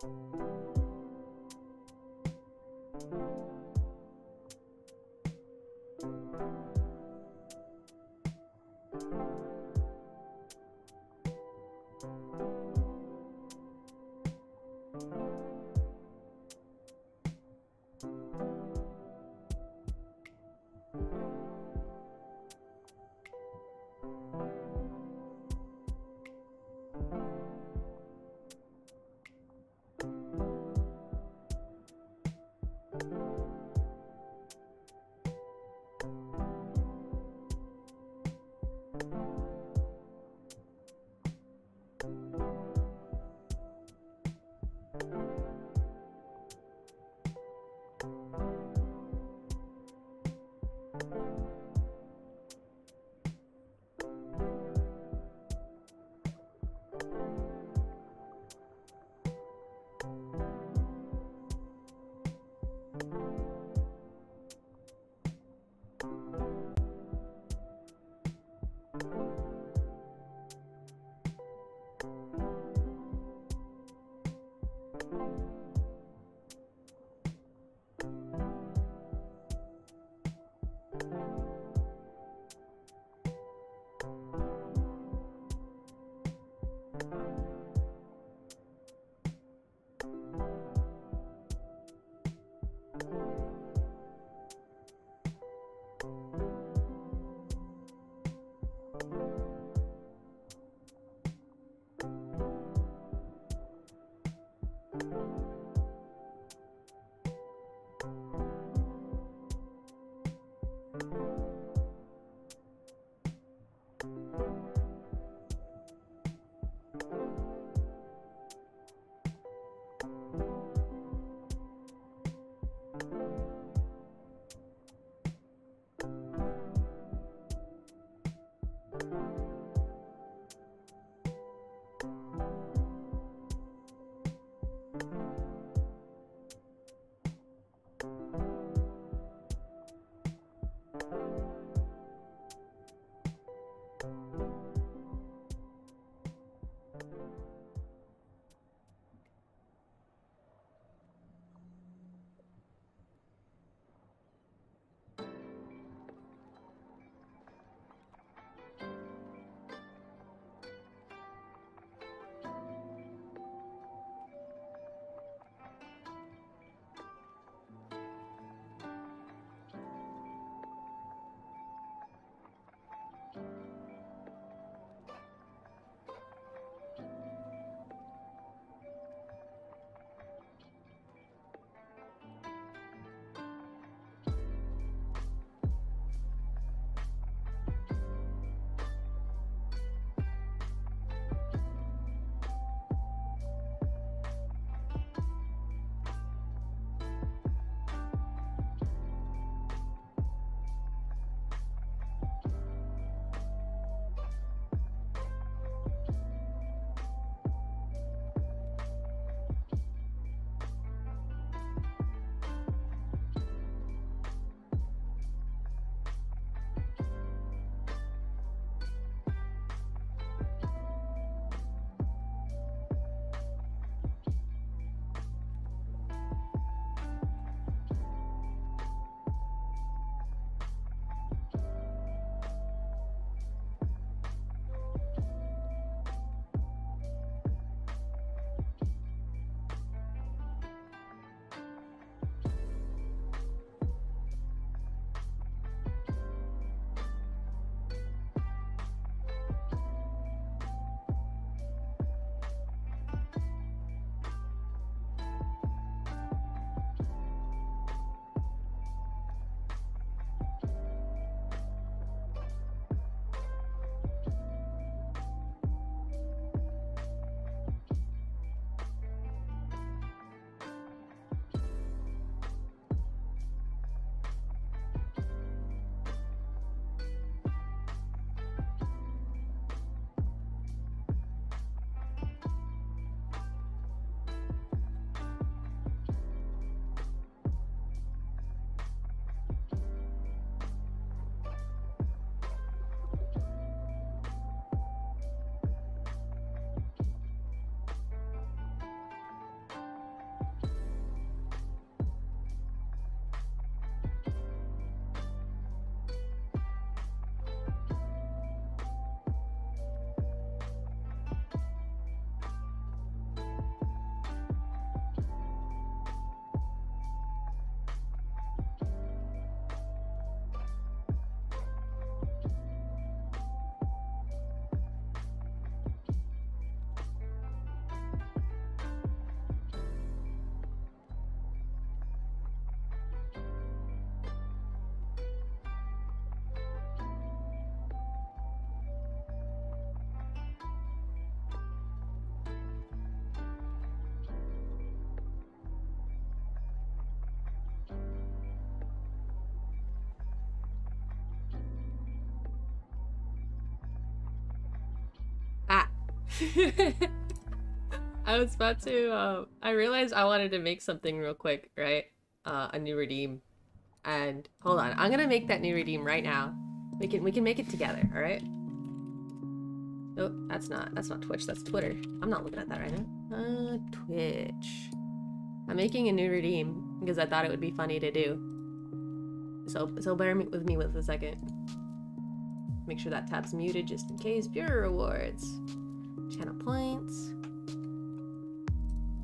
Thank I was about to, uh, I realized I wanted to make something real quick, right? Uh, a new redeem. And hold on, I'm gonna make that new redeem right now. We can we can make it together, all right? Oh, that's not that's not Twitch. That's Twitter. I'm not looking at that right now. Uh, Twitch. I'm making a new redeem because I thought it would be funny to do. So so bear with me with a second. Make sure that tab's muted just in case. Viewer rewards, channel points,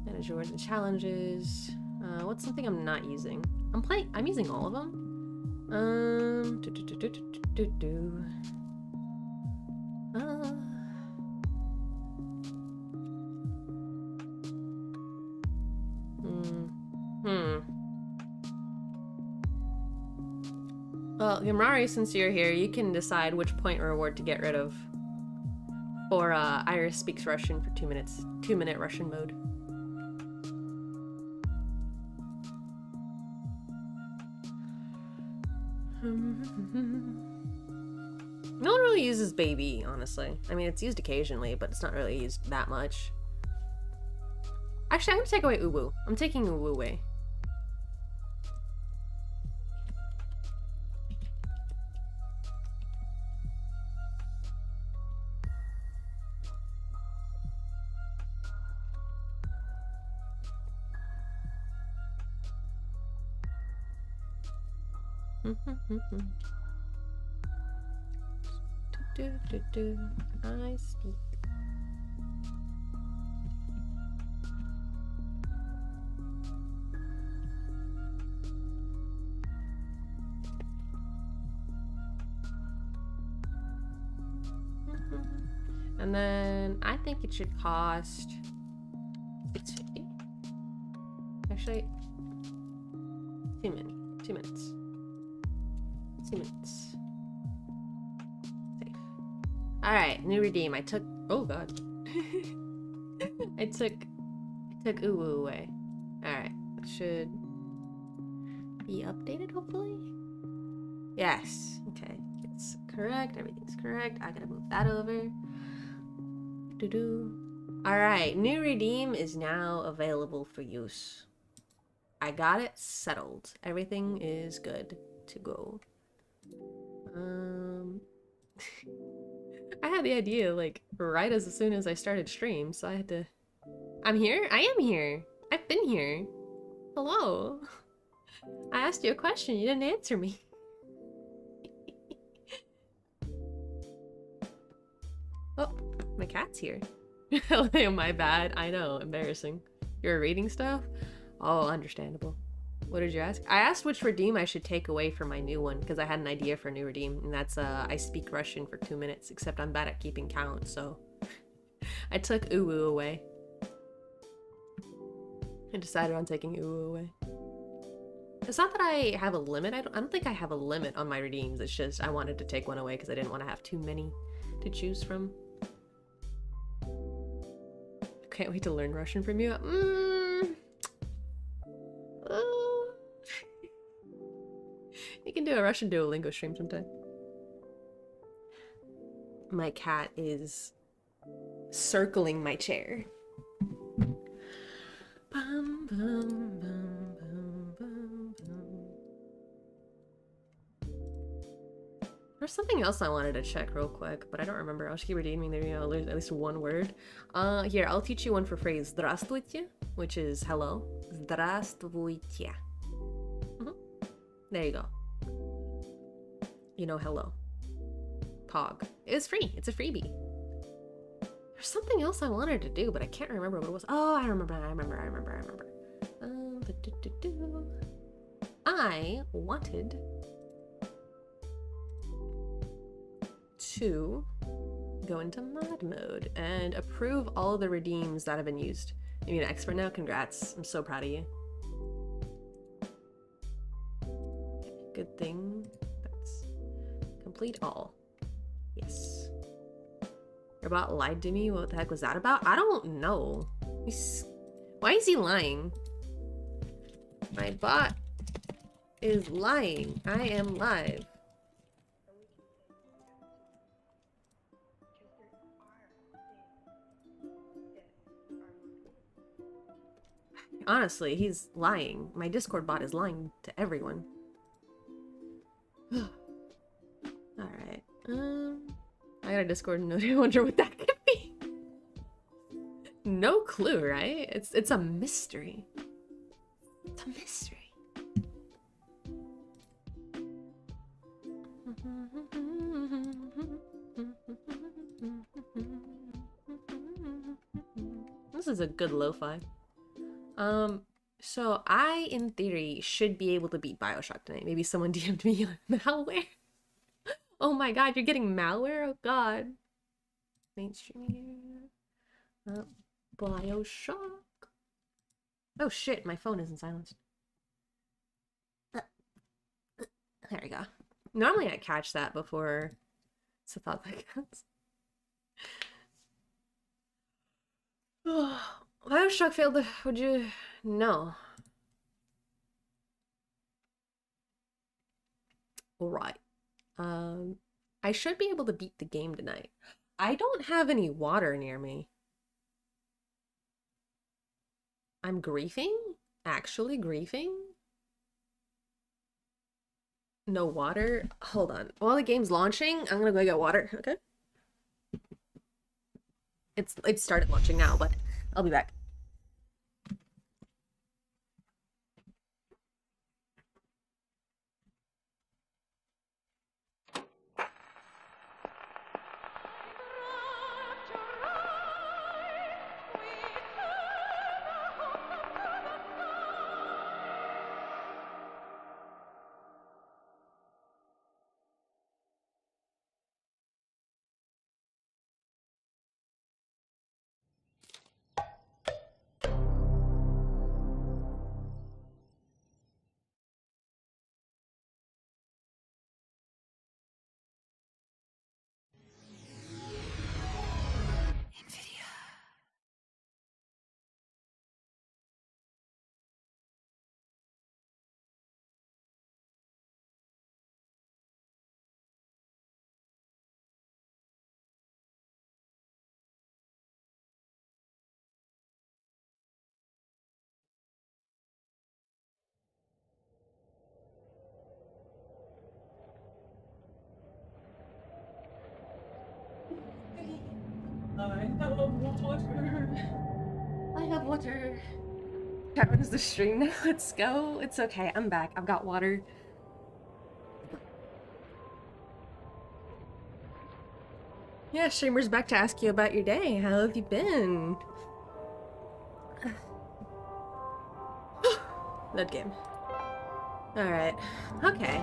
manage rewards and challenges. Uh, what's something I'm not using? I'm playing. I'm using all of them. Um. Do, do, do, do, do, do, do. Uh. Hmm. Well, Yamari, since you're here, you can decide which point reward to get rid of. Or uh, Iris speaks Russian for two minutes. Two minute Russian mode. No one really uses baby, honestly. I mean, it's used occasionally, but it's not really used that much. Actually, I'm gonna take away uwu. I'm taking uwu away. Do, do, do. I speak. And then I think it should cost 650. Actually, two minutes. Two minutes. Safe. Alright, new redeem. I took oh god. I took I took uwu away. Alright. Should be updated hopefully? Yes. Okay. It's correct. Everything's correct. I gotta move that over. Doo doo. Alright, new redeem is now available for use. I got it settled. Everything is good to go. Um, I had the idea like right as, soon as I started stream, so I had to. I'm here. I am here. I've been here. Hello. I asked you a question. You didn't answer me. oh, my cat's here. my bad. I know. Embarrassing. You're reading stuff? Oh, understandable. What did you ask? I asked which redeem I should take away for my new one because I had an idea for a new redeem, and that's uh, I speak Russian for two minutes, except I'm bad at keeping count, so I took uwu away. I decided on taking uwu away. It's not that I have a limit. I don't, I don't think I have a limit on my redeems. It's just I wanted to take one away because I didn't want to have too many to choose from. Can't wait to learn Russian from you. Mm. you can do a Russian Duolingo stream sometime. My cat is circling my chair. Bum, bum, bum, bum, bum, bum. There's something else I wanted to check real quick, but I don't remember. I'll just keep redeeming there, you know, there's at least one word. Uh, here, I'll teach you one for phrase. Здравствуйте, which is hello. Здравствуйте. Mhm. There you go. You know, hello. Pog. It's free. It's a freebie. There's something else I wanted to do, but I can't remember what it was. Oh, I remember. I remember. I remember. I remember. Um, do-do-do-do. I wanted to go into mod mode and approve all the redeems that have been used. You're an expert now? Congrats. I'm so proud of you. Good thing. Complete all. Yes. Your bot lied to me? What the heck was that about? I don't know. He's... Why is he lying? My bot is lying. I am live. Honestly, he's lying. My Discord bot is lying to everyone. Alright. Um, I got a Discord note. I wonder what that could be. No clue, right? It's it's a mystery. It's a mystery. This is a good lo-fi. Um, so I, in theory, should be able to beat Bioshock tonight. Maybe someone DM'd me malware. Oh my god, you're getting malware? Oh god. Mainstream here. Uh, Bioshock. Oh shit, my phone isn't silenced. Uh, uh, there we go. Normally I catch that before it's a thought like that. Bioshock failed the, would you no. Alright. Um I should be able to beat the game tonight. I don't have any water near me. I'm griefing? Actually griefing? No water? Hold on. While the game's launching, I'm gonna go get water, okay? It's it started launching now, but I'll be back. Have water. I have water. That runs the stream now. Let's go. It's okay. I'm back. I've got water. Yeah, streamer's back to ask you about your day. How have you been? That game. Alright. Okay.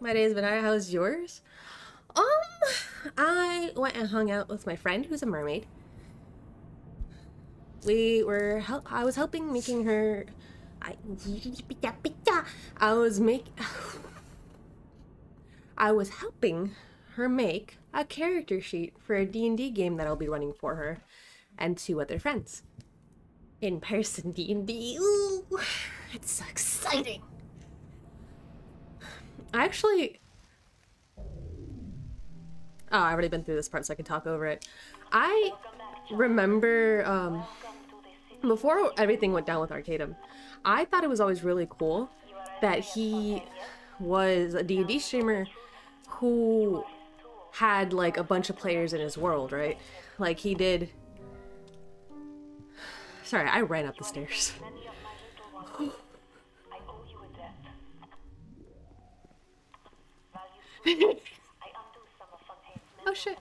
My day's been alright. How's yours? I went and hung out with my friend who's a mermaid. We were, I was helping making her, I, I was make, I was helping her make a character sheet for a D&D game that I'll be running for her and two other friends. In-person D&D, ooh, it's so exciting. I actually Oh, I've already been through this part, so I can talk over it. I remember um, before everything went down with Arcadum, I thought it was always really cool that he was a D&D streamer who had like a bunch of players in his world, right? Like he did... Sorry, I ran up the stairs. Oh shit.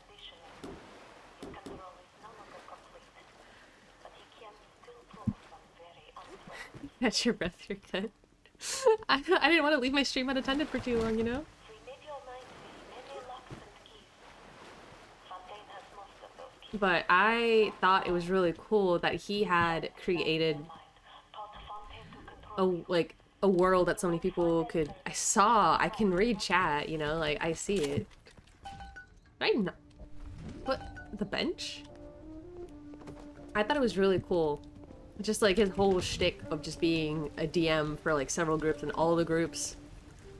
That's your breath, you're good. I, I didn't want to leave my stream unattended for too long, you know? But I thought it was really cool that he had created a like a world that so many people could I saw I can read chat you know like I see it I not put the bench? I thought it was really cool. Just like his whole shtick of just being a DM for like several groups and all the groups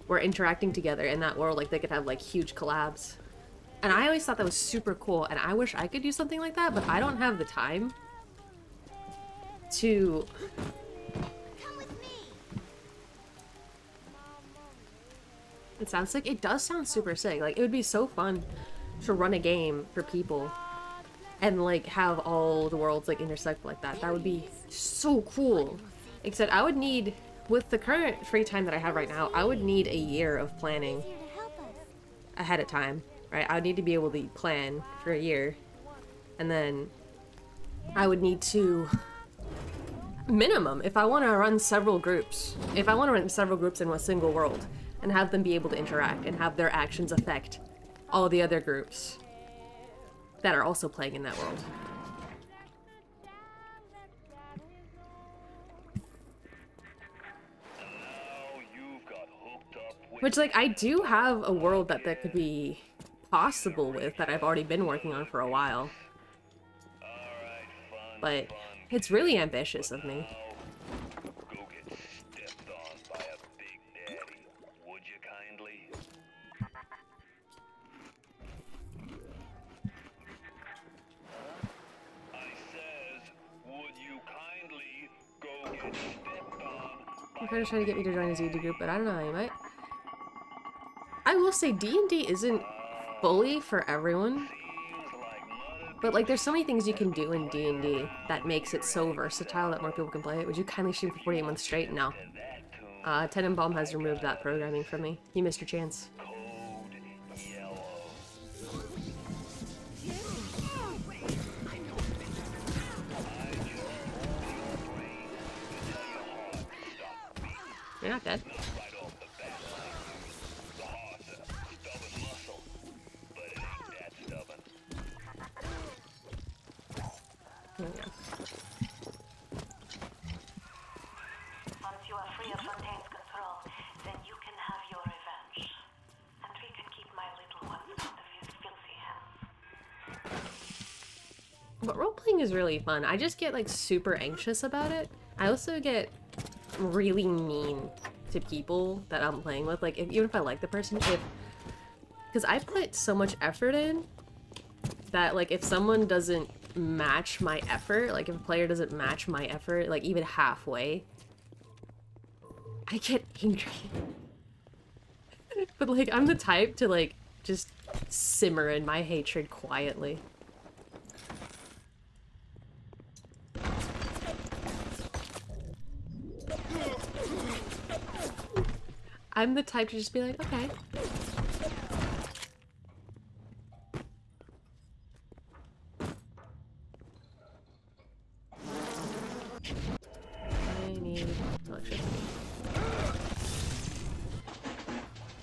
were interacting together in that world. Like they could have like huge collabs. And I always thought that was super cool and I wish I could do something like that, but I don't have the time. to It sounds like It does sound super sick. Like, it would be so fun to run a game for people and, like, have all the worlds, like, intersect like that. That would be so cool. Except I would need, with the current free time that I have right now, I would need a year of planning ahead of time, right? I would need to be able to plan for a year. And then I would need to minimum if I want to run several groups. If I want to run several groups in a single world, and have them be able to interact and have their actions affect all the other groups that are also playing in that world. Which, like, I do have a world that that could be possible with that I've already been working on for a while. But it's really ambitious of me. You're trying to get me to join a ZD group, but I don't know, how you might. I will say D&D isn't fully for everyone. But like, there's so many things you can do in D&D that makes it so versatile that more people can play it. Would you kindly stream for 48 months straight? No. Uh, Tenenbaum has removed that programming from me. You missed your chance. You're not dead. There we go. Once you are free of Fontaine's control, then you can have your revenge. And we can keep my little ones out of his filthy hands. But role-playing is really fun. I just get like super anxious about it. I also get really mean to people that I'm playing with. Like, if, even if I like the person, if because I put so much effort in that like if someone doesn't match my effort, like if a player doesn't match my effort, like even halfway, I get angry. but like I'm the type to like just simmer in my hatred quietly. I'm the type to just be like, okay. I need electricity.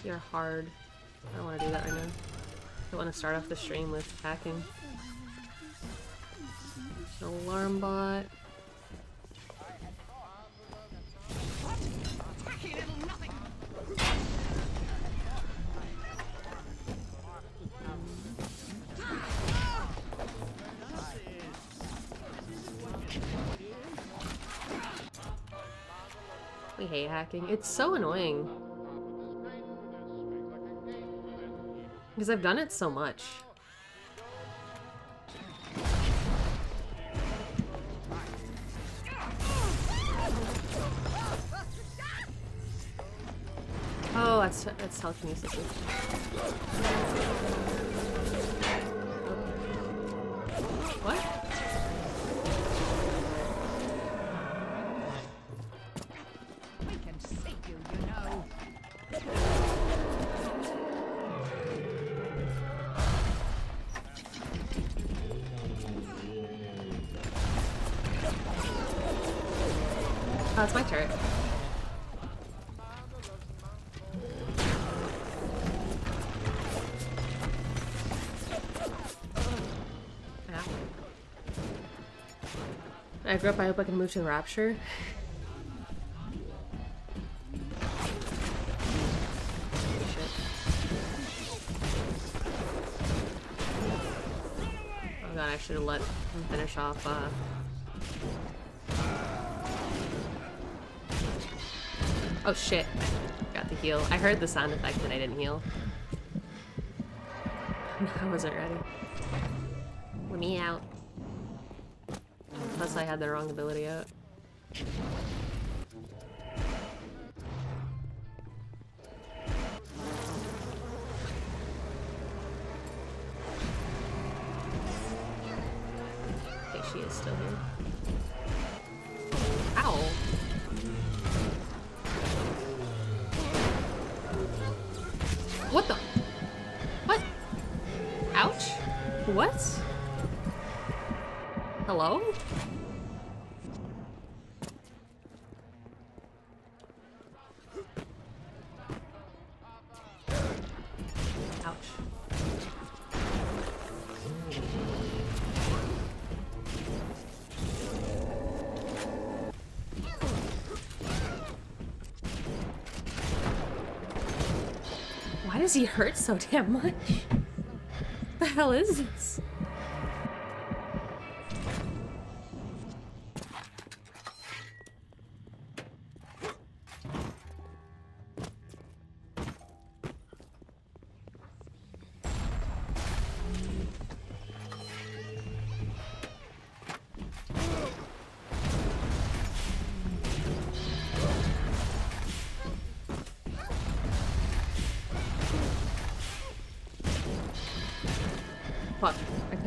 You're hard. I don't want to do that right now. I don't want to start off the stream with hacking. Alarm bot. Hate hacking. It's so annoying. Because I've done it so much. Oh, that's that's telekinesis. I hope I can move to the Rapture. Oh god, I should have let him finish off, uh... Oh shit. Got the heal. I heard the sound effect and I didn't heal. I wasn't ready. Let me out. Had the wrong ability out. He hurt so damn much? the hell is this?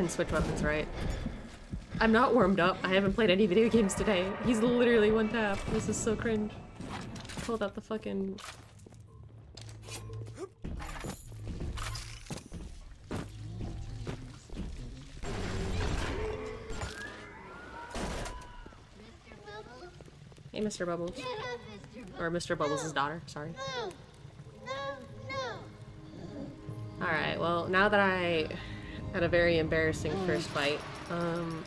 Couldn't switch weapons right. I'm not warmed up. I haven't played any video games today. He's literally one tap. This is so cringe. Pulled out the fucking... Hey, Mr. Bubbles. Or Mr. Bubbles' daughter, sorry. Alright, well, now that I had a very embarrassing first fight, um,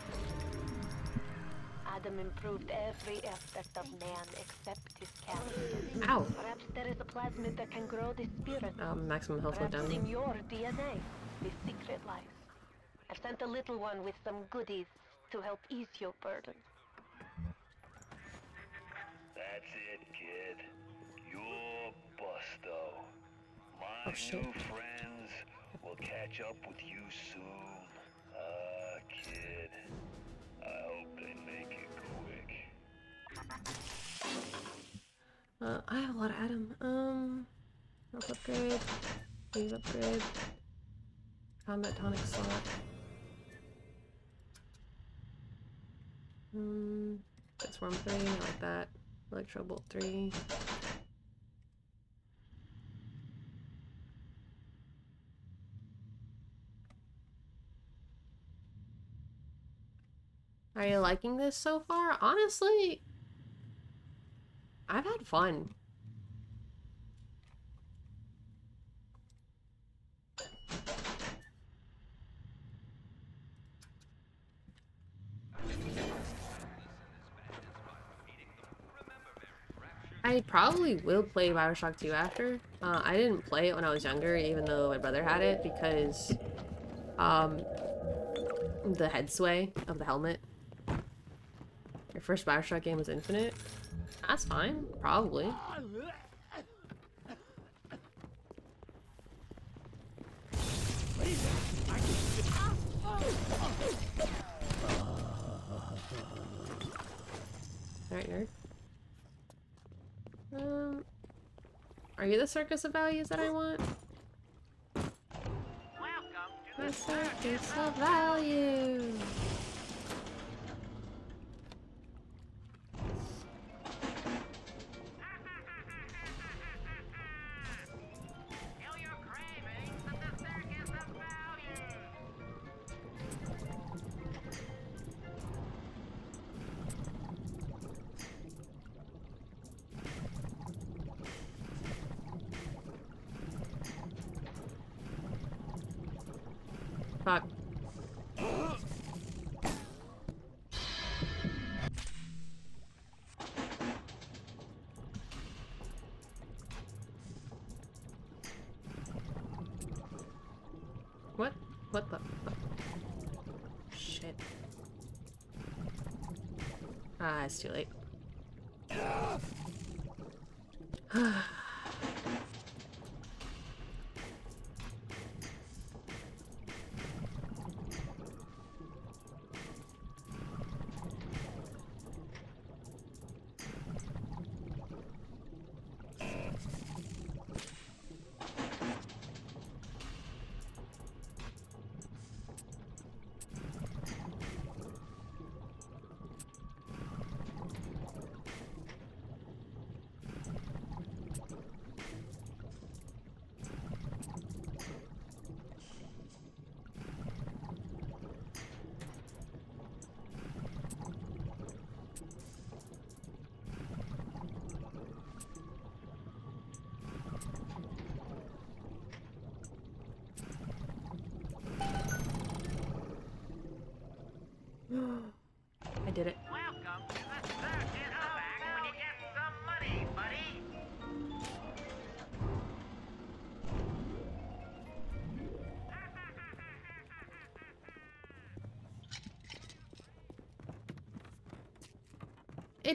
Adam improved every aspect of man except his character. ow! Perhaps there is a plasmid that can grow the spirit. Um, maximum health went Perhaps down. in your DNA, the secret lies. I've sent a little one with some goodies to help ease your burden. That's it, kid. You're Busto. My Oh, new friends will catch up with you soon. Ah, kid. I hope they make it quick. Uh, I have a lot of Adam. Um, health upgrade, use upgrade, combat tonic slot. Um, swarm three, I like that. Electro bolt three. Are you liking this so far? Honestly, I've had fun. I probably will play Bioshock 2 after. Uh, I didn't play it when I was younger, even though my brother had it, because um, the head sway of the helmet. Your first Bioshock game was Infinite. That's fine, probably. Alright, nerd. Um, are you the circus of values that I want? Welcome to The circus of value. What? The? fuck? Shit. Ah, it's too late.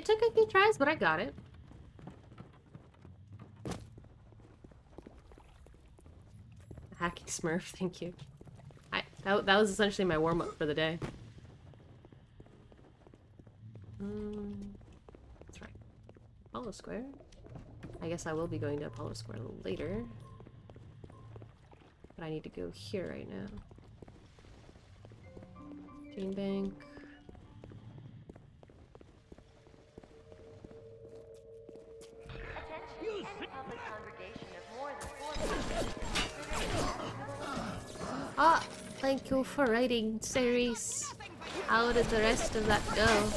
took a few tries, but I got it. Hacking Smurf, thank you. I that, that was essentially my warm up for the day. Mm, that's right. Apollo Square. I guess I will be going to Apollo Square later. But I need to go here right now. Gene Bank. You for writing, Ceres. How did the rest of that go?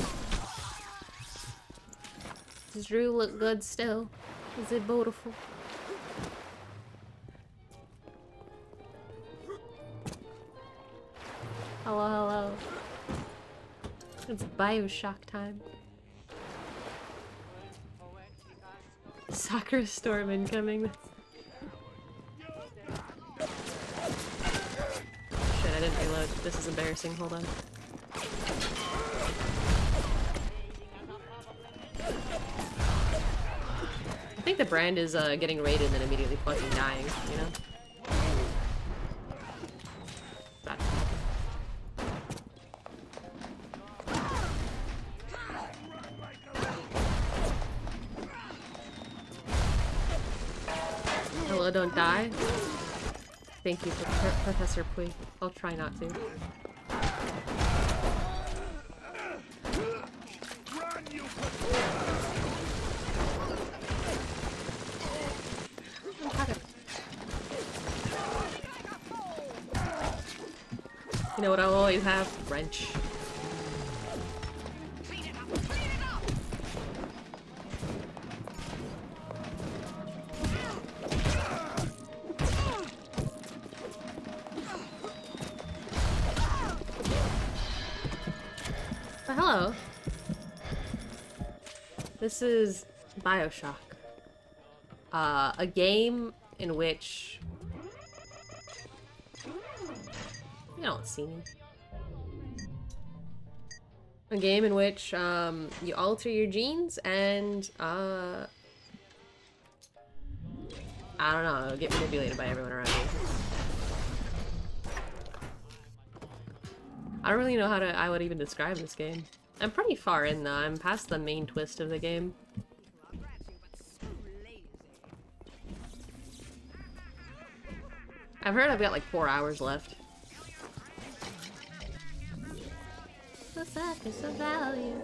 Does Drew look good still? Is it beautiful? Hello, hello. It's Bioshock time. Soccer storm incoming. Embarrassing. Hold on. I think the brand is uh, getting raided and then immediately fucking dying, you know? Hello, don't die. Thank you, Pro- Professor Pui. I'll try not to. Always have? Wrench. Hello. This is Bioshock. Uh, a game in which... You don't see me. A game in which, um, you alter your genes and, uh... I don't know, get manipulated by everyone around you. I don't really know how to I would even describe this game. I'm pretty far in though. I'm past the main twist of the game. I've heard I've got like four hours left. Surface of value.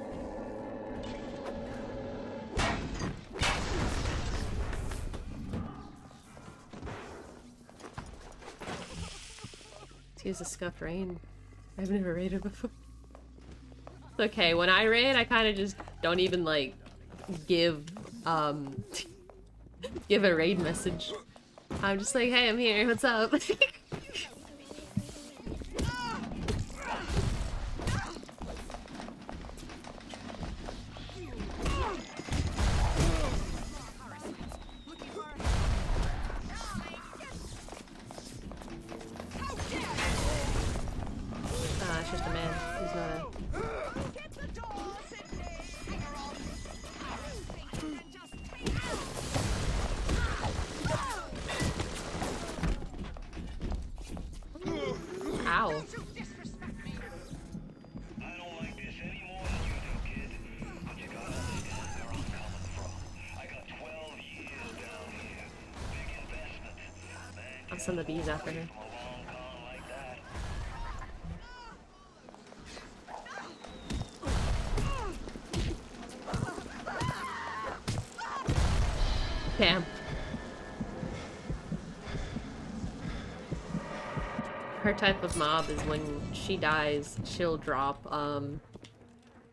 Excuse the scuffed rain. I've never raided before. It's okay, when I raid, I kind of just don't even, like, give, um, give a raid message. I'm just like, hey, I'm here, what's up? type of mob is when she dies, she'll drop um,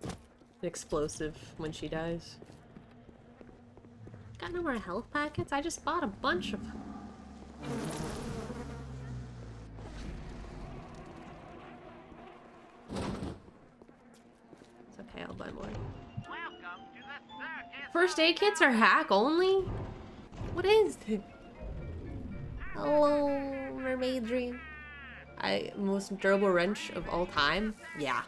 an explosive when she dies. Got no more health packets? I just bought a bunch of It's okay, I'll buy more. First aid kits are hack only? I most durable wrench of all time? Yeah.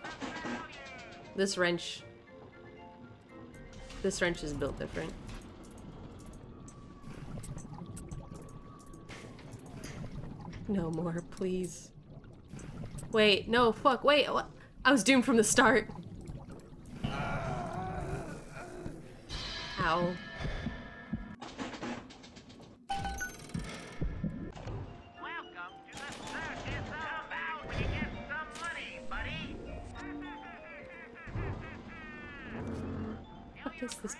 This wrench. This wrench is built different. No more, please. Wait, no, fuck, wait, what? I was doomed from the start. Ow.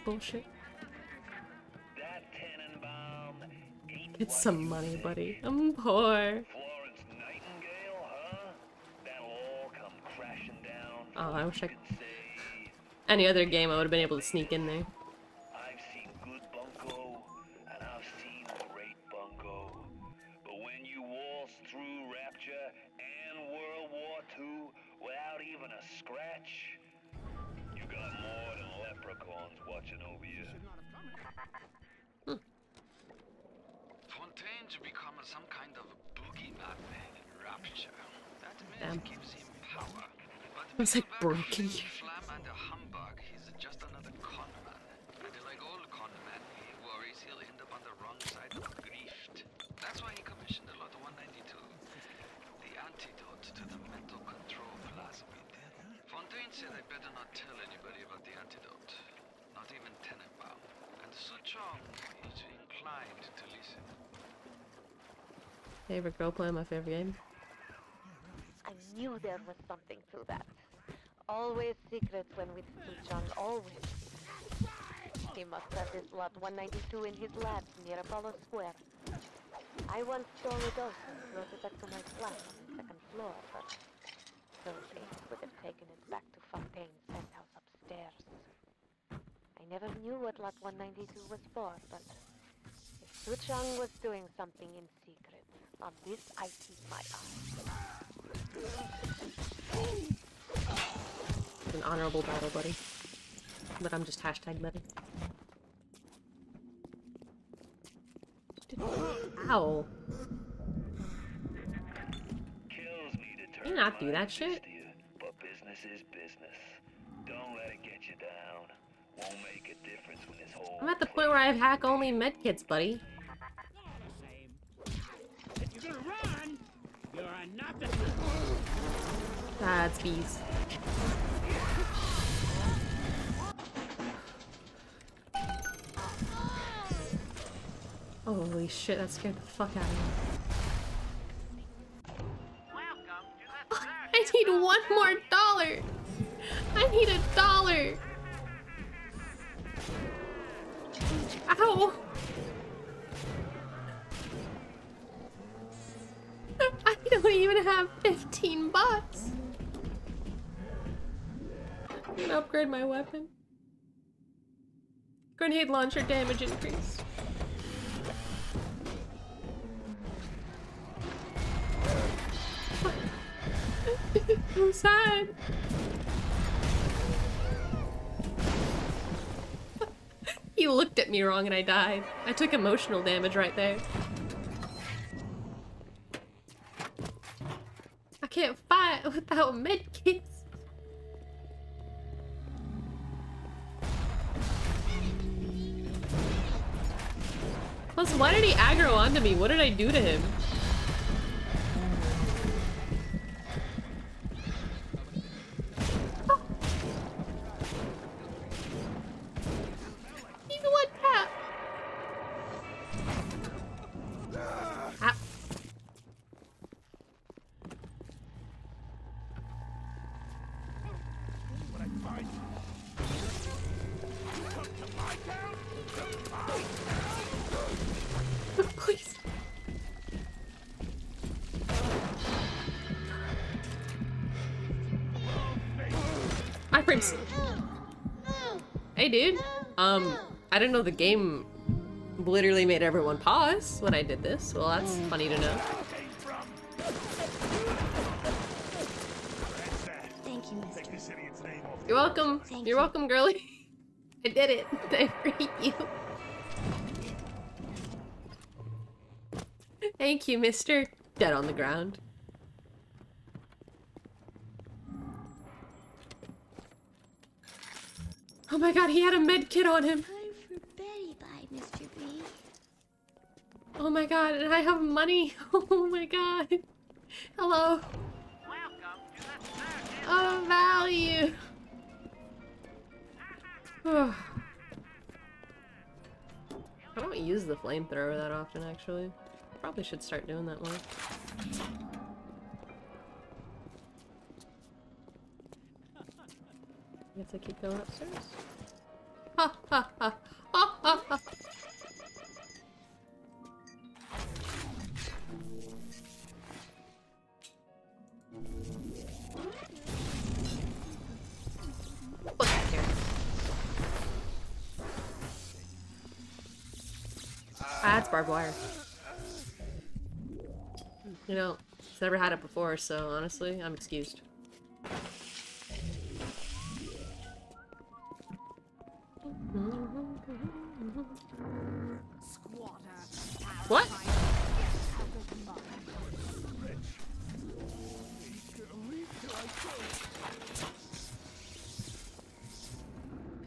Bullshit? That Tenenbaum ain't Get some money, buddy. I'm poor. Florence Nightingale, huh? That'll all come crashing down. Oh, I wish I- Any other game, I would have been able to sneak in there. Girl play my favorite game. I knew there was something to that. Always secrets when with Suchong, always. He must have his lot 192 in his labs near Apollo Square. I once stole a dose brought it back to my flat on the second floor, but those apes would have taken it back to Fontaine's penthouse upstairs. I never knew what lot 192 was for, but if Suchong was doing something in secret, on this I keep my eye. It's an honorable battle, buddy. But I'm just hashtag buddy. Ow. Kills me to Can you turn not do that shit? you, but business is business. Don't let it get you down. Won't make a difference when this whole I'm at the point where I have hack only medkits, buddy. If you're gonna run, you're nothing. That's bees. Holy shit, that scared the fuck out of me. I need one more dollar! I need a dollar! Ow! I don't even have 15 bucks! I'm gonna upgrade my weapon. Grenade launcher damage increase. I'm sad. he looked at me wrong and I died. I took emotional damage right there. Can't fight without medkits. Plus, why did he aggro onto me? What did I do to him? Dude. Um, I didn't know the game literally made everyone pause when I did this. Well, that's funny to know. Thank you, mister. You're welcome. Thank You're you. welcome, girly. I did it. I freed you. Thank you, mister. Dead on the ground. Oh my god, he had a med kit on him. Time for Betty Bye, Mr. B. Oh my god, and I have money. Oh my god. Hello. Welcome to the. Oh, value. I don't use the flamethrower that often, actually. Probably should start doing that more. Guess I keep going upstairs. Ha ha ha ha ha ha! Look back here. Ah, it's barbed wire. You know, I've never had it before, so honestly, I'm excused. What?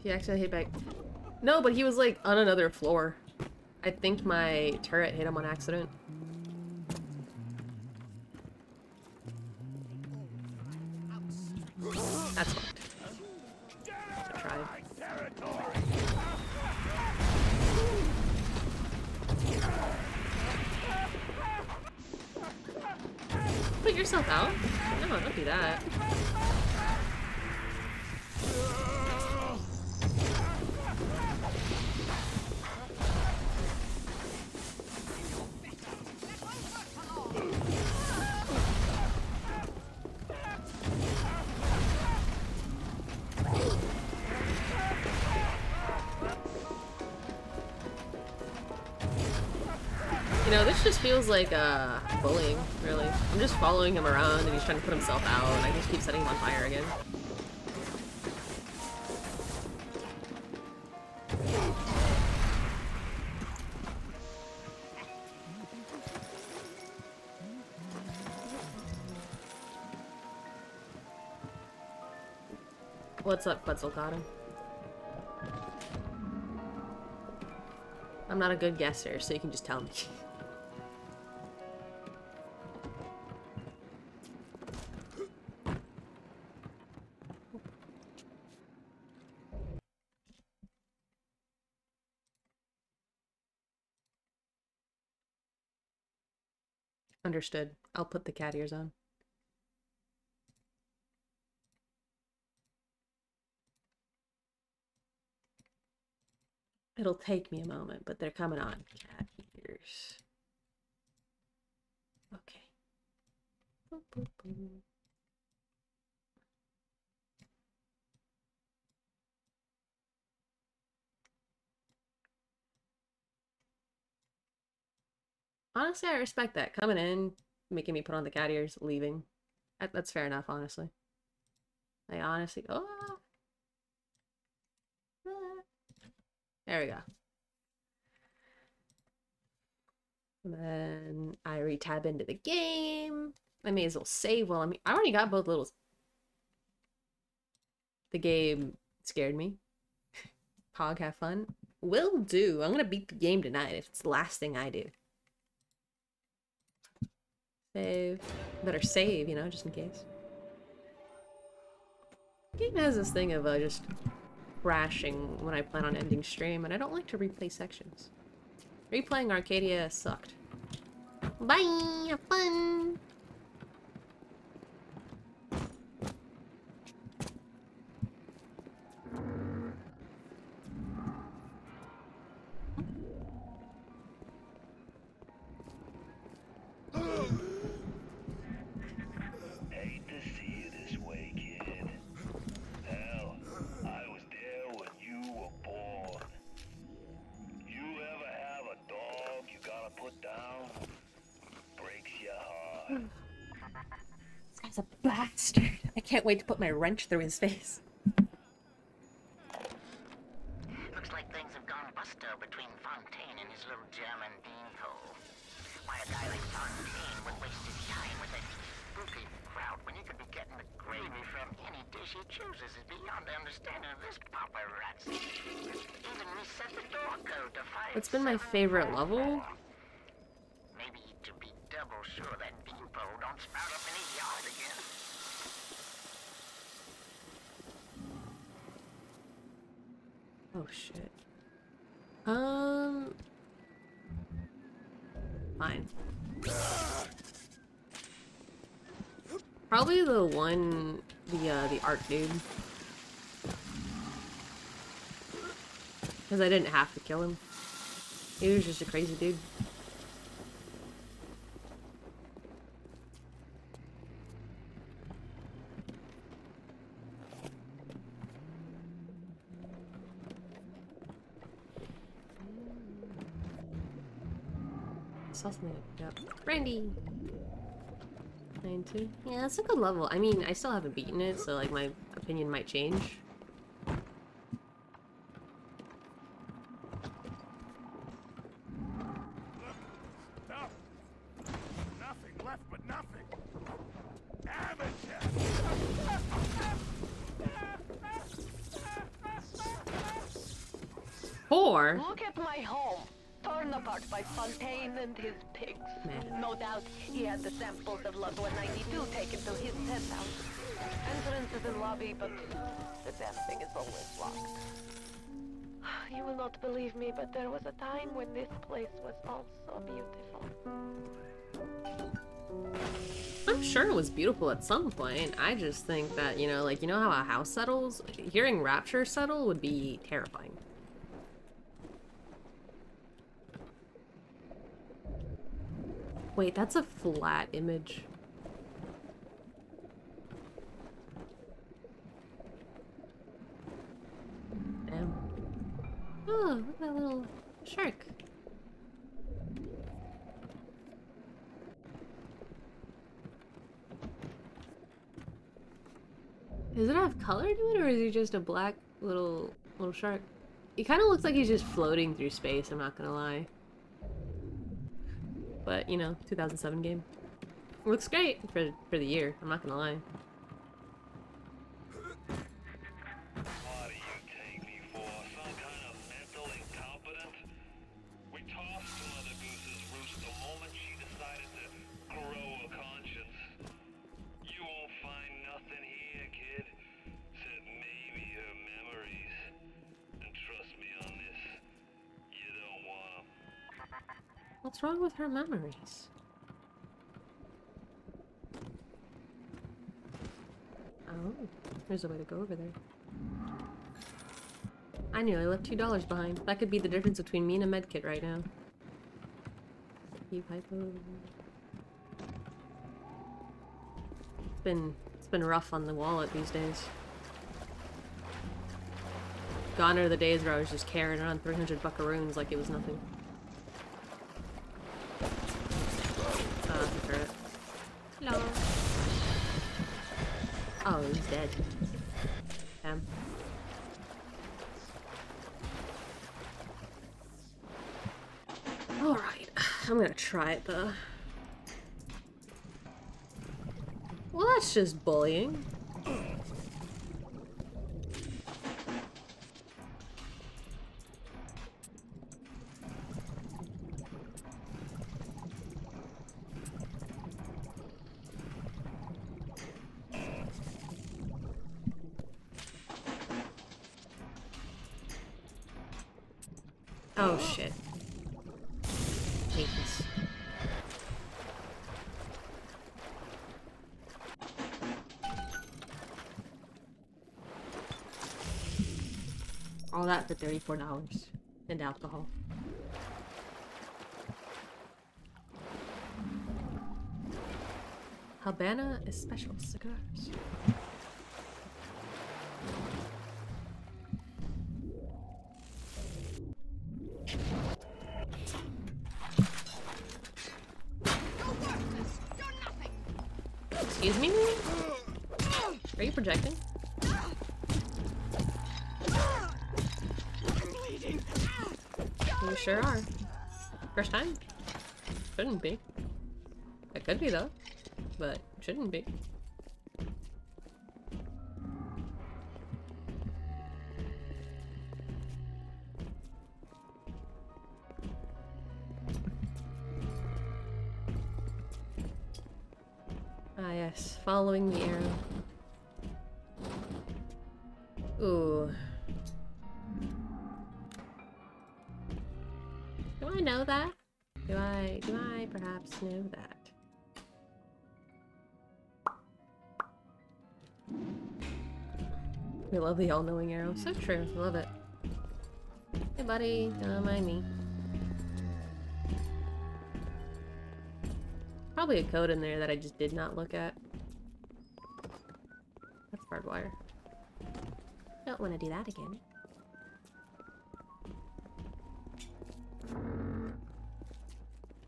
He actually hit back. No, but he was like on another floor. I think my turret hit him on accident. That's fucked. I tried. Put yourself out? No, don't do that. You know, this just feels like uh, bullying. I'm just following him around and he's trying to put himself out and I just keep setting him on fire again. What's up, Quetzalcoatl? I'm not a good guesser, so you can just tell me. Understood. I'll put the cat ears on. It'll take me a moment, but they're coming on. Cat ears. Okay. Boop, boop, boop. Honestly, I respect that. Coming in, making me put on the cat ears, leaving. That, that's fair enough, honestly. I honestly. Oh! There we go. And then I re-tab into the game. I may as well save while I'm I already got both little. The game scared me. Pog, have fun. Will do. I'm gonna beat the game tonight if it's the last thing I do. Save. Better save, you know, just in case. Game has this thing of uh, just crashing when I plan on ending stream, and I don't like to replay sections. Replaying Arcadia sucked. Bye! Have fun! can't wait to put my wrench through his face. Looks like things have gone busto between Fontaine and his little German beanpole. Why a guy like Fontaine would waste his time with a spooky crowd when he could be getting the gravy from any dish he chooses is beyond the understanding of this paparazzi. Even reset the door code to five. What's been my favorite level? The uh, the art dude. Because I didn't have to kill him. He was just a crazy dude. I Saw something I picked 9-2. Yeah, that's a good level. I mean, I still haven't beaten it, so like my opinion might change. Stuff. Nothing left but nothing. Amateur. Four? Look at my home. Torn apart by Fontaine and his pigs. Man. No doubt he had the samples of Lot 192 taken to his penthouse. Entrance is in lobby, but the damn thing is always locked. You will not believe me, but there was a time when this place was also beautiful. I'm sure it was beautiful at some point. I just think that, you know, like, you know how a house settles? Hearing Rapture settle would be terrifying. Wait, that's a flat image. Damn. Oh, look at that little shark. Does it have color to it, or is he just a black little little shark? He kind of looks like he's just floating through space. I'm not gonna lie. But you know, 2007 game. Looks great for for the year. I'm not gonna lie. Her memories? Oh, there's a way to go over there. I knew I left two dollars behind. That could be the difference between me and a medkit right now. You hypo. It's been it's been rough on the wallet these days. Gone are the days where I was just carrying around 300 buckaroons like it was nothing. Uh, he threw it. Hello. Oh, he's dead. Alright, I'm gonna try it though. Well, that's just bullying. That for $34 and alcohol. Habana is special cigars. First time? Shouldn't be. It could be though, but shouldn't be. The all-knowing arrow. So true. Love it. Hey, buddy. Don't mind me. Probably a code in there that I just did not look at. That's barbed wire. Don't want to do that again.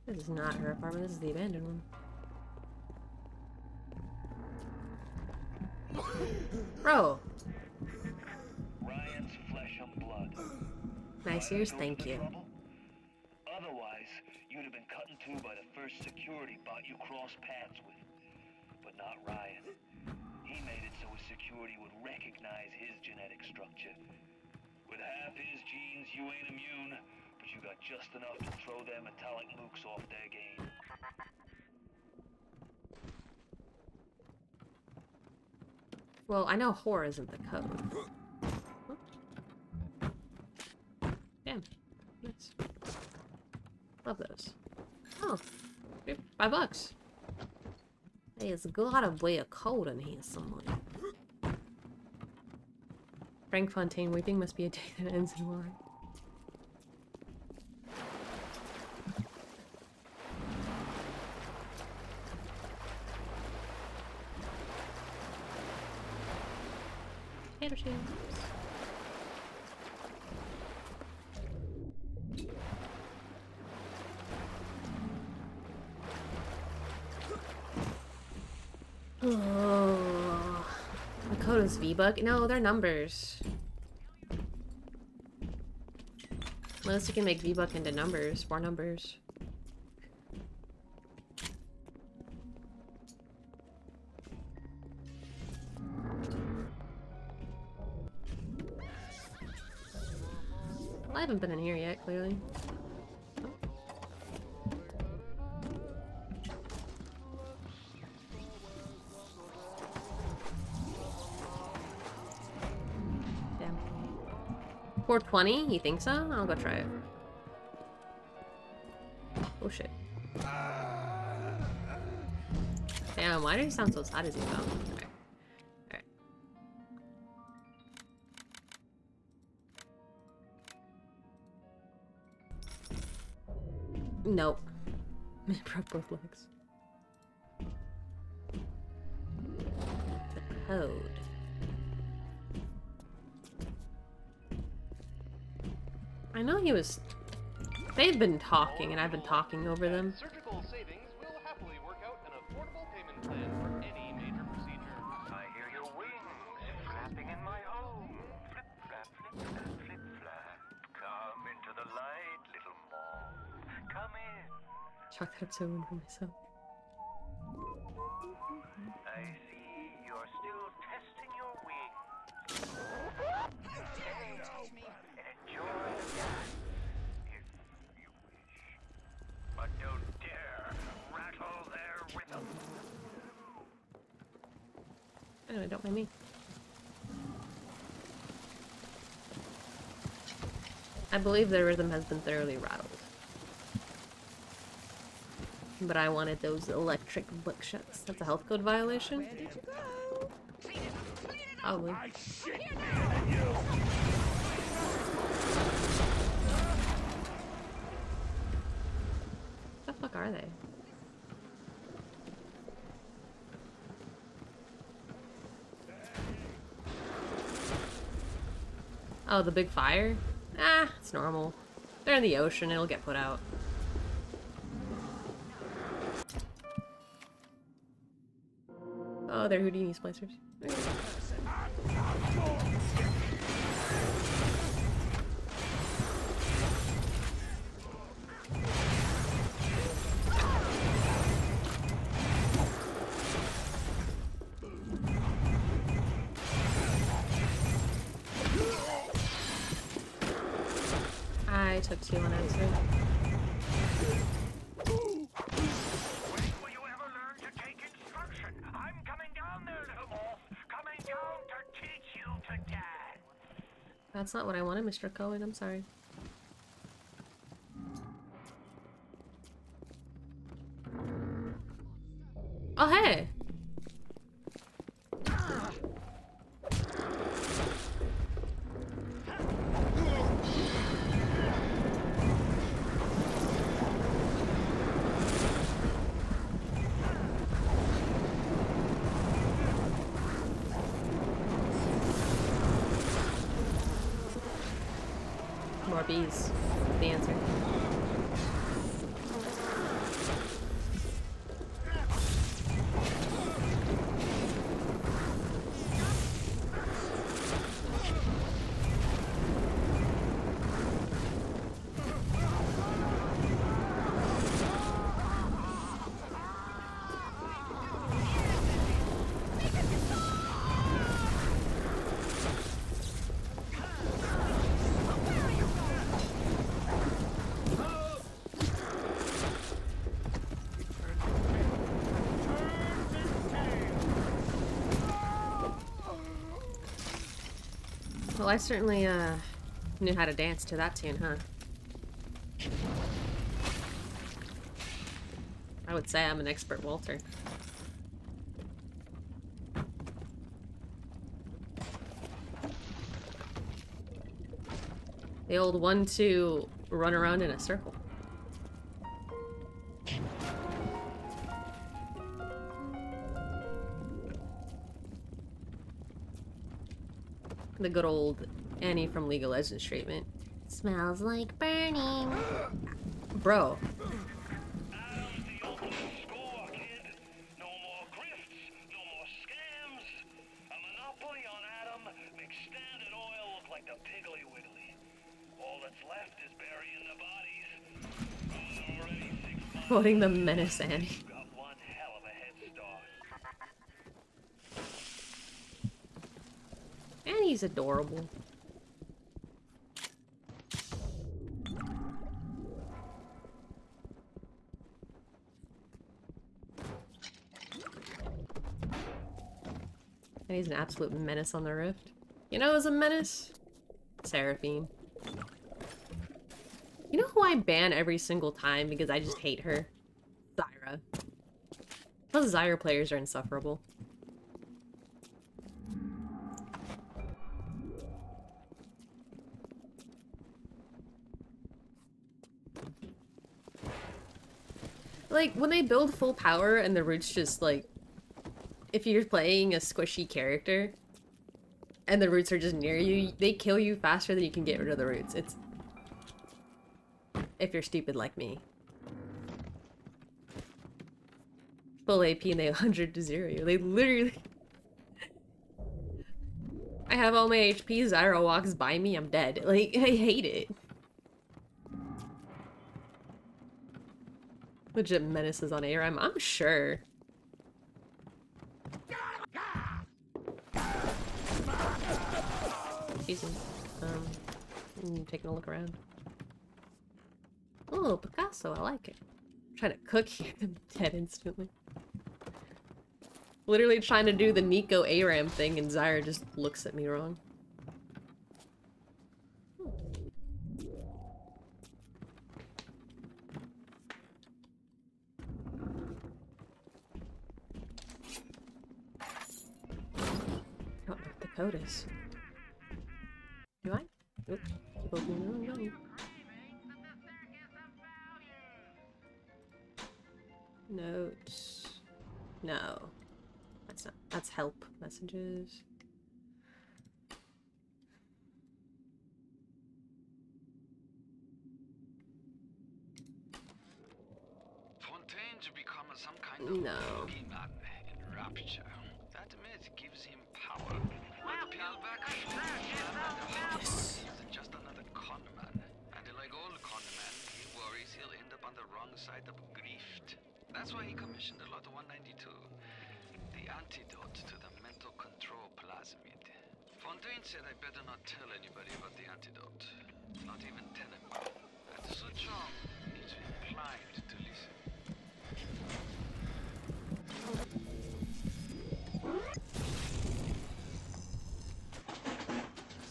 This is not her apartment, this is the abandoned one. Nice thank you. Otherwise, you'd have been cut in two by the first security bot you crossed paths with. But not Ryan. He made it so his security would recognize his genetic structure. With half his genes, you ain't immune, but you got just enough to throw their metallic mooks off their game. Well, I know whore isn't the code. Damn. Nice. Love those. Oh. okay, Five bucks. Hey, it's got to be a code in here somewhere. Frank Fontaine weeping must be a day that ends in Y. Potato chips. Oh, the is No, they're numbers. Unless you can make VBuck into numbers, four numbers. I haven't been in here yet, clearly. 420? You think so? I'll go try it. Oh shit. Damn, why do you sound so sad as he fell? Alright. Nope. Broke both legs. He was. They've been talking, and I've been talking over them. Surgical savings will happily work out believe their rhythm has been thoroughly rattled. But I wanted those electric buckshots. That's a health code violation? Probably. What the fuck are they? Oh, the big fire? Ah, it's normal. They're in the ocean, it'll get put out. Oh, they're Houdini splicers. That's not what I wanted, Mr. Cohen. I'm sorry. I certainly uh, knew how to dance to that tune, huh? I would say I'm an expert Walter. The old one-two run around in a circle. The good old Annie from League of Legends treatment. Smells like burning. Bro. Adam's the menace score, kid. No more grifts, no more scams. A monopoly on Adam makes Standard Oil look like the Piggly Wiggly. All that's left is burying the bodies. Who's already six months Quoting the menace Annie. got one hell of a head start. Annie's adorable. And he's an absolute menace on the rift. You know who's a menace? Seraphine. You know who I ban every single time because I just hate her? Zyra. Those Zyra players are insufferable. Like, when they build full power and the roots just, like... If you're playing a squishy character, and the roots are just near you, they kill you faster than you can get rid of the roots. It's... If you're stupid like me. Full AP and they 100 to 0 you. They literally... I have all my HP, Zyra walks by me, I'm dead. Like, I hate it. Legit menaces on ARAM, I'm sure. Excuse me. Um, taking a look around. Oh, Picasso, I like it. I'm trying to cook here, I'm dead instantly. Literally trying to do the Neeko ARAM thing and Zyra just looks at me wrong. What the code is. Do I? Opening the wrong menu. Notes. No. That's not. That's help messages. That's why he commissioned a lot of 192. The antidote to the mental control plasmid. Fontaine said I better not tell anybody about the antidote. Not even Tenenbaum. And Suchong is inclined to listen.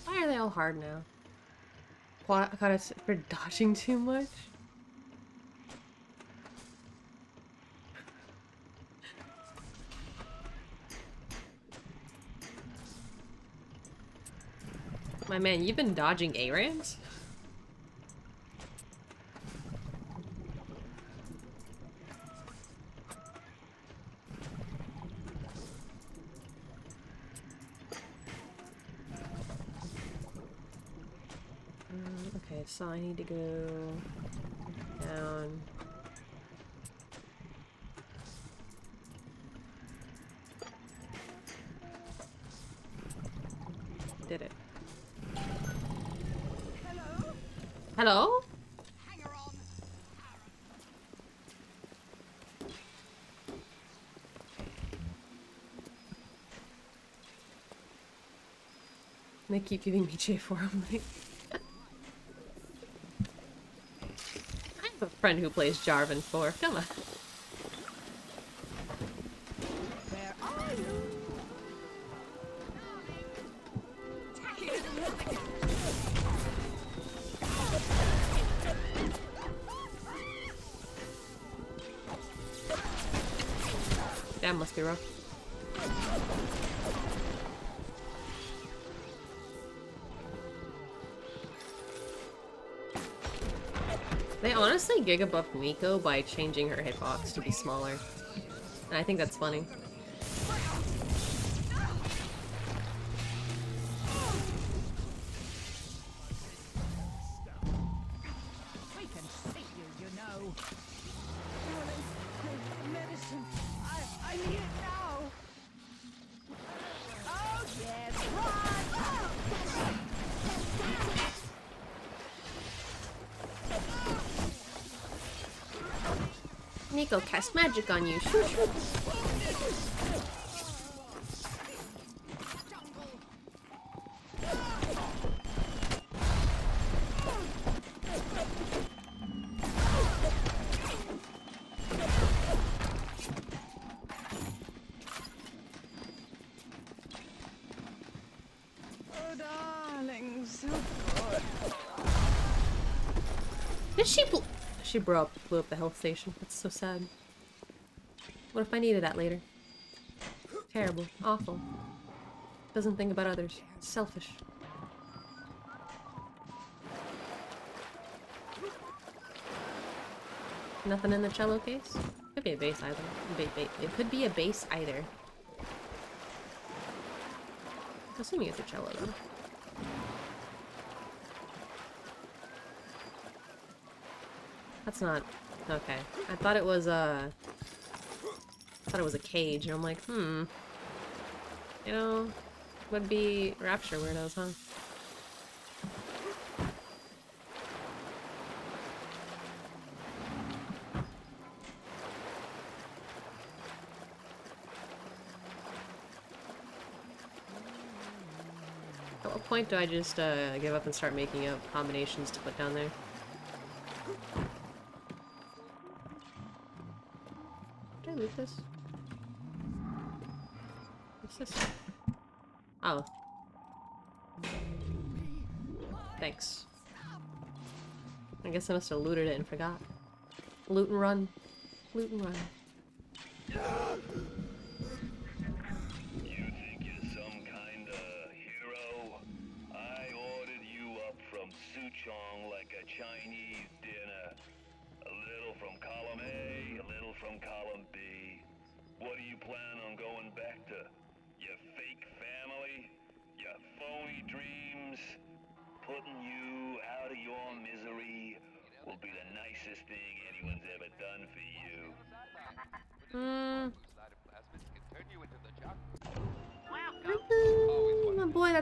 Why are they all hard now. Got us for dodging too much? My man, you've been dodging ARAMs? Mm, Okay, so I need to go down. Did it. Hello? And they keep giving me J4. I'm like. I have a friend who plays Jarvan 4. Come on. They honestly giga buffed Miko by changing her hitbox to be smaller. And I think that's funny. Neeko cast magic on you. Blew up, blew up the health station. That's so sad. What if I needed that later? Terrible. Awful. Doesn't think about others. Selfish. Nothing in the cello case? Could be a bass either. It could be a bass either. I'm Assuming it's a cello though. That's not okay. I thought it was a. I thought it was a cage, and I'm like, hmm. You know, would be rapture weirdos, huh? At what point do I just uh, give up and start making up combinations to put down there? Have looted it and forgot. Loot and run. Loot and run.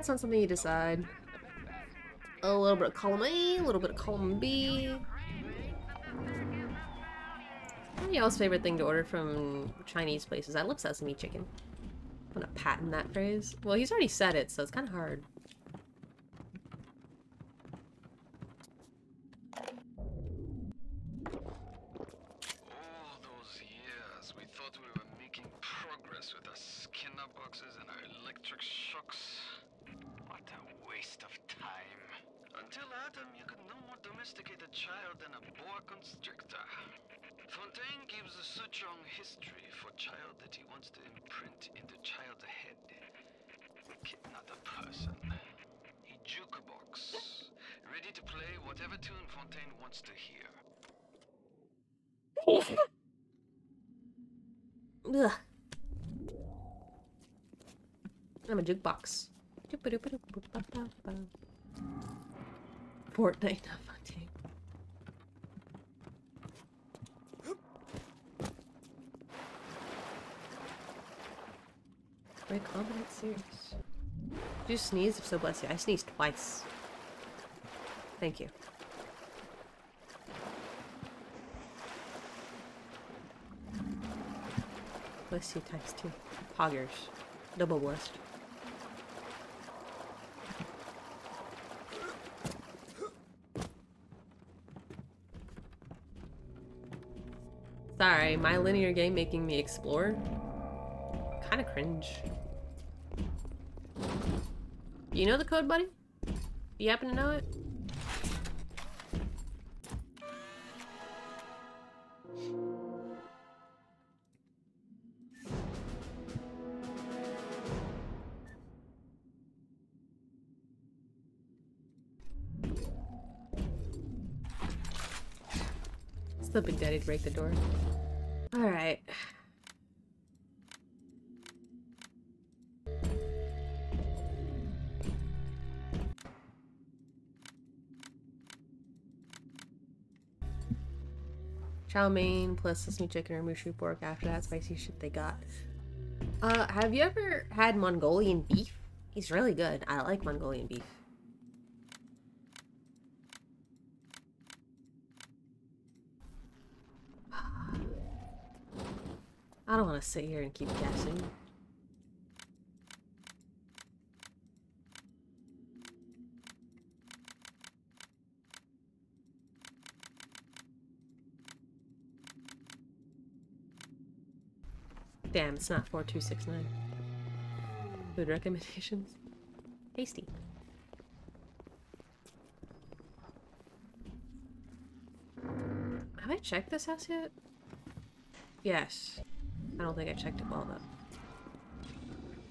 That's not something you decide. A little bit of column A, a little bit of column B. What y'all's favorite thing to order from Chinese places? I love sesame chicken. I'm gonna patent that phrase. Well, he's already said it, so it's kind of hard. All those years, we thought we were making progress with our skinner boxes and our electric shocks. What a waste of time. Until Adam, you could no more domesticate a child than a boa constrictor. Fontaine gives a Suchong history for child that he wants to imprint into child's head. Kid, not a person. A jukebox. Ready to play whatever tune Fontaine wants to hear. Ugh. I'm a jukebox. Not Fontaine. Recombinant serious. Did you sneeze? If so, bless you. I sneezed twice. Thank you. Bless you times two. Poggers. Double blessed. My linear game making me explore. Kinda cringe. You know the code, buddy? You happen to know it? Still Big Daddy to break the door. Chow mein plus sesame chicken or mushu pork after that spicy shit they got. Uh, have you ever had Mongolian beef? He's really good. I like Mongolian beef. I don't want to sit here and keep guessing. It's not 4269. Food recommendations. Tasty. Have I checked this house yet? Yes. I don't think I checked it well though.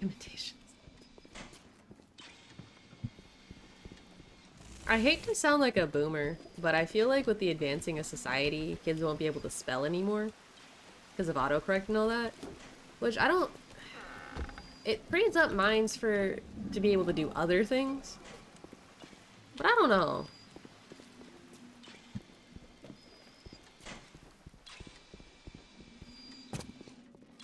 Imitations. I hate to sound like a boomer, but I feel like with the advancing of society, kids won't be able to spell anymore because of autocorrect and all that. Which I don't... It frees up minds for to be able to do other things. But I don't know.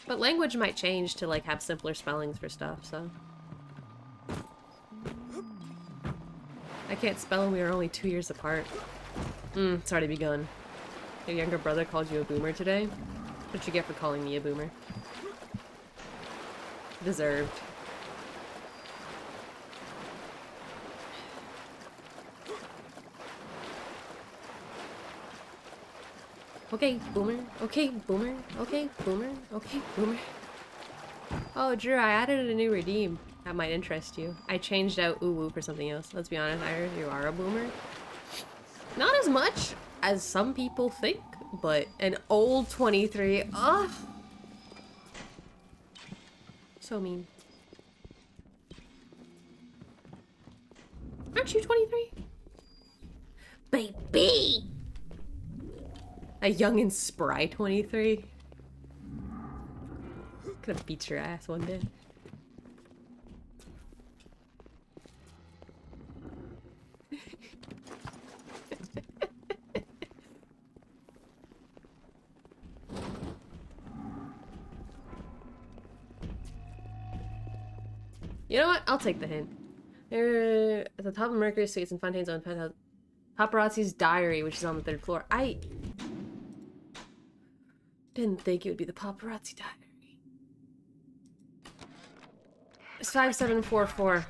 But language might change to like have simpler spellings for stuff, so. I can't spell and we are only two years apart. Hmm, it's already begun. Your younger brother called you a boomer today? What'd you get for calling me a boomer? Deserved. Okay, boomer. Okay, boomer. Okay, boomer. Okay, boomer. Oh, Drew, I added a new redeem. That might interest you. I changed out uwu for something else. Let's be honest, I you are a boomer. Not as much as some people think, but an old 23. Ugh. So mean. Aren't you 23? Baby! A young and spry 23. Gonna beat your ass one day. Take the hint. At the top of Mercury Suites in Fontaine's own penthouse. Paparazzi's diary, which is on the third floor. I didn't think it would be the paparazzi diary. It's 5744.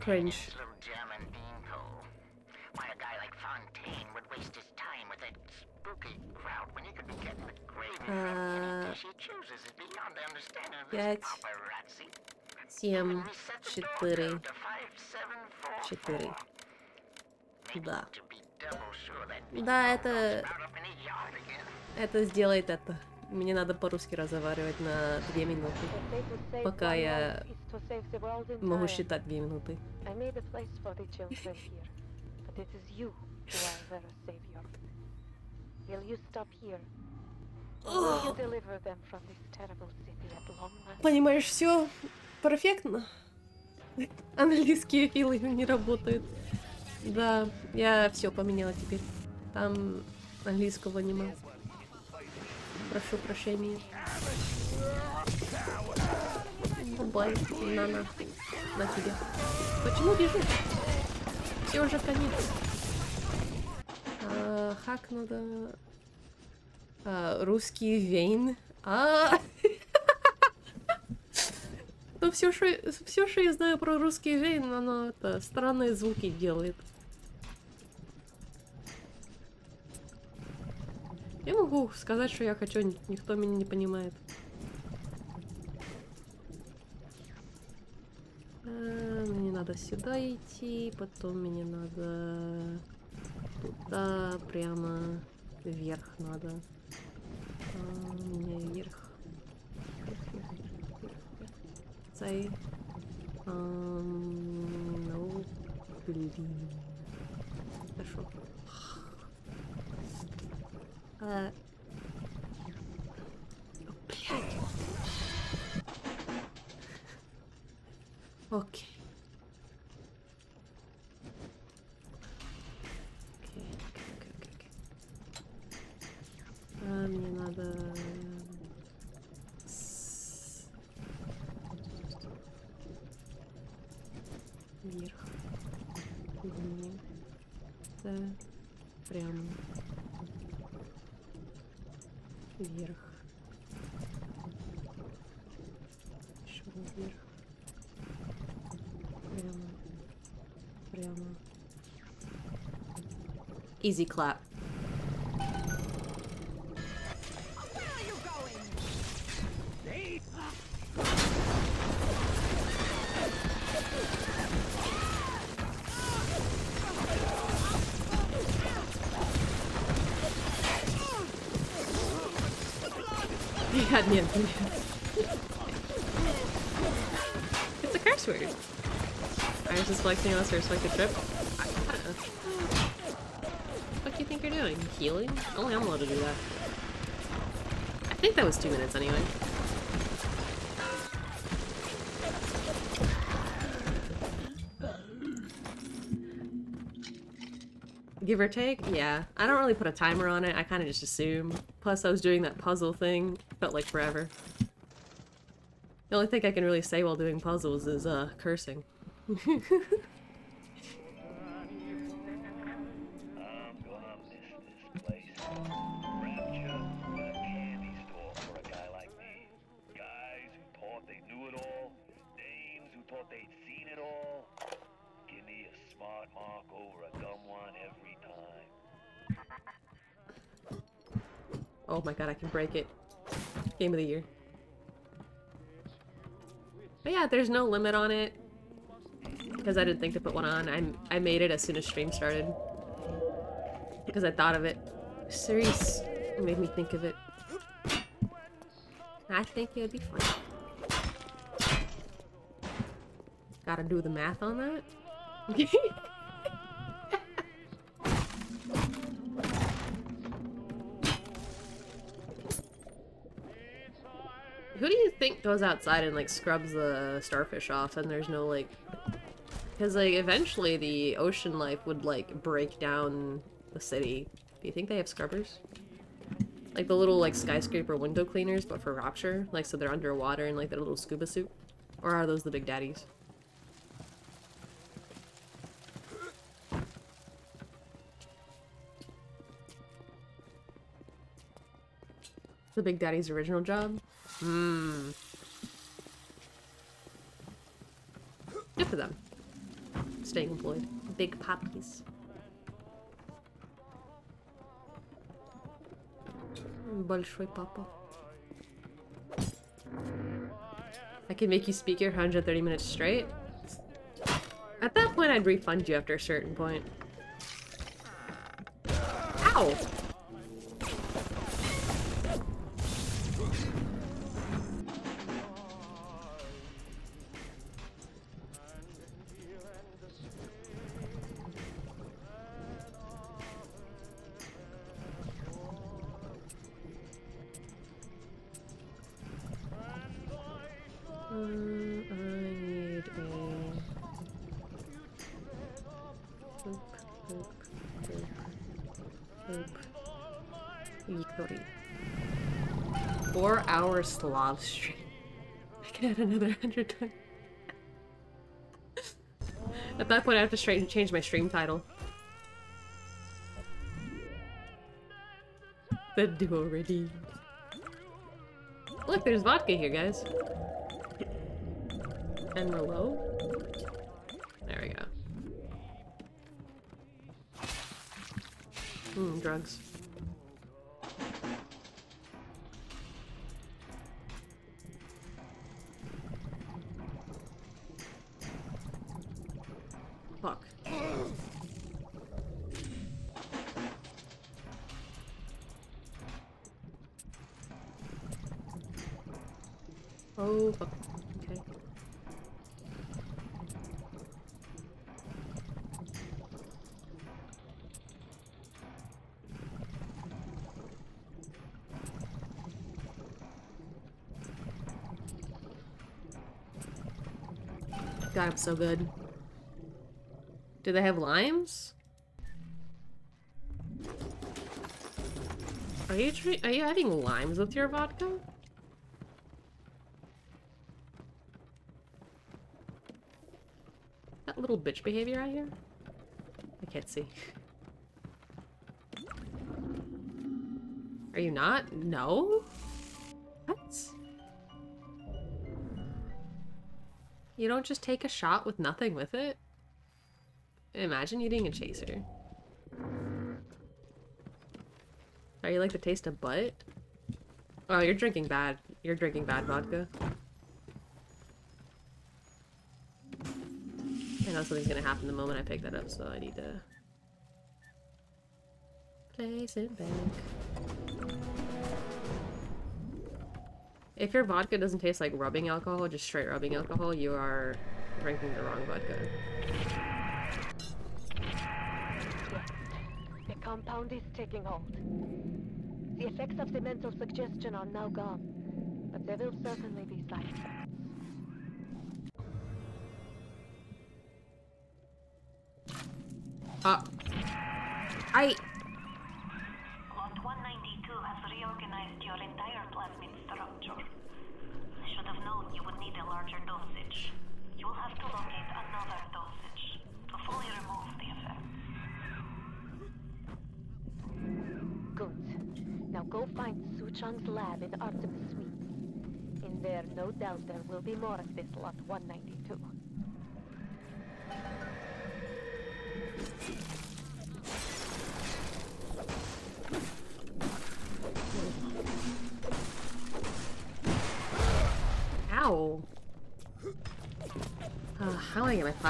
Cringe. Little German beanpole. Why a guy like Fontaine would waste his time with that spooky crowd when he could be getting the gravy Uh, dish he chooses is beyond understanding of yeah, it's- 7, 4, 4. Да. Да, это... Это сделает это. Мне надо по-русски разговаривать на две минуты, пока я могу считать две минуты. Понимаешь, все, перфектно. Английские филы не работают. Да, я все поменяла теперь. Там английского нема. Прошу прощения. Бай, на на. На тебе. Почему бежишь? Все уже конец. А, хак надо... А, русский вейн. А, ну все, что все, что я знаю про русский вейн, оно это странные звуки делает. Я могу сказать, что я хочу, ни- никто меня не понимает. А, Мне надо сюда идти, потом мне надо туда, прямо вверх надо. А, Мне. Вверх, say? Um, no building. Special. Uh. Okay. okay. Okay, okay, okay, okay. Um, another... Прямо. Вверх. Еще вверх. Прямо. Прямо. Easy clap. It's a curse word. I was just flexing on a curse like a trip. I, I what do you think you're doing? Healing? Only I'm allowed to do that. I think that was two minutes anyway. Give or take? Yeah. I don't really put a timer on it. I kind of just assume. Plus, I was doing that puzzle thing. Felt like forever. The only thing I can really say while doing puzzles is, uh, cursing. Oh my god, I can break it. Game of the year. But yeah, there's no limit on it. Because I didn't think to put one on. I, I made it as soon as stream started. Because I thought of it. Cerise made me think of it. I think it would be fun. Gotta do the math on that. goes outside and like scrubs the starfish off and there's no like because like eventually the ocean life would like break down the city. Do you think they have scrubbers? Like the little like skyscraper window cleaners but for Rapture? Like so they're underwater in like their little scuba suit? Or are those the big daddies? The Big Daddy's original job? Hmm. for them. Staying employed. Big poppies. Большой папа. I can make you speak here 130 minutes straight. At that point, I'd refund you after a certain point. Ow! Hour sloth stream. I can add another hundred times. At that point, I have to straight change my stream title. The duo ready. Look, there's vodka here, guys. And Merlot. There we go. Hmm, drugs. So good. Do they have limes? Are you are you adding limes with your vodka? That little bitch behavior out here? I can't see. Are you not? No? You don't just take a shot with nothing with it? Imagine eating a chaser. Are you like the taste of butt? Oh, you're drinking bad. You're drinking bad vodka. I know something's gonna happen the moment I pick that up, so I need to place it back. If your vodka doesn't taste like rubbing alcohol, just straight rubbing alcohol, you are drinking the wrong vodka. The compound is taking hold. The effects of the mental suggestion are now gone, but there will certainly be side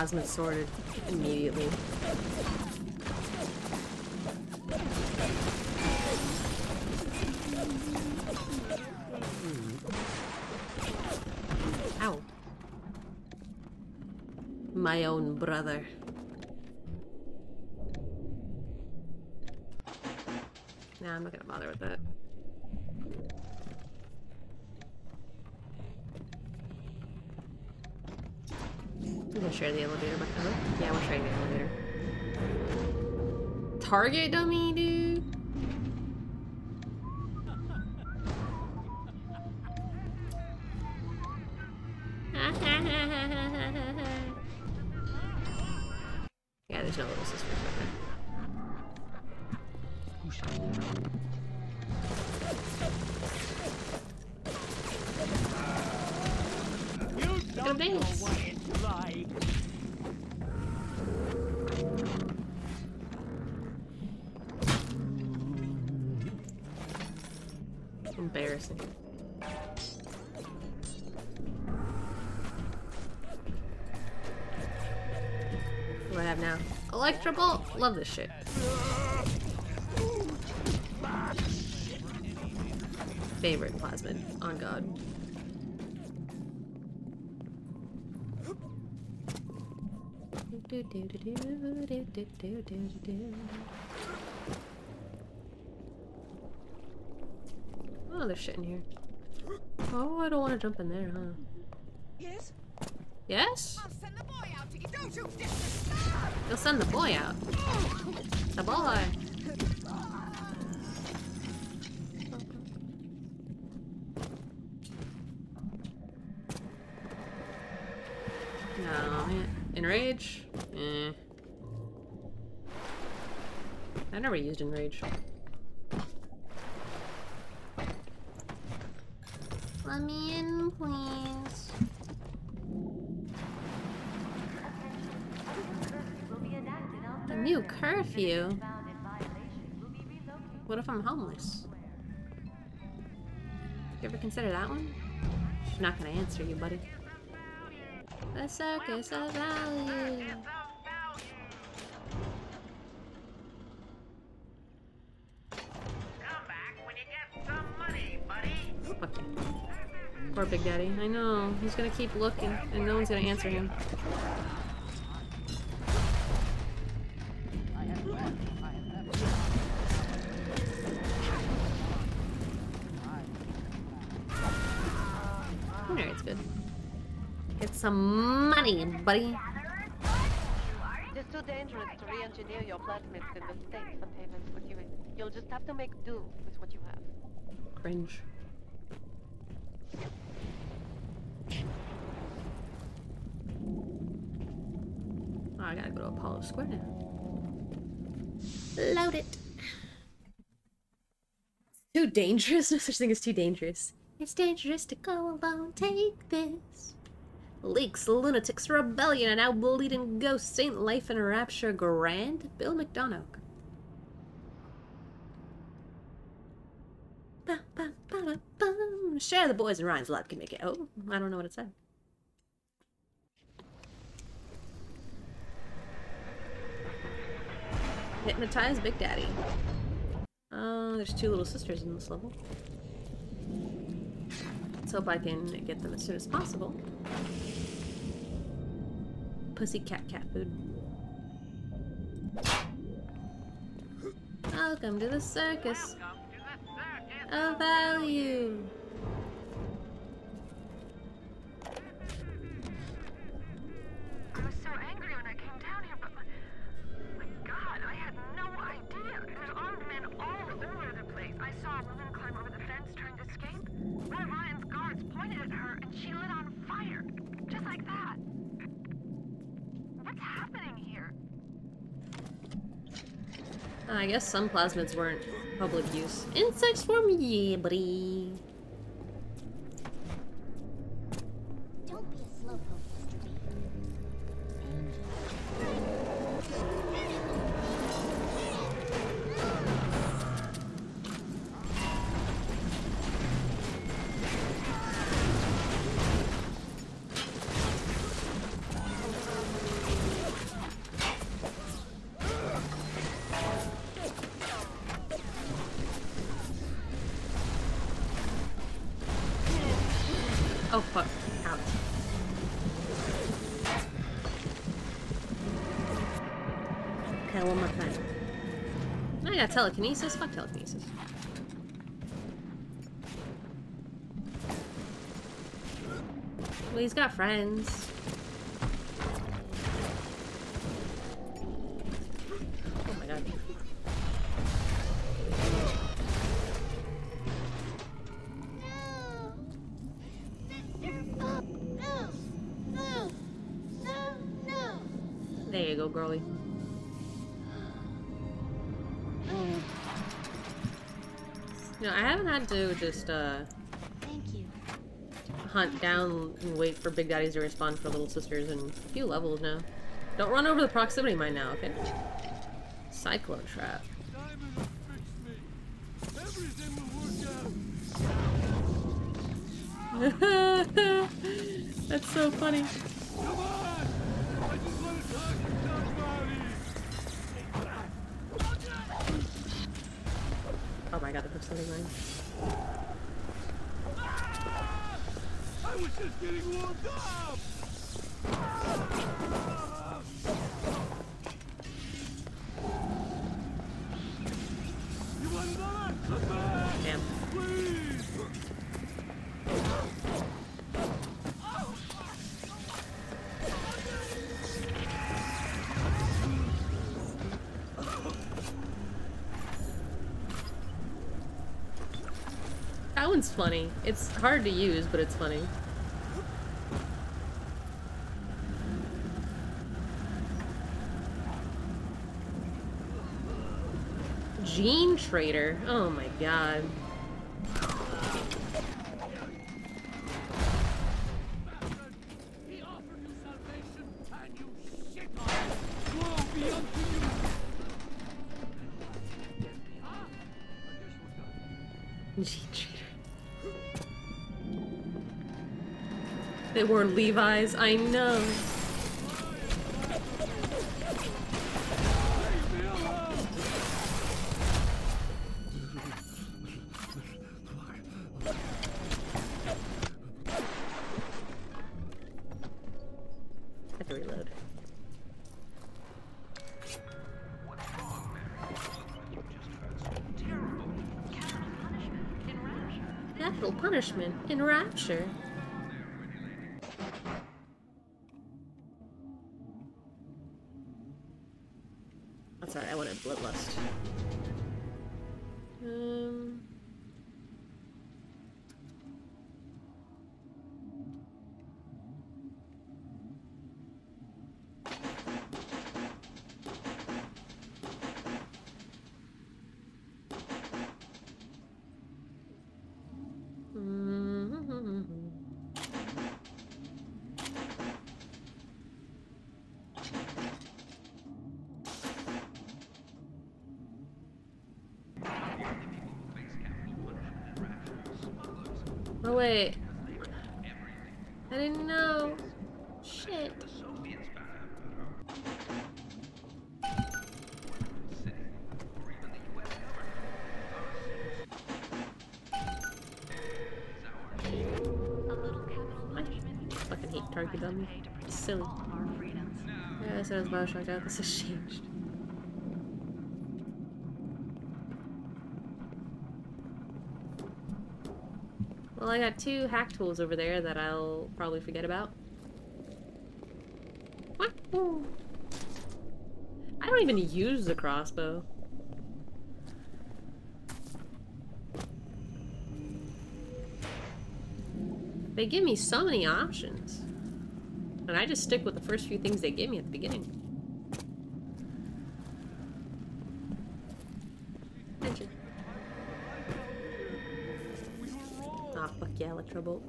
plasmid sorted immediately? Ow. My own brother. Target dummy, dude. Now? Electro Bolt? Love this shit. Favorite plasmid, on God. Oh, there's shit in here. Oh, I don't want to jump in there, huh? Yes? Yes? You'll send the boy out. The boy. No, enrage? Eh. I never used enrage. Let me in, please. A new curfew? What if I'm homeless? You ever consider that one? I'm not gonna answer you, buddy. The circus of value. Fuck you. Poor Big Daddy. I know. He's gonna keep looking, and no one's gonna answer him. Some money, buddy. It's too dangerous to re-engineer your plasmids in the state containment's put you in. You'll just have to make do with what you have. Cringe. Oh, I gotta go to Apollo Square now. Load it. Too dangerous? No such thing as too dangerous. It's dangerous to go alone. Take this. Leaks, lunatics, rebellion, and now bleeding ghosts. Saint life and rapture grand. Bill McDonagh. Ba, ba, ba. Share the boys and Ryan's lot can make it. Oh, I don't know what it said. Hypnotize Big Daddy. Uh, there's two little sisters in this level. Let's hope I can get them as soon as possible. Pussycat cat food. Welcome to the circus. Of value. I was so angry she lit on fire, just like that. What's happening here? Uh, I guess some plasmids weren't public use. Insects for me, buddy. Telekinesis. Fuck telekinesis. Well, he's got friends. not had to just, uh... Thank you. Hunt down and wait for Big Daddies to respond for Little Sisters in a few levels now. Don't run over the proximity mine now, okay? Cyclone trap. That's so funny. Oh my god, the proximity mine. I was just getting warmed up! You want another? Come back! Damn. Please! One's funny. It's hard to use, but it's funny. Gene Trader. Oh my god. They wore Levi's. I know. Leave me! I have to reload. Capital punishment in Rapture. That's alright, I wanted Bloodlust. Um. Oh wait. I didn't know. Shit. Fucking hate Target Dummy. It's silly. Yeah, I said it was Bioshock out. This has changed. Got two hack tools over there that I'll probably forget about. I don't even use the crossbow. They give me so many options. And I just stick with the first few things they give me at the beginning. Enter. Ah, what?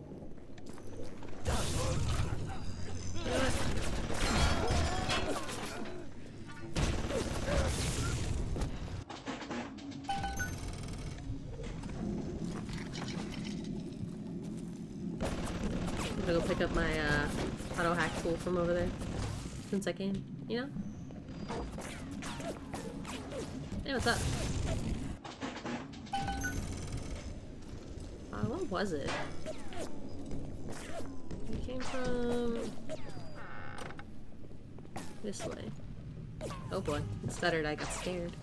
I'm gonna go pick up my uh, auto hack tool from over there. Since I can, you know? Stuttered, I got scared.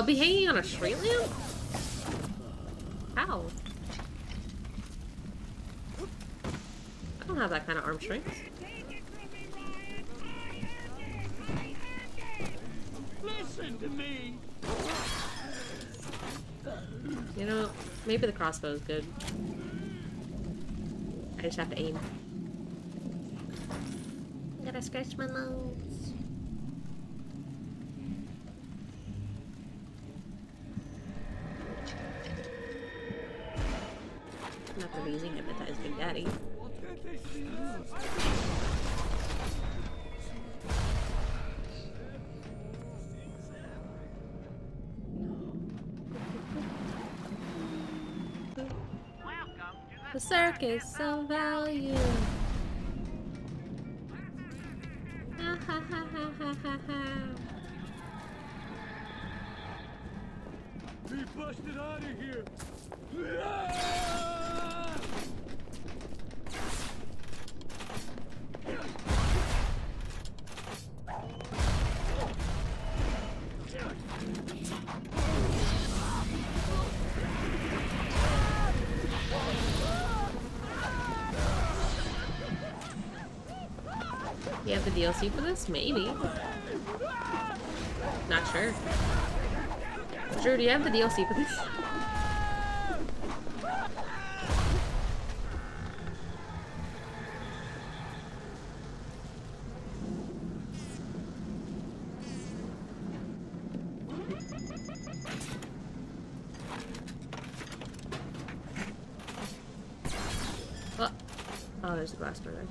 I'll be hanging on a street lamp? How? I don't have that kind of arm strength. Listen to me. You know, maybe the crossbow is good. I just have to aim. I'm gonna scratch my nose. It's of Do you have the DLC for this? Maybe. Not sure. Drew, do you have the DLC for this? Oh, oh there's a glass door there.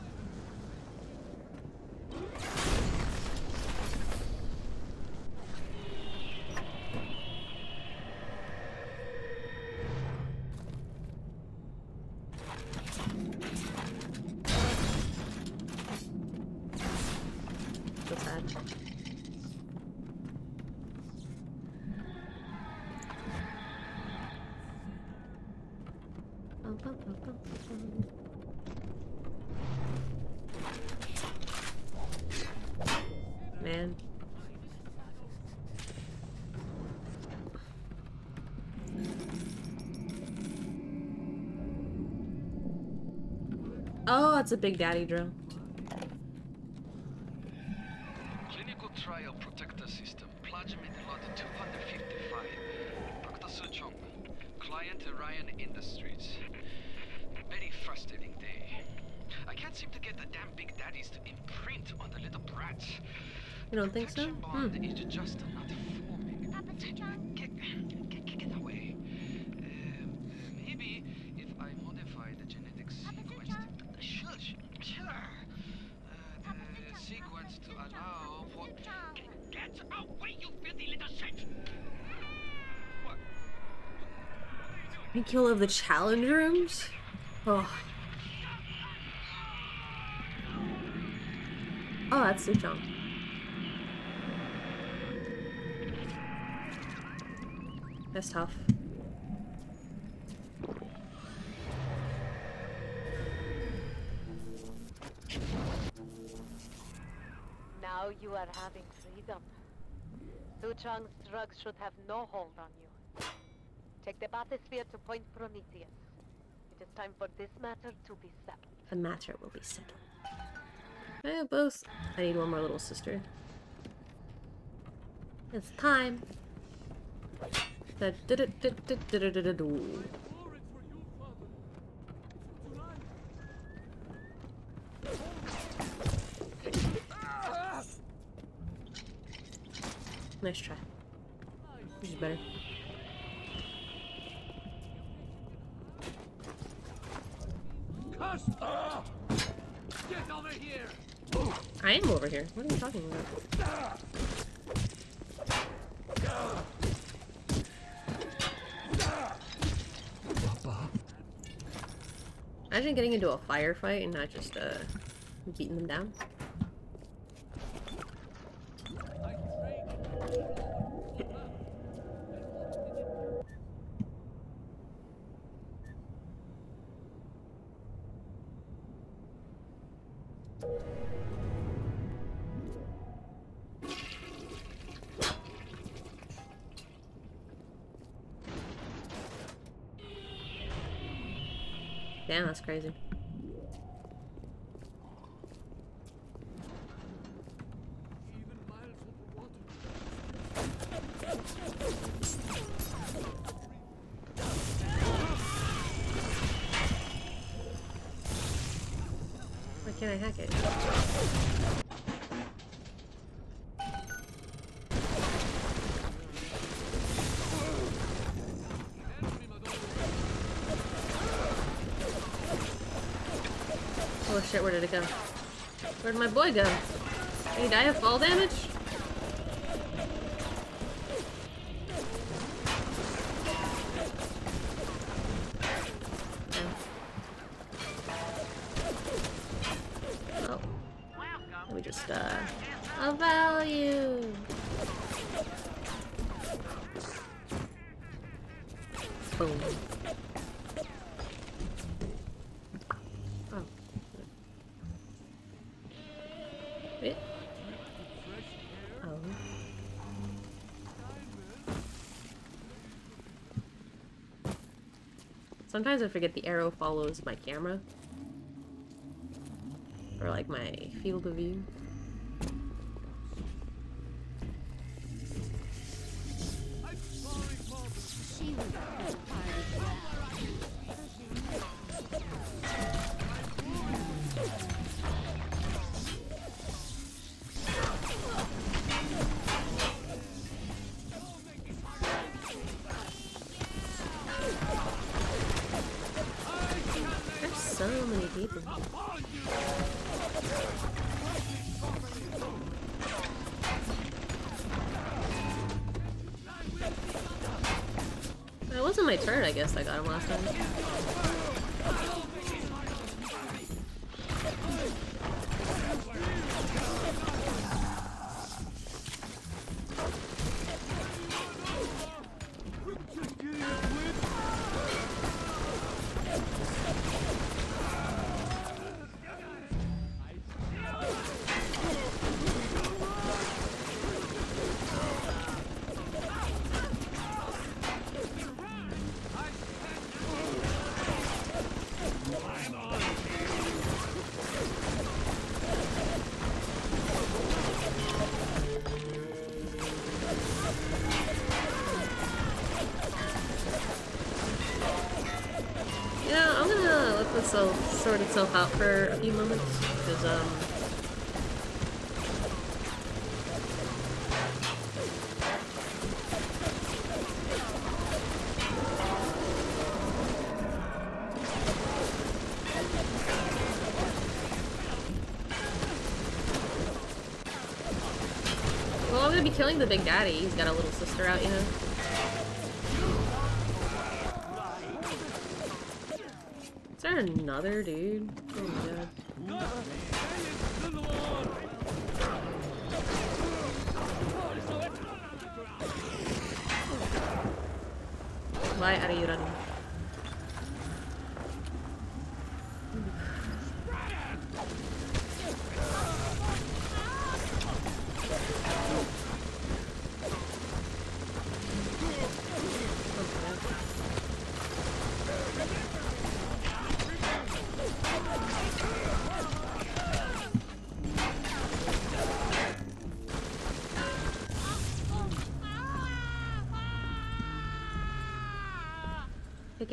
So sad. Bum, bum, bum, bum, bum. Man. It's a Big Daddy drill. Clinical trial protector system. Plasmid lot 255. Dr. Suchong. Client Ryan Industries. Very frustrating day. I can't seem to get the damn big daddies to imprint on the little brats. You don't think so? Protection Hmm. Think you'll love the challenge rooms? Oh. Oh, that's Suchong. That's tough. Now you are having freedom. Suchong's drugs should have no hold on you. Take the bathysphere to Point Prometheus. It is time for this matter to be settled. The matter will be settled. I have both. I need one more little sister. It's time. Da -da -da Nice try. This is better. I am over here. What are you talking about? Imagine getting into a firefight and not just uh beating them down. Crazy. Why can't I hack it? Oh shit, where did it go? Where'd my boy go? Did he die of fall damage? Sometimes I forget the arrow follows my camera. Or like my field of view. Turn, I guess I got him last time. Itself out for a few moments, because, um... Well, I'm gonna be killing the Big Daddy. He's got a little sister out, you know? Is there another dude?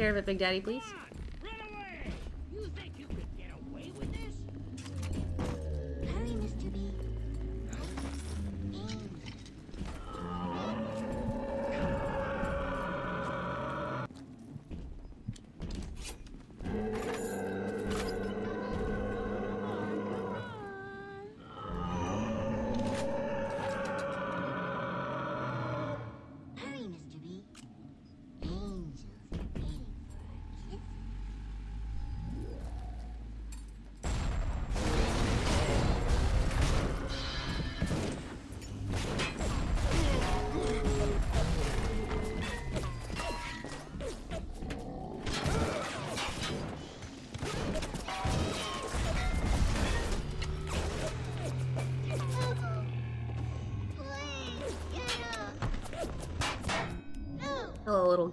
Care of it, Big Daddy, please.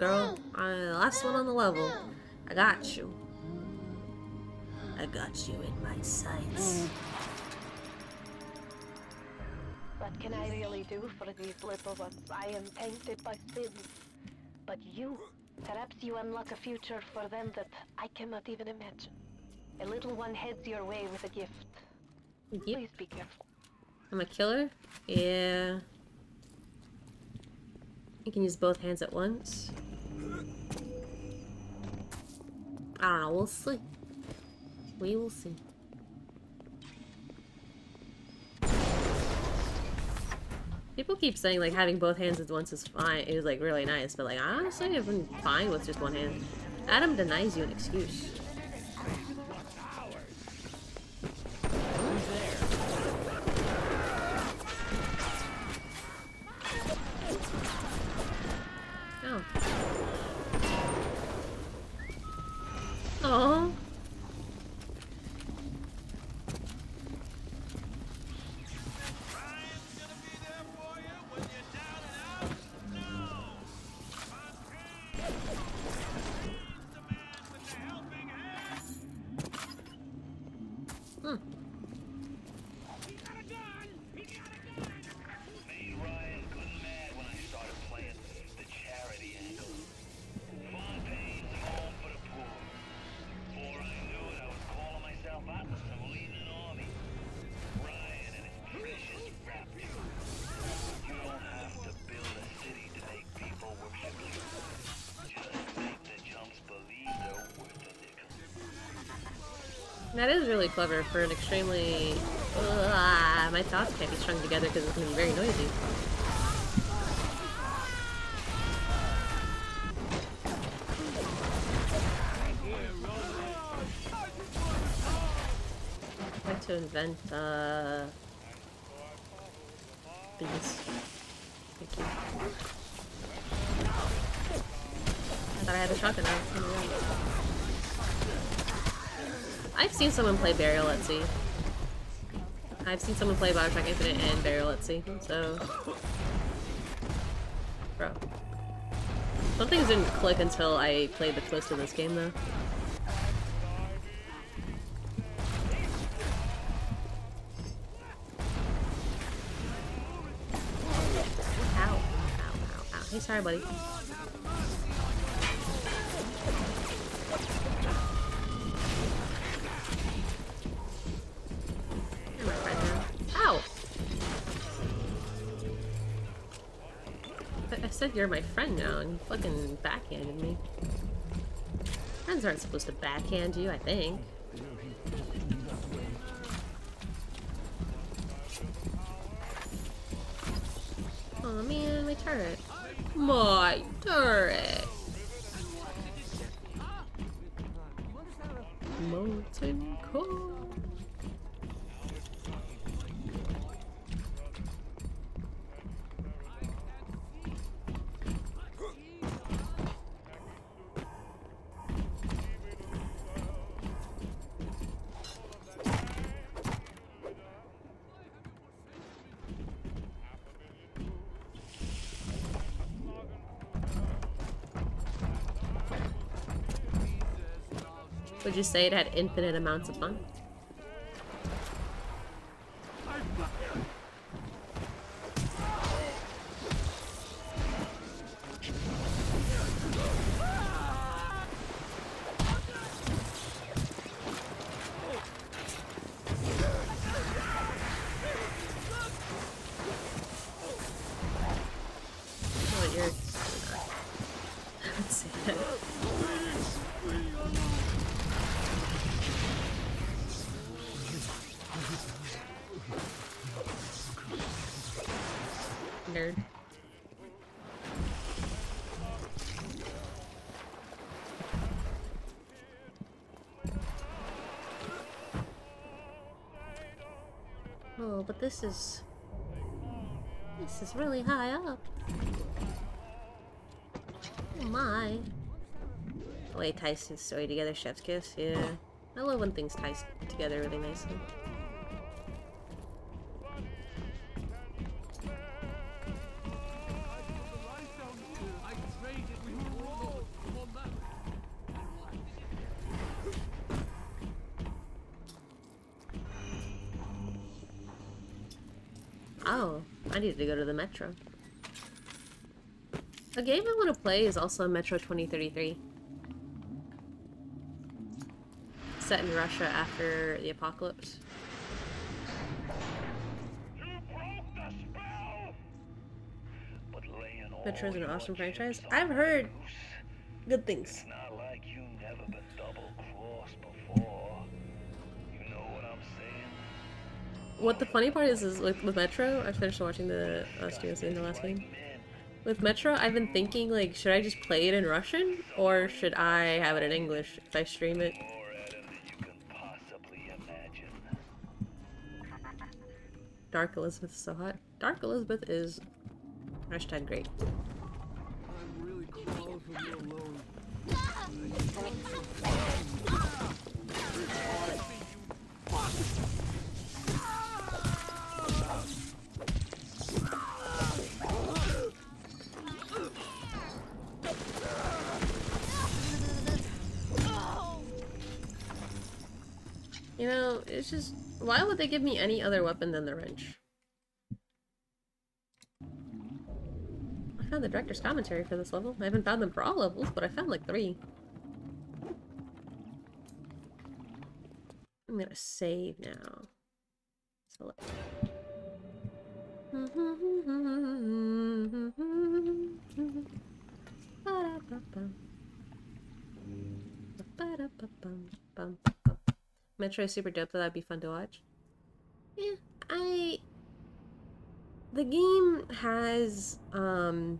Girl. I'm the last one on the level. I got you. I got you in my sights. What can I really do for these little ones? I am tainted by sin. But you, perhaps you unlock a future for them that I cannot even imagine. A little one heads your way with a gift. Yep. Please be careful. I'm a killer? Yeah. You can use both hands at once. I don't know, we'll see. We will see. People keep saying like having both hands at once is fine. It was like really nice, but like honestly, I've been fine with just one hand. Adam denies you an excuse. Really clever for an extremely. Ugh, my thoughts can't be strung together because it's going to be very noisy. I'd like to invent uh, these. Thank you. I thought I had a shotgun. Seen someone play Burial at Sea. I've seen someone play Bioshock Infinite and Burial at Sea, so... Bro. Some things didn't click until I played the twist of this game, though. Ow. Ow, ow, ow. Hey, sorry, buddy. I you're my friend now, and you fucking backhanded me. Friends aren't supposed to backhand you, I think. Oh man, my turret. My turret! Would you say it had infinite amounts of fun? This is... This is really high up. Oh my. The way the story together, Chef's Kiss, yeah. I love when things tie together really nicely. Metro. A game I want to play is also Metro 2033. Set in Russia after the apocalypse. Metro broke the spell! But laying all Metro's an awesome franchise. I've heard good things. What the funny part is, is with, with Metro, I finished watching the uh, scene, the last game. With Metro, I've been thinking, like, should I just play it in Russian? Or should I have it in English if I stream it? Dark Elizabeth is so hot. Dark Elizabeth is hashtag great. It's just why would they give me any other weapon than the wrench? I found the director's commentary for this level. I haven't found them for all levels, but I found like three. I'm gonna save now. Select. Ba-da-ba-bum. Ba-da-ba-bum. Metro super dope, so that'd be fun to watch. Yeah, I. The game has, um.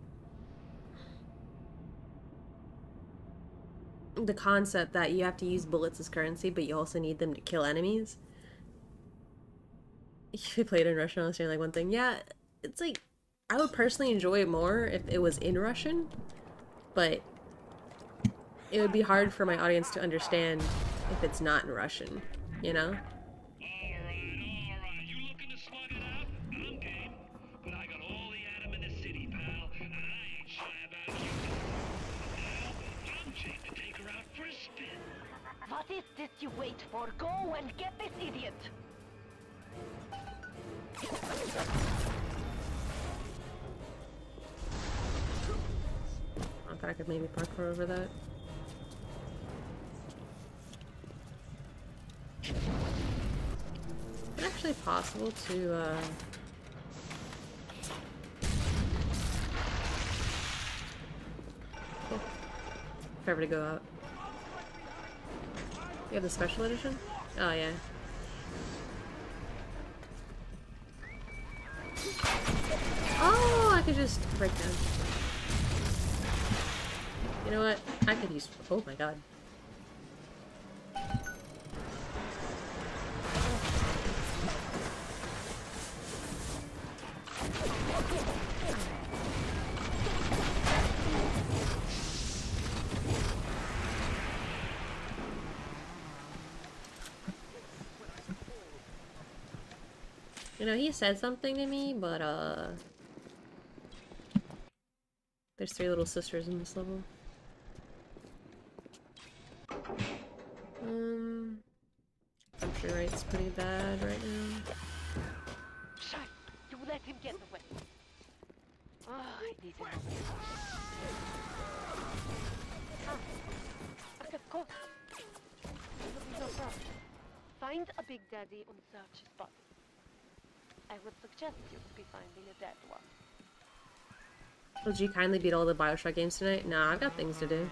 The concept that you have to use bullets as currency, but you also need them to kill enemies. If you played in Russian, I was saying like one thing. Yeah, it's like. I would personally enjoy it more if it was in Russian, but it would be hard for my audience to understand if it's not in Russian, you know? Alright, alright. You looking to slug it out? I'm game. But I got all the ADAM in the city, pal. And I ain't shy about you. Now, I'm chained to take her out for a spin. What is this you wait for? Go and get this idiot! I thought I could maybe park parkour over that. Is it actually possible to, uh... If ever to go out. You have the special edition? Oh, yeah. Oh, I could just break down. You know what? I could use. Oh my god. You know, he said something to me, but uh... There's three little sisters in this level. Um, country rate's pretty bad right now. You let him get away. Oh, I need. Ah. Find a Big Daddy and search body. I would suggest you be finding a dead one. Would you kindly beat all the Bioshock games tonight? Nah, I've got things to do.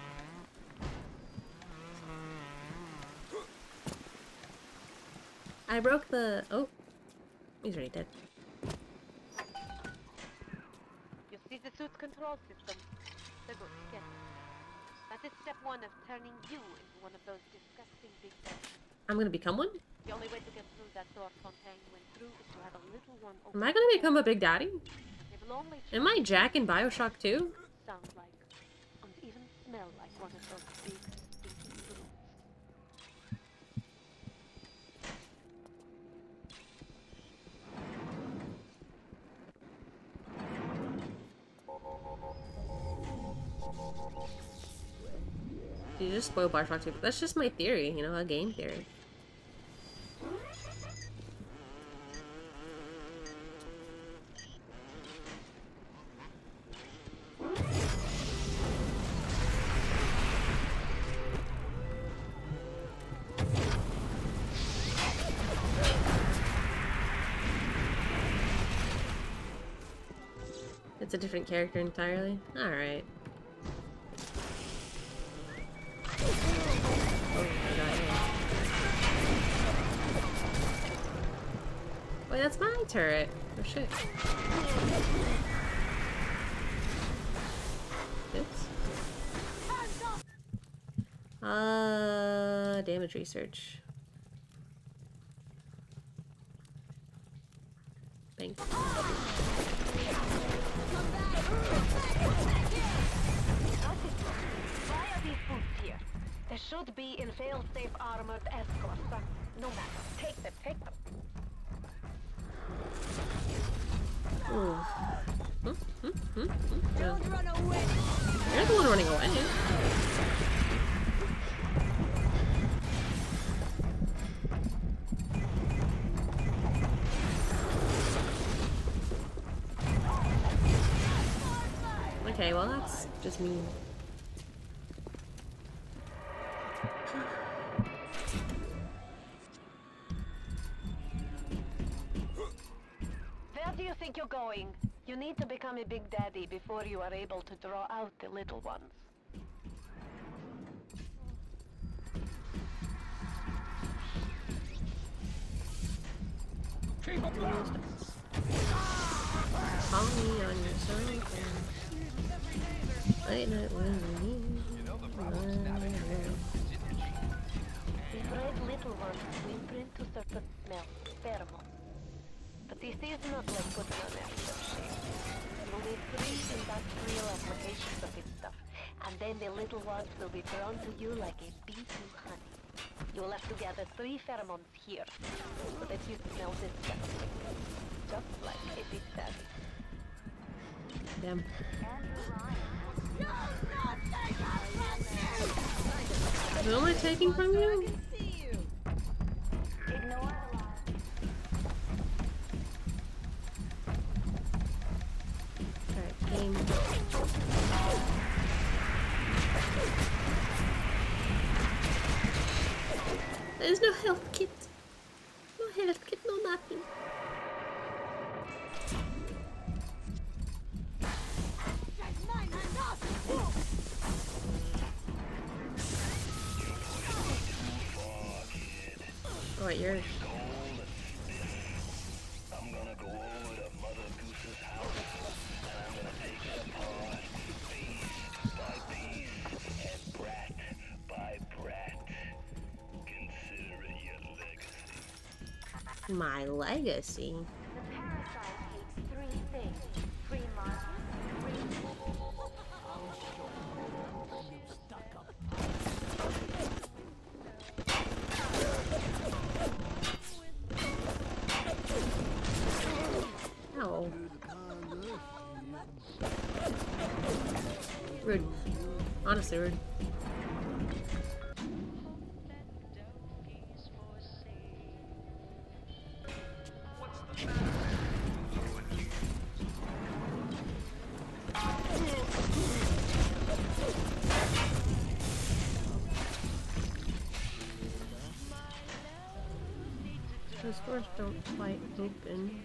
I broke the... Oh. He's already dead. You see the suit's control system? The good, yes. That is step one of turning you into one of those disgusting big. I'm gonna become one? The only way to get through that door Fontaine went through is to have a little one open. Am I gonna become a big daddy? It will only Am I Jack in Bioshock 2? sound like and even smell like one of those You just spoil Bioshock 2. That's just my theory, you know, a game theory. It's a different character entirely? Alright. Wait, that's my turret. Oh shit. Oops. Uh, damage research. Thank Why are these boots here? They should be in fail-safe armored escorts. Uh, no matter. Take them, take them. You're the one running away. Okay, well that's just mean. Think you're going? You need to become a big daddy before you are able to draw out the little ones. Call me on your cell phone. Late night when you need. These red little ones imprint to certain smells, pheromones. But this is not like putting on extra shade. You need three industrial applications of this stuff, and then the little ones will be drawn to you like a bee to honey. You will have to gather three pheromones here, so that you smell disgusting. Just like a big daddy. Damn. Who am I taking from you? See you. Oh, wait, you're. My legacy. Don't open.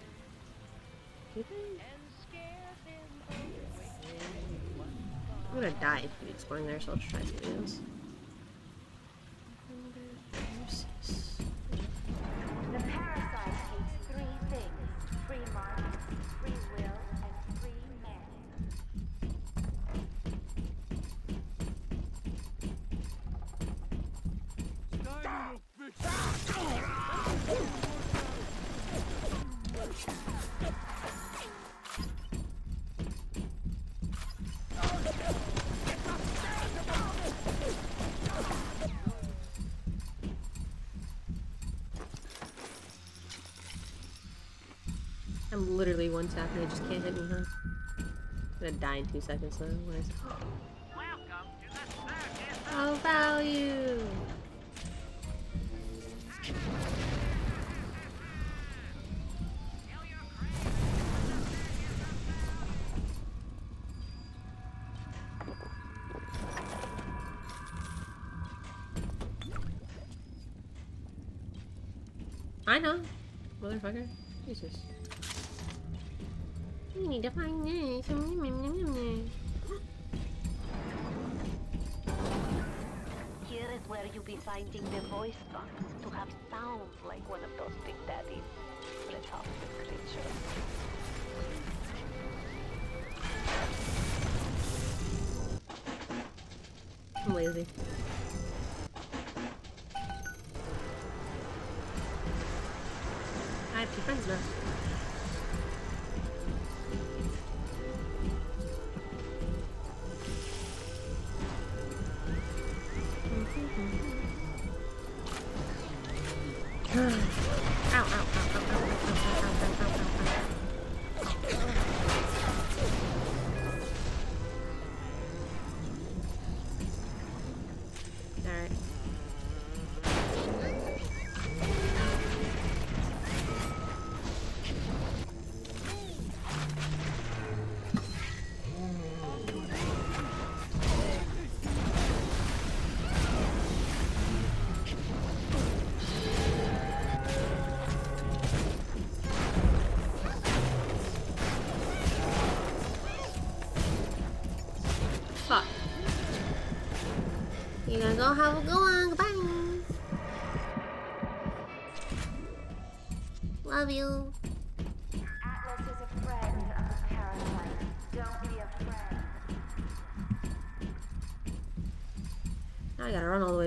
Do they? I'm gonna die if we exploring there, so I'll try something else. The parasite hates three things. Free markets, free will, and free men. Die, you little bitch! I'm and they just can't hit me, huh? I'm gonna die in two seconds like one of those big daddy creatures. I'm lazy.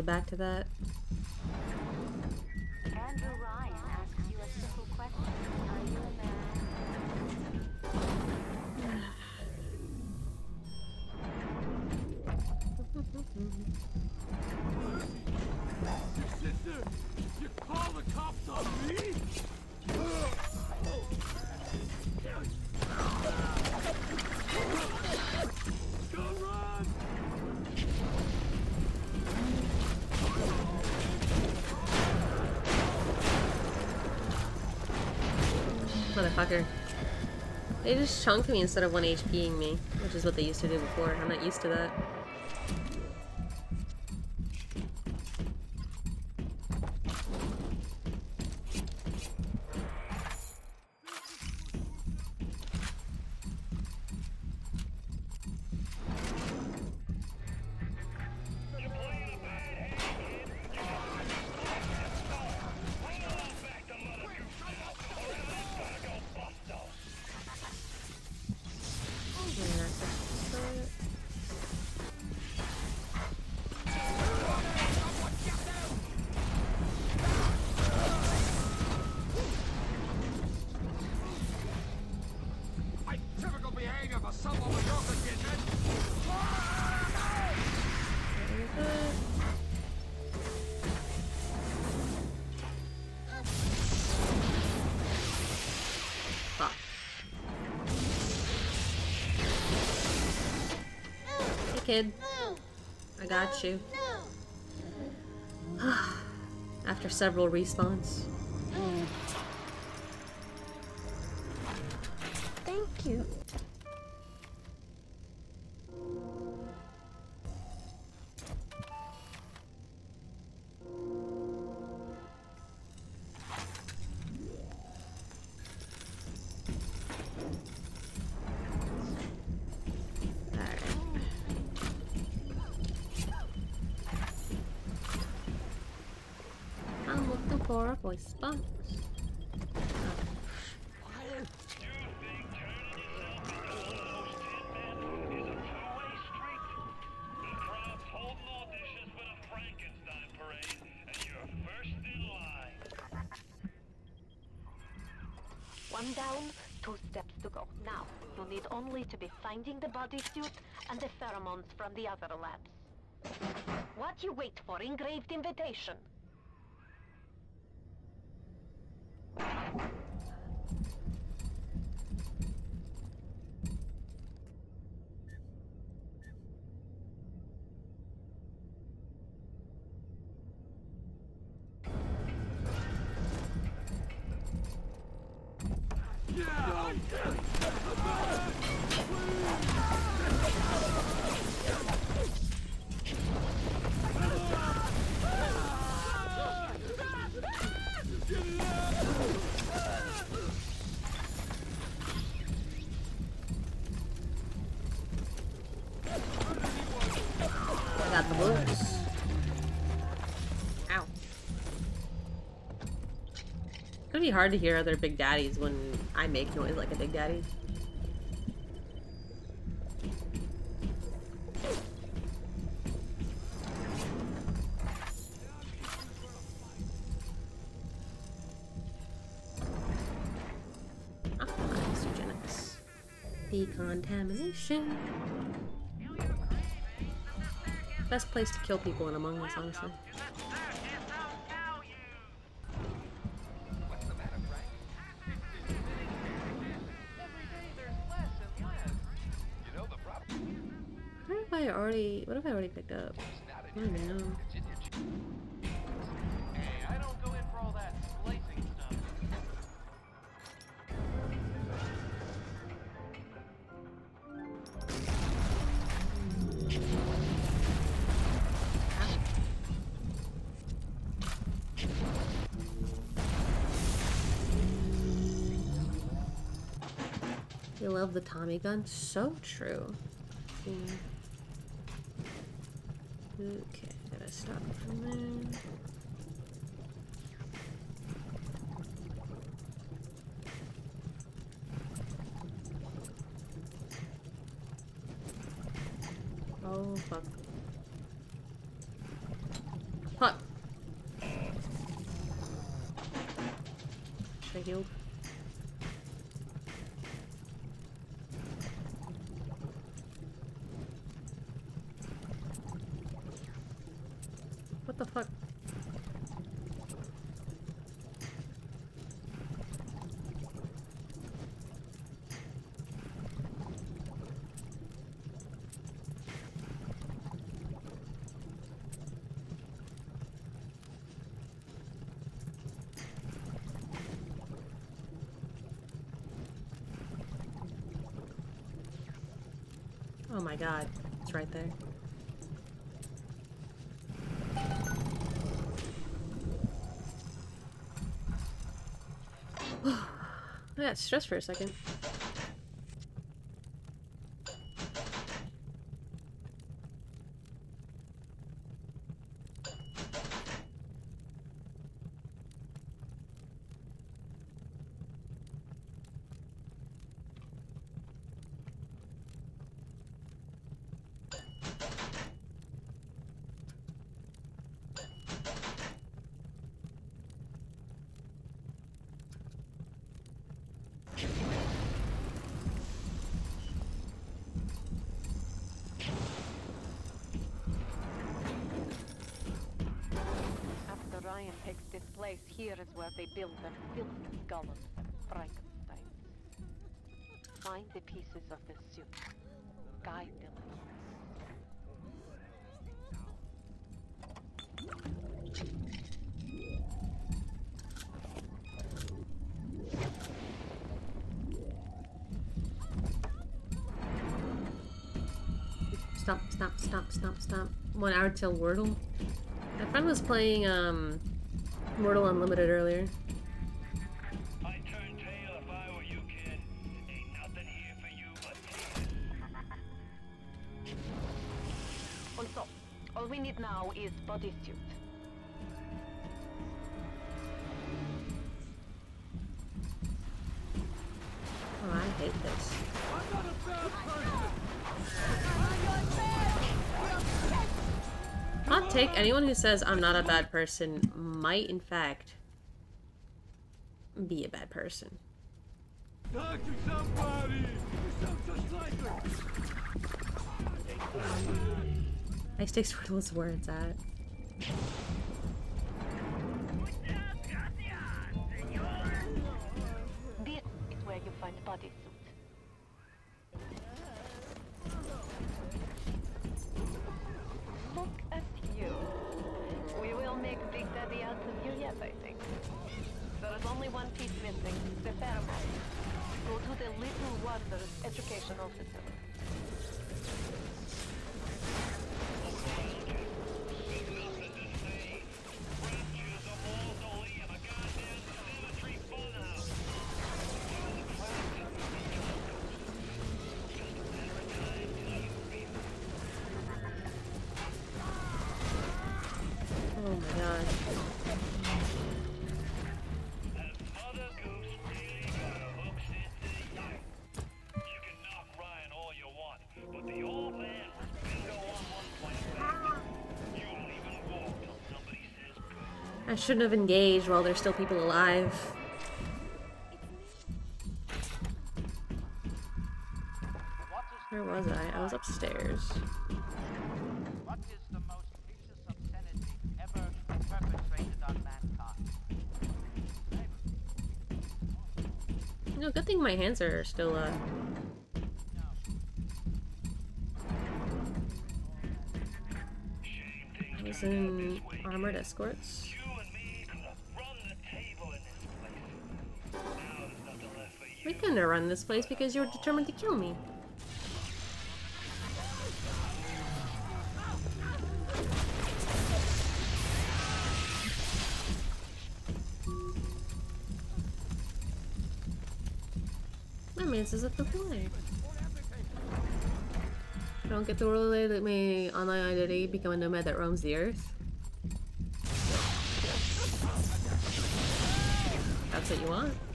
back to that? They just chunked me instead of one HPing me, which is what they used to do before. I'm not used to that. You. After several respawns. finding the bodysuit and the pheromones from the other labs. What you wait for, engraved invitation. Gonna be hard to hear other big daddies when I make noise like a big daddy. Ah, Decontamination. Best place to kill people in Among Us, honestly. Stuff. You love the Tommy gun? So true. Mm. Okay, gotta stop from there. Oh fuck. Fuck. Should I heal? What the fuck? Oh my god, it's right there. I got stressed for a second. After Ryan takes this place, here is where they build their filthy golems and Frankensteins. Find the pieces of the suit. Guide them. Stop, stop, stop, stop, stop. One hour till Wordle. My friend was playing um Wordle Unlimited earlier. Who says I'm not a bad person might in fact be a bad person. Talk to somebody. I sticks Wordle those words at. I shouldn't have engaged while there's still people alive. Where was I? I was upstairs. What is the most vicious obscenity ever perpetrated on mankind? No, good thing my hands are still, uh... I was in armored escorts. Couldn't have run this place because you're determined to kill me. That is at the play. Don't get the world let me online identity become a nomad that roams the earth. That's what you want.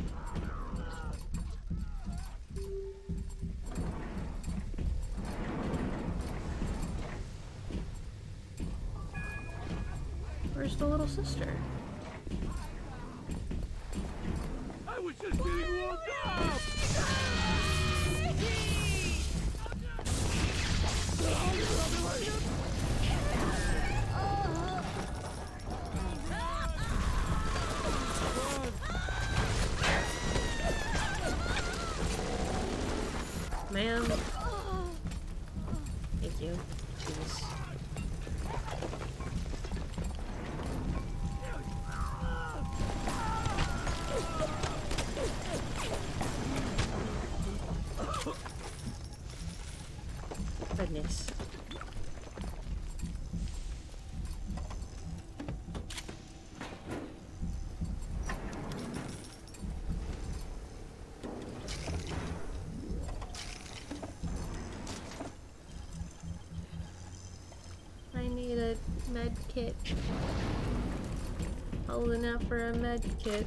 For a med kit.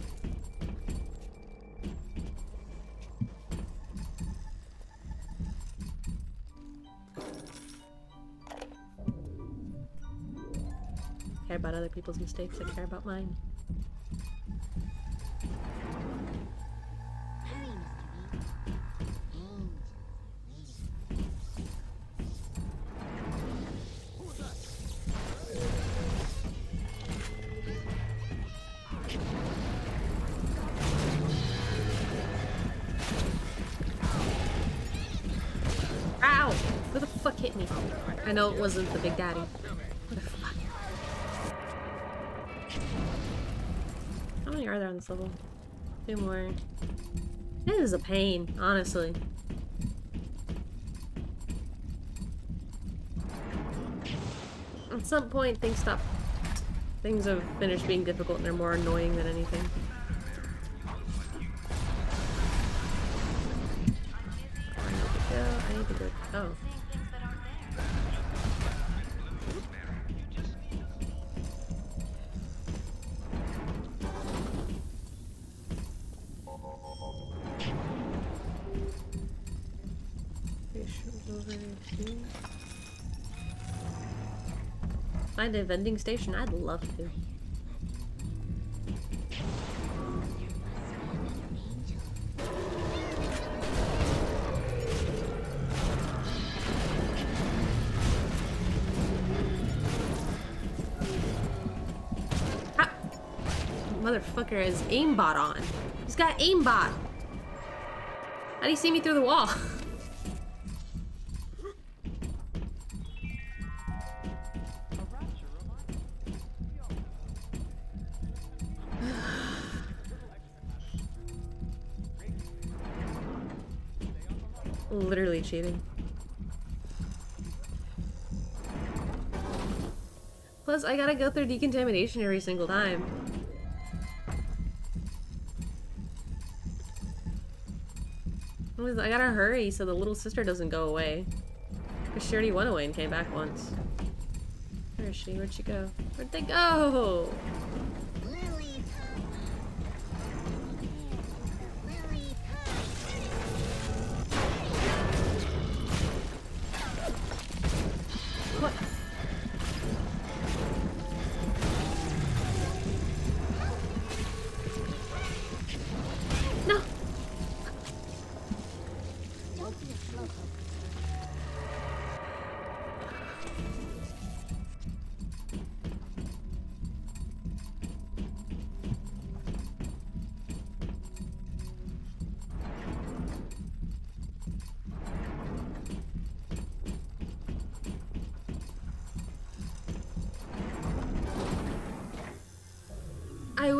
Care about other people's mistakes, I care about mine. I know it wasn't the big daddy. How many are there on this level? Two more. This is a pain, honestly. At some point, things stop. Things have finished being difficult and they're more annoying than anything. Find a vending station? I'd love to. Motherfucker has aimbot on. He's got aimbot. How do you see me through the wall? Cheating. Plus, I gotta go through decontamination every single time. I gotta hurry so the little sister doesn't go away. Because she already went away and came back once. Where is she? Where'd she go? Where'd they go?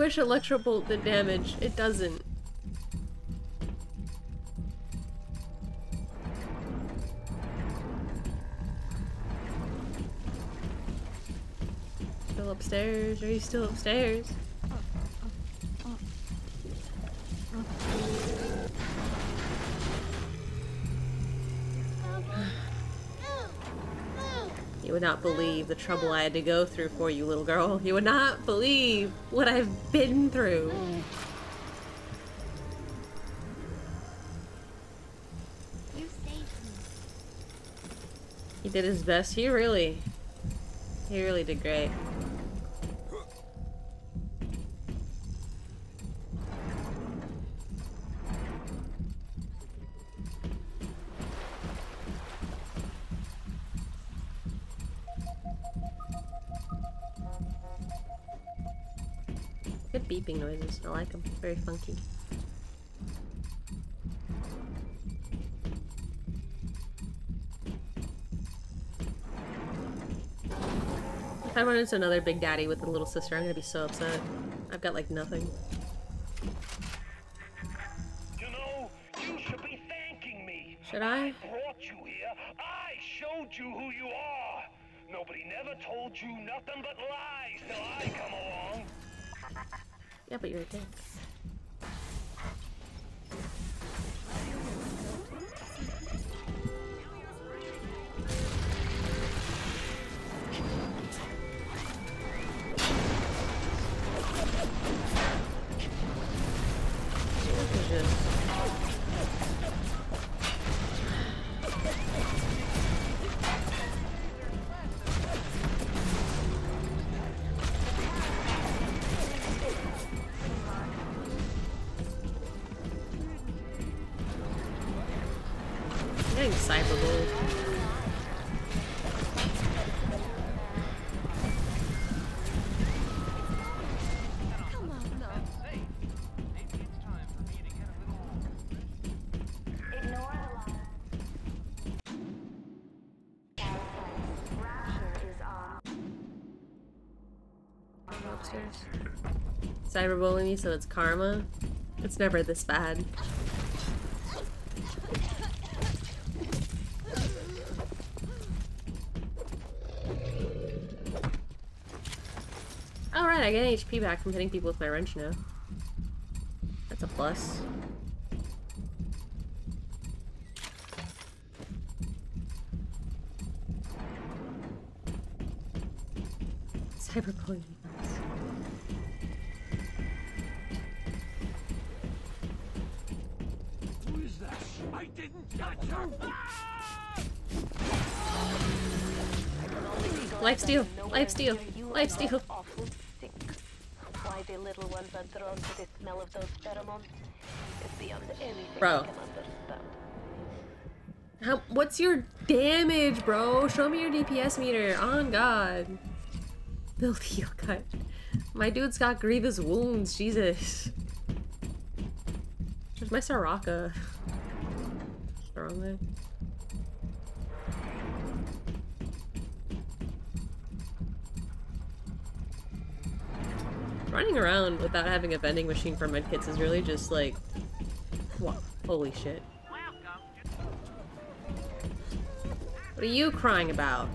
Wish Electrobolt did damage. It doesn't. Still upstairs? Are you still upstairs? You would not believe the trouble I had to go through for you, little girl. You would not believe what I've been through. You saved me. He did his best. He really, he really did great. Beeping. I like them. Very funky. If I run into another Big Daddy with a little sister, I'm gonna be so upset. I've got like nothing. You know, you should be thanking me. Should I? brought you here. I showed you who you are. Nobody never told you nothing but lies till I come along. Yeah, but you're a dick. Cyberbullying me, so it's karma. It's never this bad. Alright, I get HP back from hitting people with my wrench now. That's a plus. Cyberbullying. Steal! Life steal! Life steal! Awful sick. Why the little ones are drawn to the smell of those pheromones is beyond anything Bro. I can understand. How, what's your damage, bro? Show me your DPS meter. On God. Build heal cut. My dude's got grievous wounds. Jesus. Where's my Soraka? What's wrong there? Running around without having a vending machine for medkits is really just like, holy shit. What are you crying about?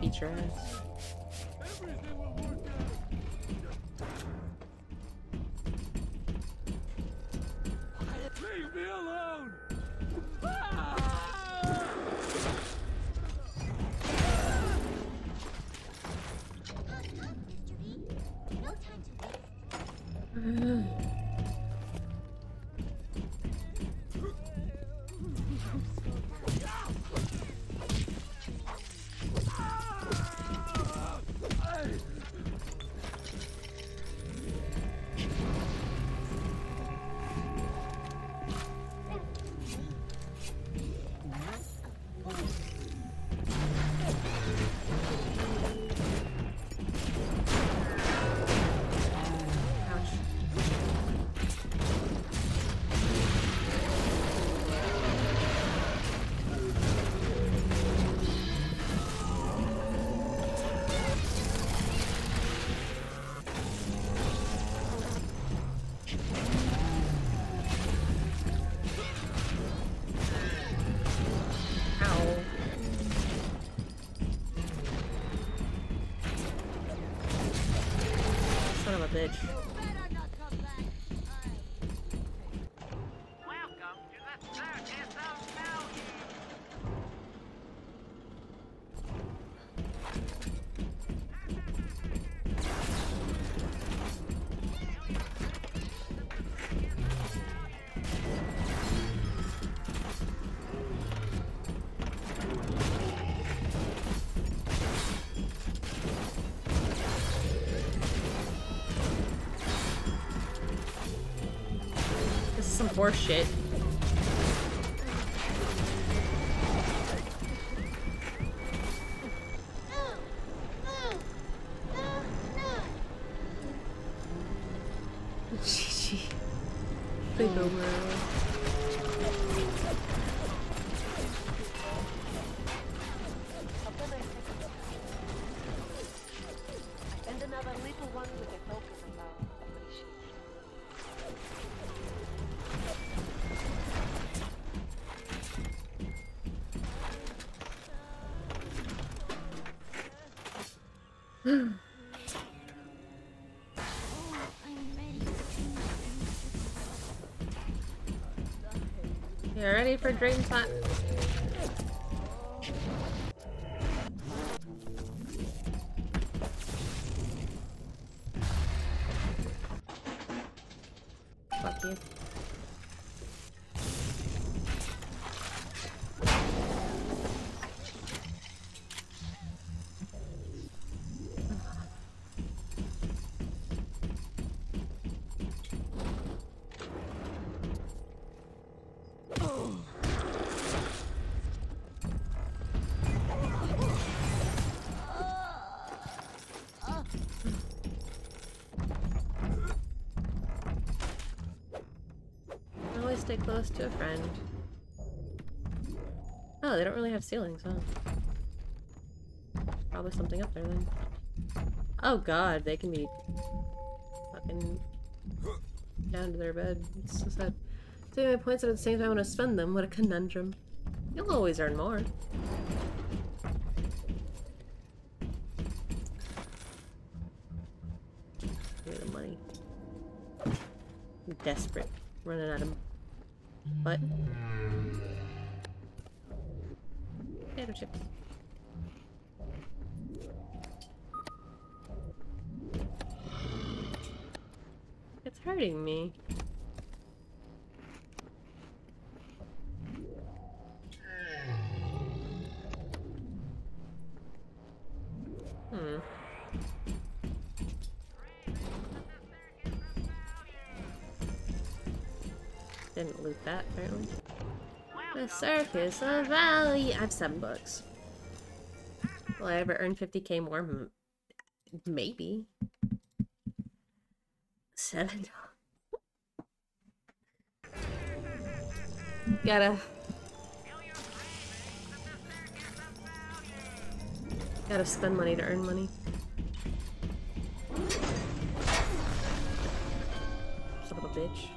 Beat your ass. Horse shit. Ready for dream time? Stay close to a friend. Oh, they don't really have ceilings, huh? Probably something up there then. Oh god, they can be fucking down to their bed. It's so sad. Taking my points at the same time I want to spend them. What a conundrum. You'll always earn more. Circus of Value! I have seven books. Will I ever earn 50k more? Maybe. Seven. Gotta. Gotta spend money to earn money. Son of a bitch.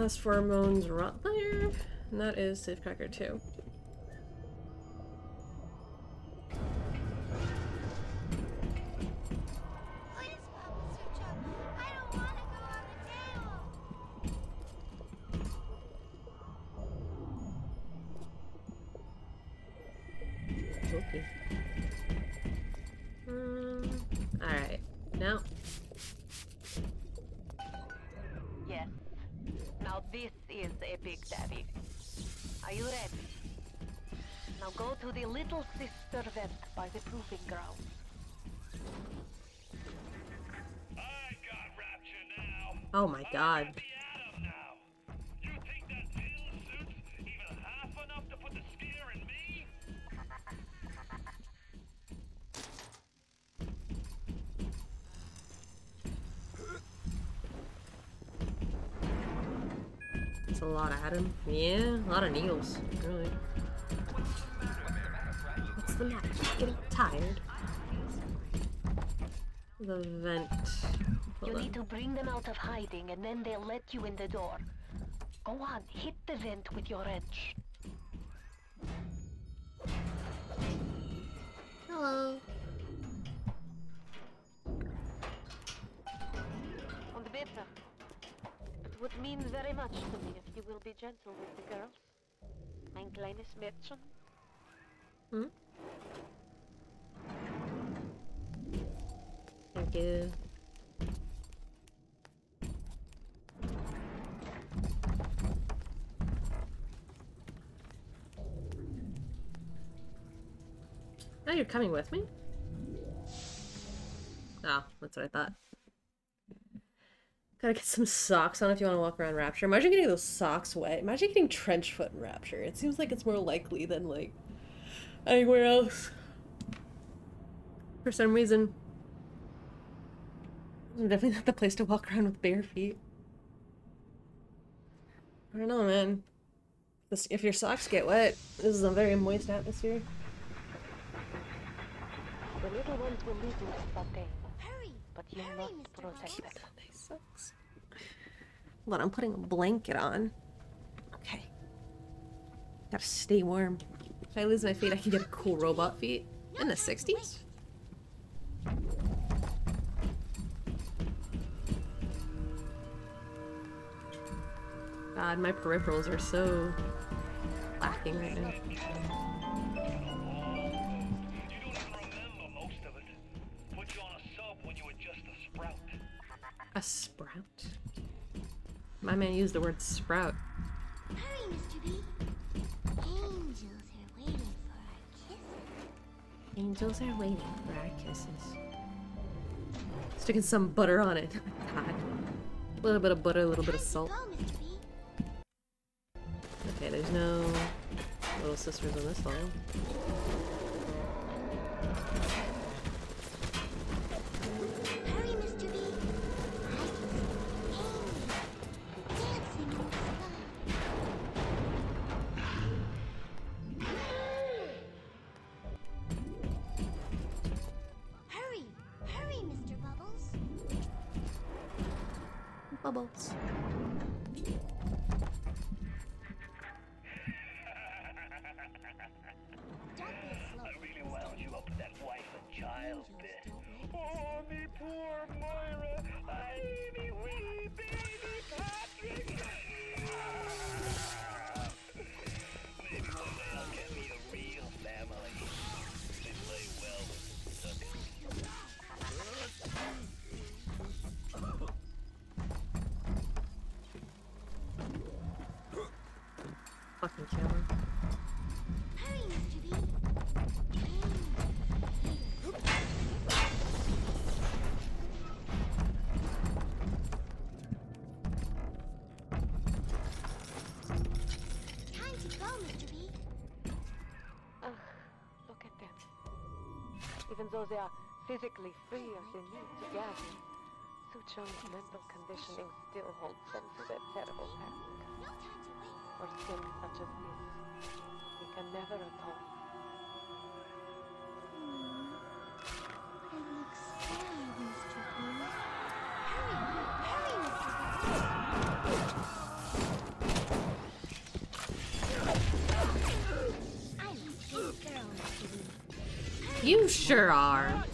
That's Pheromones Rottweiler, and that is Safecracker 2. It's a lot of ADAM. Yeah, a lot of needles. Really. What's the matter? Getting tired. The vent. You need to bring them out of hiding and then they'll let you in the door. Go on, hit the vent with your wrench. Hello. Und bitte. It would mean very much to me if you will be gentle with the girls. Mein kleines Mädchen. Hmm? Thank you. Oh, you're coming with me? Oh, that's what I thought. Gotta get some socks on if you want to walk around Rapture. Imagine getting those socks wet. Imagine getting trench foot in Rapture. It seems like it's more likely than like anywhere else. For some reason. I'm Definitely not the place to walk around with bare feet. I don't know, man. If your socks get wet, this is a very moist atmosphere. The little ones will lead you to Fontaine. But you must protect them. Nice socks. Hold on, I'm putting a blanket on. Okay. Gotta stay warm. If I lose my feet, I can get a cool robot feet. In the 60s? God, my peripherals are so lacking right now. A sprout? My man used the word sprout. Hurry, Mr. B. Angels are waiting for our kisses. Angels are waiting for our kisses. Sticking some butter on it. God. A little bit of butter, a little bit of salt. Go, Mr. B. Okay, there's no little sisters on this line. Even though they are physically free, freer than you together, Suchong's mental conditioning still holds them to their terrible past. To. For sins such as this, he can never atone. Hmm. It looks sad, You sure are.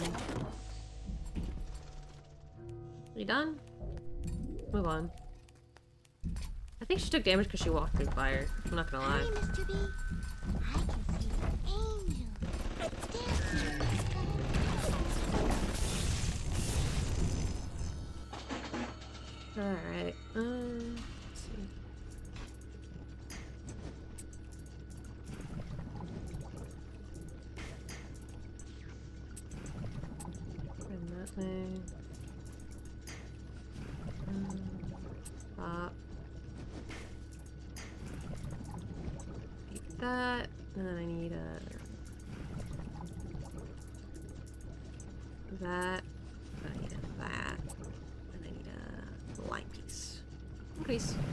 Me. You done? Move on. I think she took damage because she walked through fire. I'm not gonna lie. Hurry, And that thing. Um, pop. That. And then I need a. That. I need a that. And I need a line piece. Increase. Hop,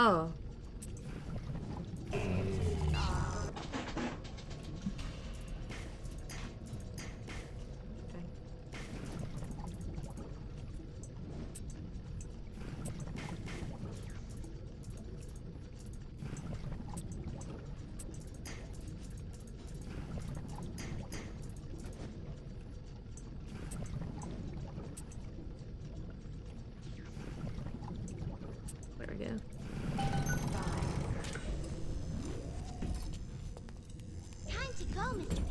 Oh. Go, Mr.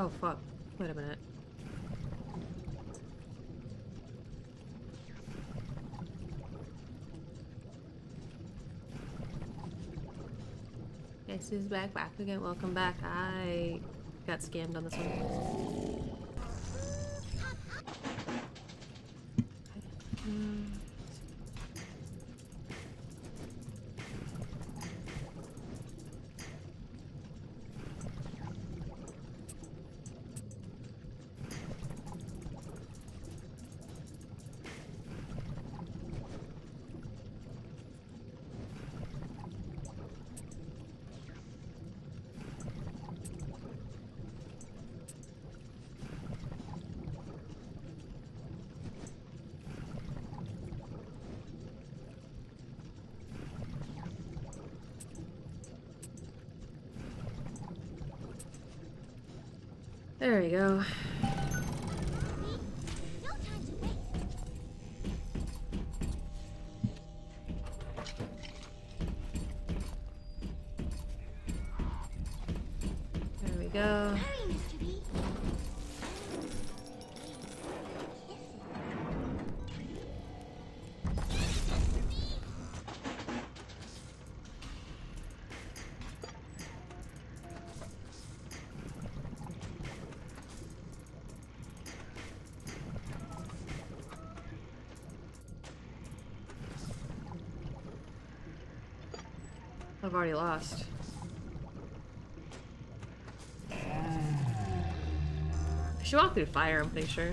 Oh fuck. Wait a minute. Guess who's back? Back again. Welcome back. I got scammed on this one. There we go. I've already lost. She walked through fire, I'm pretty sure.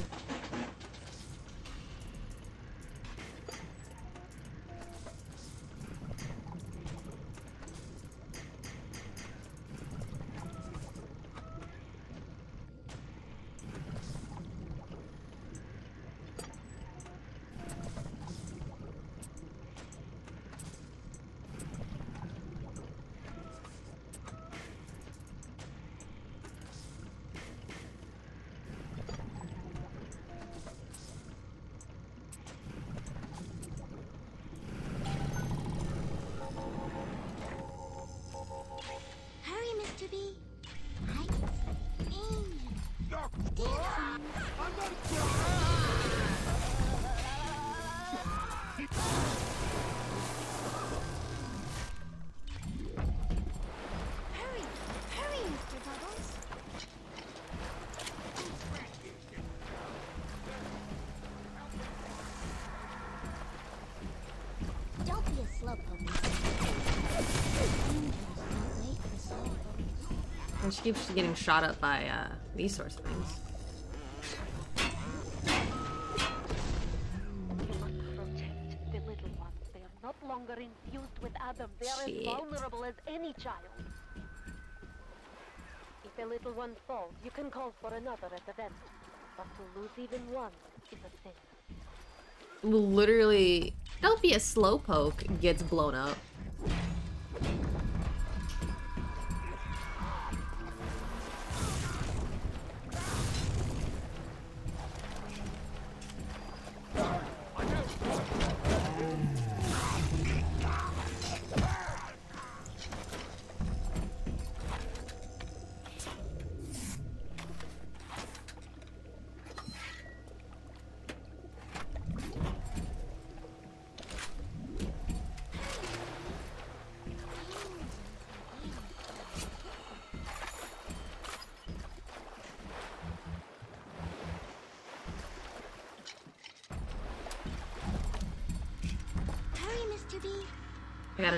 Keeps getting shot up by uh, these sorts of things. You must protect the little ones. They are not longer infused with Adam. They are Shit. as vulnerable as any child. If a little one falls, you can call for another at the vent. But to lose even one is a sin. Literally, don't be a slowpoke gets blown up.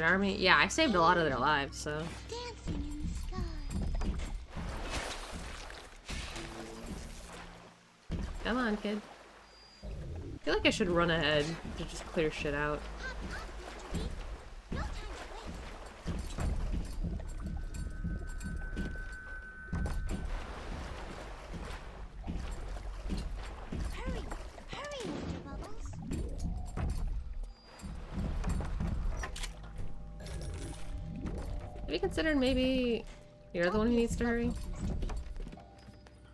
Army. Yeah, I saved a lot of their lives, so. Come on, kid. I feel like I should run ahead to just clear shit out. Considered maybe you're the one who needs to hurry?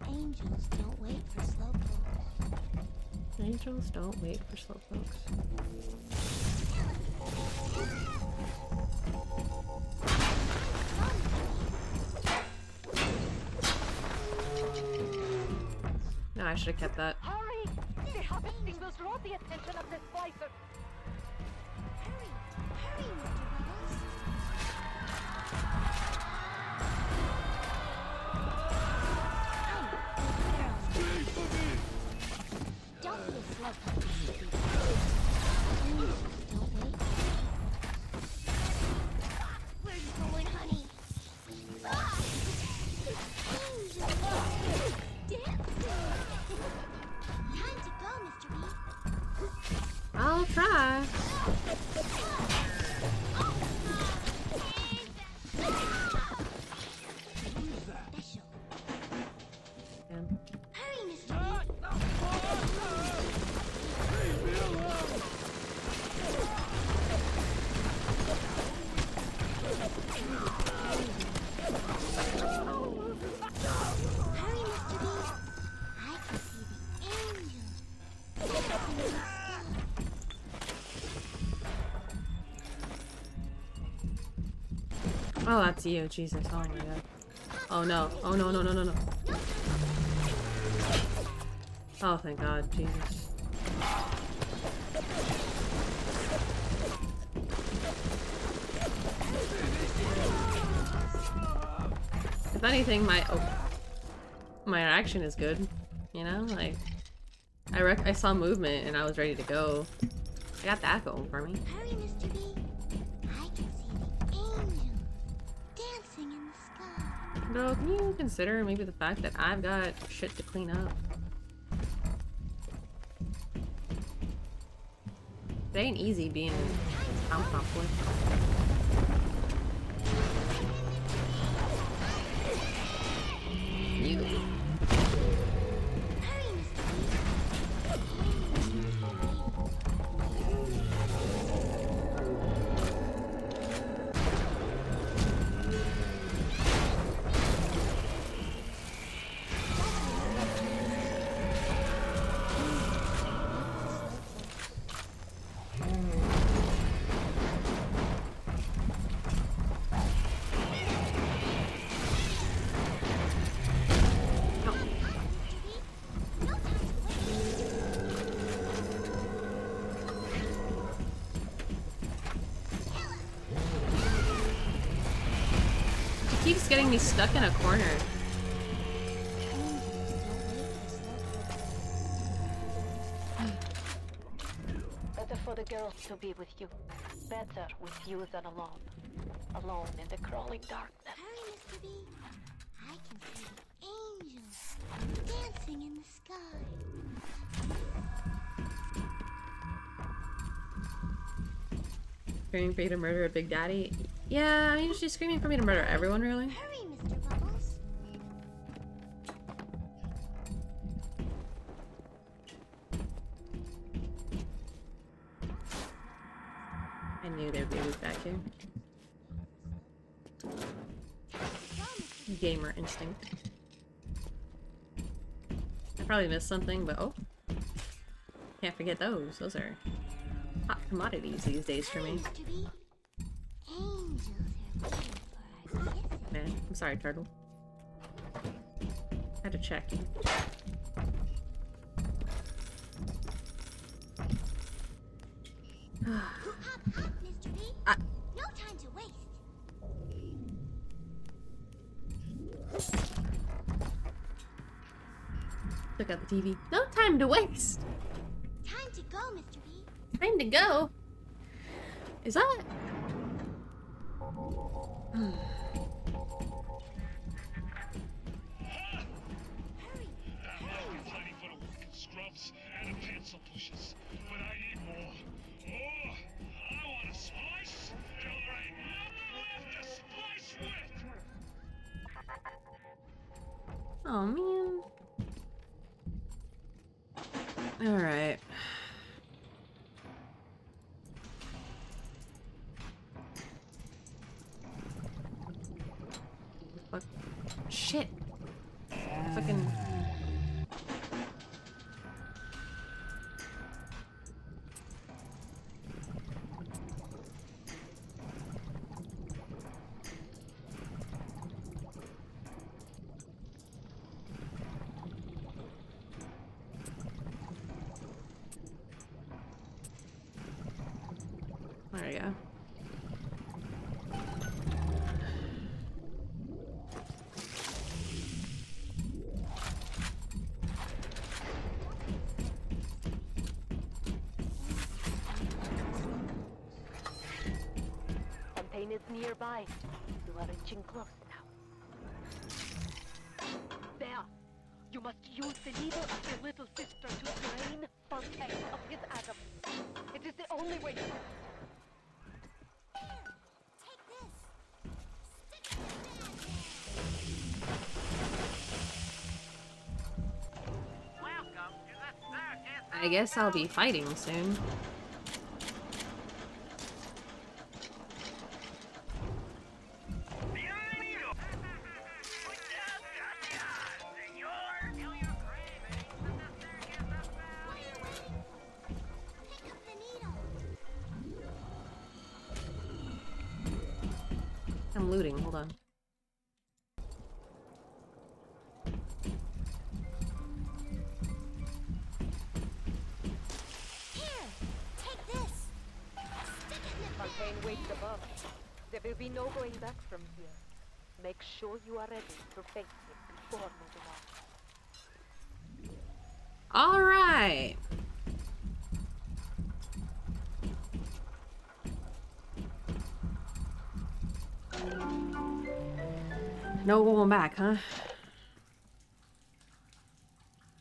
Angels don't wait for slowpokes. Angels don't wait for slowpokes. No, I should have kept that. Hurry! The harvesting will draw the attention of the. Don't Oh, that's you. Jesus. Oh my god. Oh no. Oh no, no, no, no, no. Oh, thank god. Jesus. If anything, my oh, my reaction is good. You know, like I rec I saw movement and I was ready to go. I got that going for me. Hurry, Can you consider maybe the fact that I've got shit to clean up? It ain't easy being town conflict. Me stuck in a corner. Better for the girls to be with you. Better with you than alone. Alone in the crawling darkness. Hurry, Mr. B. I can see the angels dancing in the sky. Screaming for you to murder a Big Daddy? Yeah, I mean, she's screaming for me to murder everyone, really. Hurry, probably missed something, but oh. Can't forget those. Those are hot commodities these days for me. Mr. B. Angels are waiting for our kisses. Man, I'm sorry, Turtle. Had to check. Mr. B. Ah. No to out the TV. No time to waste. Time to go, Mr. B. Time to go. Is that? Hurry. Plenty for the wicked scrubs and the pencil pushers, but I need more. More! I want a slice till there ain't nothing left to slice with! Oh man. All right. You are inching close now. There! You must use the needle of your little sister to drain Fontaine of his ADAM. It is the only way. Take this. Stick to. Welcome to the circus. I guess I'll be fighting soon. All right. No going back, huh?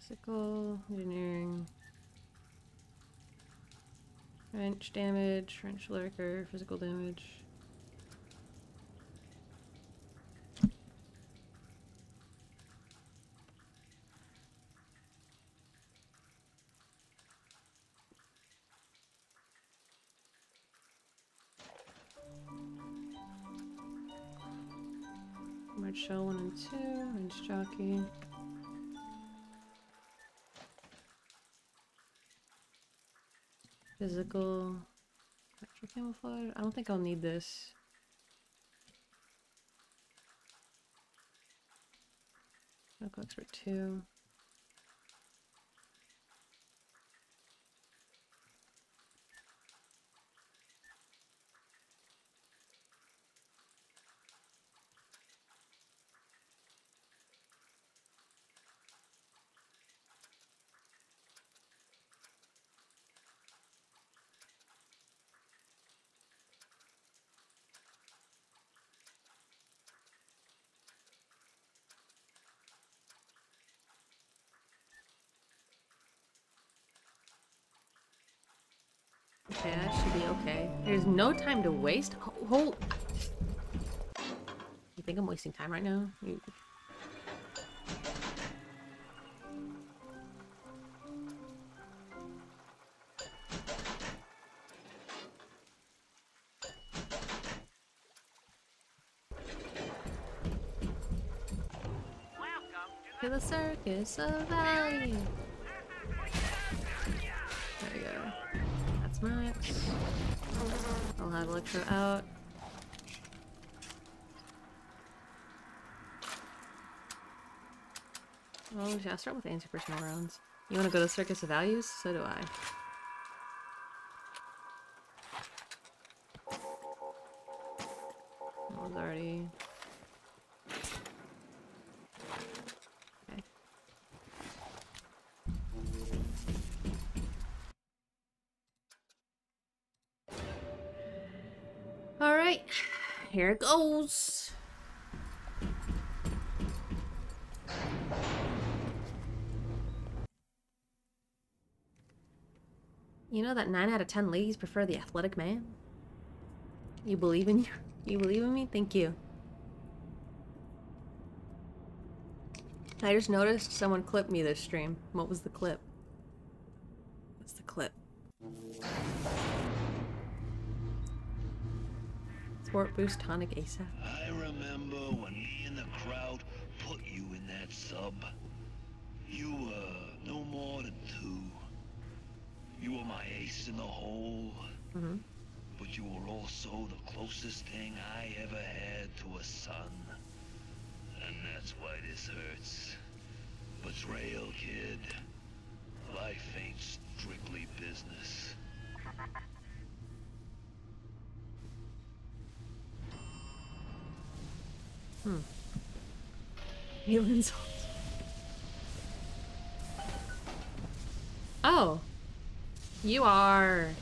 Physical, engineering. Wrench damage, wrench lurker, physical damage. 2, wrench jockey. Physical. Extra camouflage. I don't think I'll need this. Medical expert 2. Okay, that should be okay. There's no time to waste. Hold. You think I'm wasting time right now? You... To the circus of value. I'll out. I'll start with anti-personal rounds. You want to go to Circus of Values? So do I. know that 9 out of 10 ladies prefer the athletic man? You believe in you? You believe in me? Thank you. I just noticed someone clipped me this stream. What was the clip? What's the clip? Sport boost tonic ASAP. I remember when me and the crowd put you in that sub. You were no more than two. You were my ace in the hole. Mm-hmm. But you were also the closest thing I ever had to a son. And that's why this hurts. Betrayal, kid. Life ain't strictly business. Hmm. Salts. Oh. You are.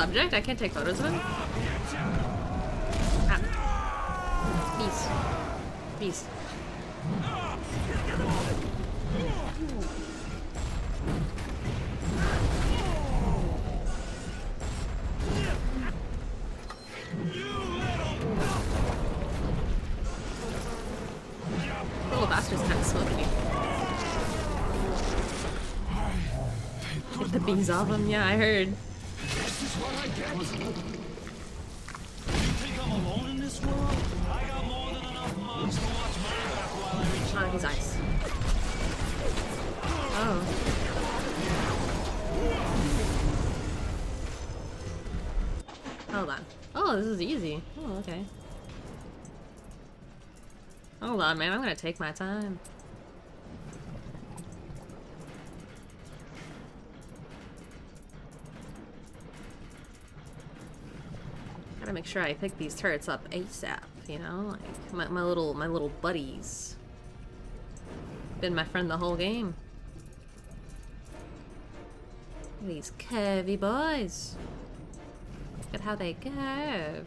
subject? I can't take photos of him? Ah. Beast. Beast. Little bastard's kind of smoking. The off him, yeah, I heard. Gonna take my time. Gotta make sure I pick these turrets up ASAP, you know? Like, my, my little, my little buddies. Been my friend the whole game. These curvy boys. Look at how they curve.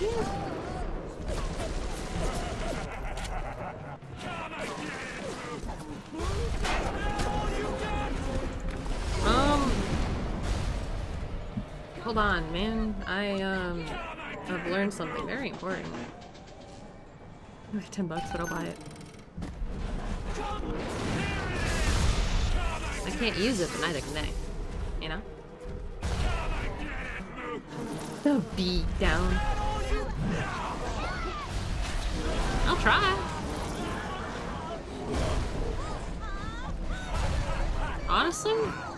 Um. Hold on, man. I, um. I've learned something very important. Like 10 bucks, but I'll buy it. I can't use it, but neither can they. You know? The beat down. I'll try. Honestly?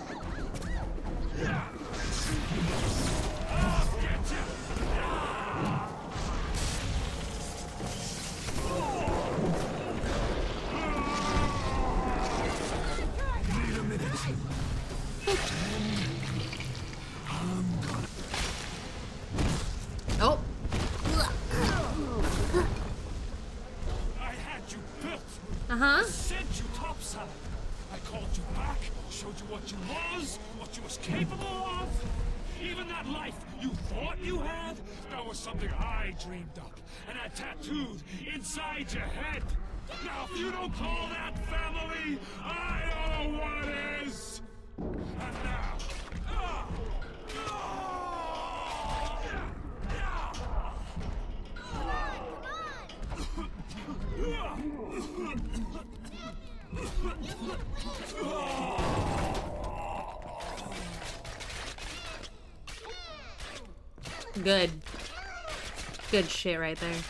Good shit right there.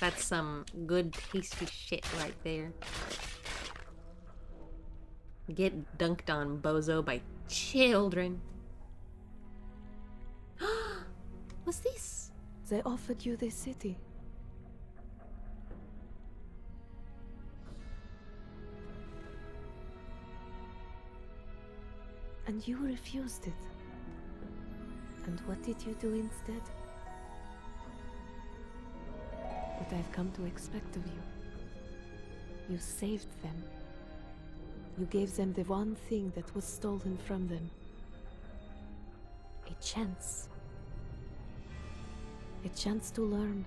That's some good tasty shit right there. Get dunked on, bozo, by children. What's this? They offered you this city. And you refused it. And what did you do instead? What I've come to expect of you. You saved them. You gave them the one thing that was stolen from them. A chance. A chance to learn.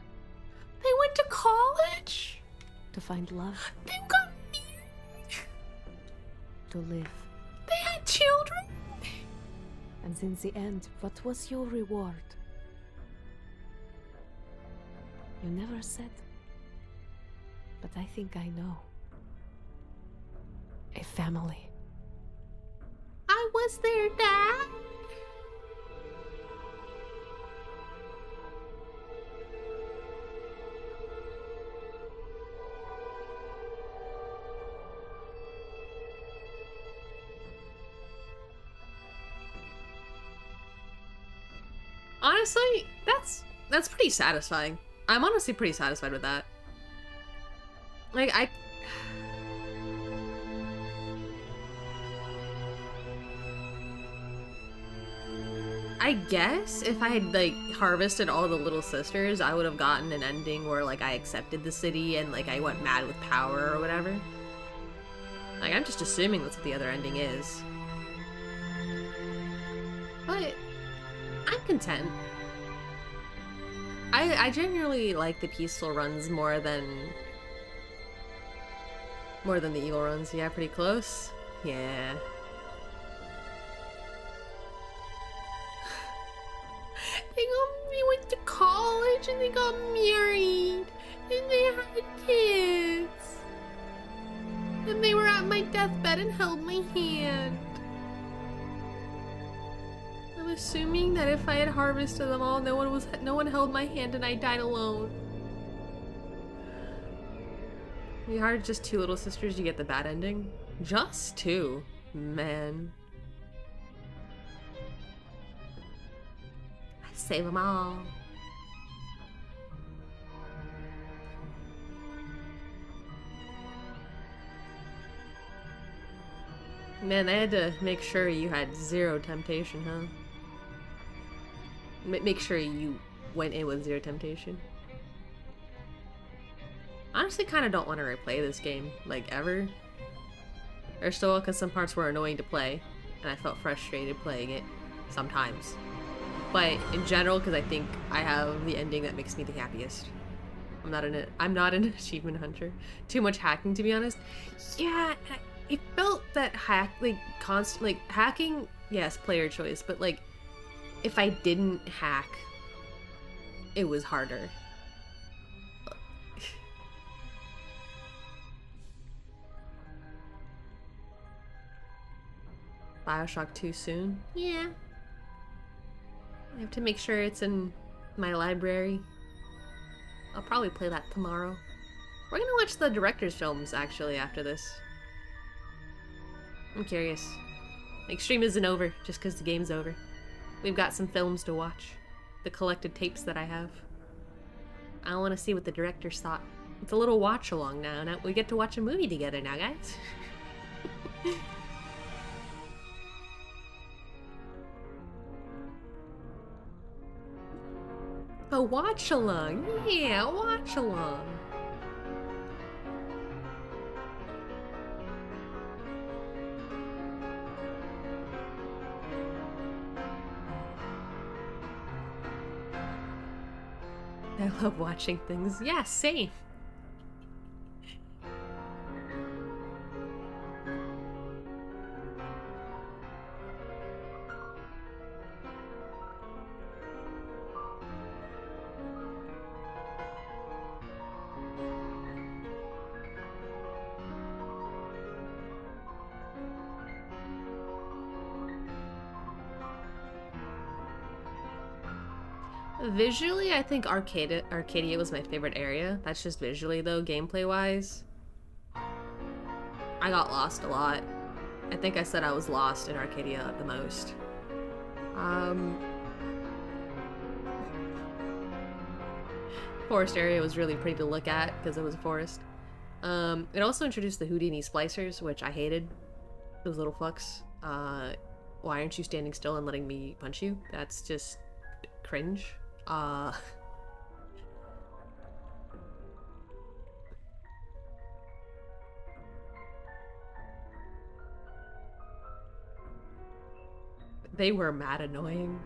They went to college? To find love. They got me to live. They had children? And in the end, what was your reward? You never said. But I think I know. A family. I was their dad. Honestly, that's that's pretty satisfying. I'm honestly pretty satisfied with that. Like I I guess if I had like harvested all the little sisters, I would have gotten an ending where like I accepted the city and like I went mad with power or whatever. Like I'm just assuming that's what the other ending is. But I'm content. I I genuinely like the peaceful runs more than more than the evil runs. Yeah, pretty close. Yeah. They got they went to college and they got married and they had kids. And they were at my deathbed and held my hand. Assuming that if I had harvested them all, no one was no one held my hand and I died alone. We are just two little sisters, you get the bad ending? Just two? Man. I save them all. Man, they had to make sure you had zero temptation, huh? Ma- make sure you went in with zero temptation. Honestly, kind of don't want to replay this game, like, ever. Or still, because some parts were annoying to play, and I felt frustrated playing it sometimes. But in general, because I think I have the ending that makes me the happiest. I'm not an I'm not an achievement hunter. Too much hacking, to be honest. Yeah, it felt that hack like constant like hacking. Yes, player choice, but like if I didn't hack, it was harder. Bioshock 2 soon? Yeah. I have to make sure it's in my library. I'll probably play that tomorrow. We're gonna watch the director's films actually after this. I'm curious. Like, stream isn't over just because the game's over. We've got some films to watch. The collected tapes that I have. I want to see what the directors thought. It's a little watch along now. Now we get to watch a movie together now, guys. A watch along. Yeah, watch along. I love watching things. Yeah, same. Visually, I think Arcadia, Arcadia was my favorite area. That's just visually, though, gameplay-wise. I got lost a lot. I think I said I was lost in Arcadia the most. Um... Forest area was really pretty to look at, because it was a forest. Um, it also introduced the Houdini splicers, which I hated. Those little fucks. Uh, why aren't you standing still and letting me punch you? That's just cringe. Uh They were mad annoying.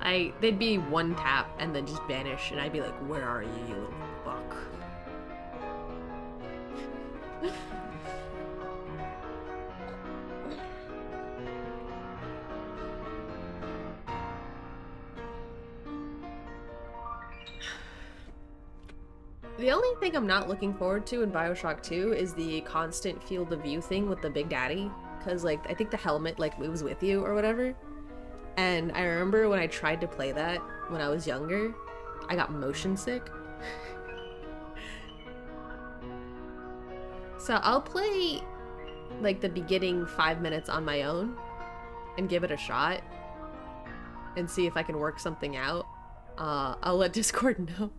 I they'd be one tap and then just vanish and I'd be like, "Where are you, you little fuck?" The only thing I'm not looking forward to in Bioshock 2 is the constant field of view thing with the Big Daddy. Because, like, I think the helmet, like, moves with you or whatever. And I remember when I tried to play that when I was younger, I got motion sick. so I'll play, like, the beginning five minutes on my own and give it a shot and see if I can work something out. Uh, I'll let Discord know.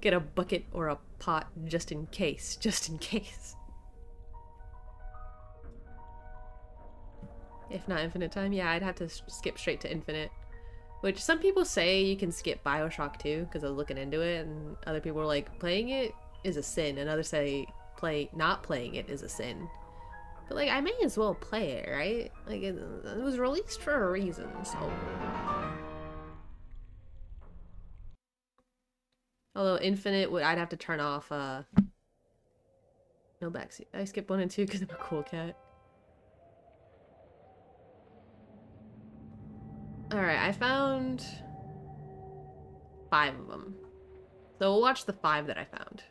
Get a bucket or a pot just in case, just in case. If not infinite time, yeah, I'd have to skip straight to infinite. Which some people say you can skip Bioshock 2 because I was looking into it, and other people were like, playing it is a sin, and others say play not playing it is a sin. But like, I may as well play it, right? Like, it, it was released for a reason, so. Although infinite would I'd have to turn off uh no backseat. I skip one and two because I'm a cool cat. Alright, I found five of them. So we'll watch the five that I found.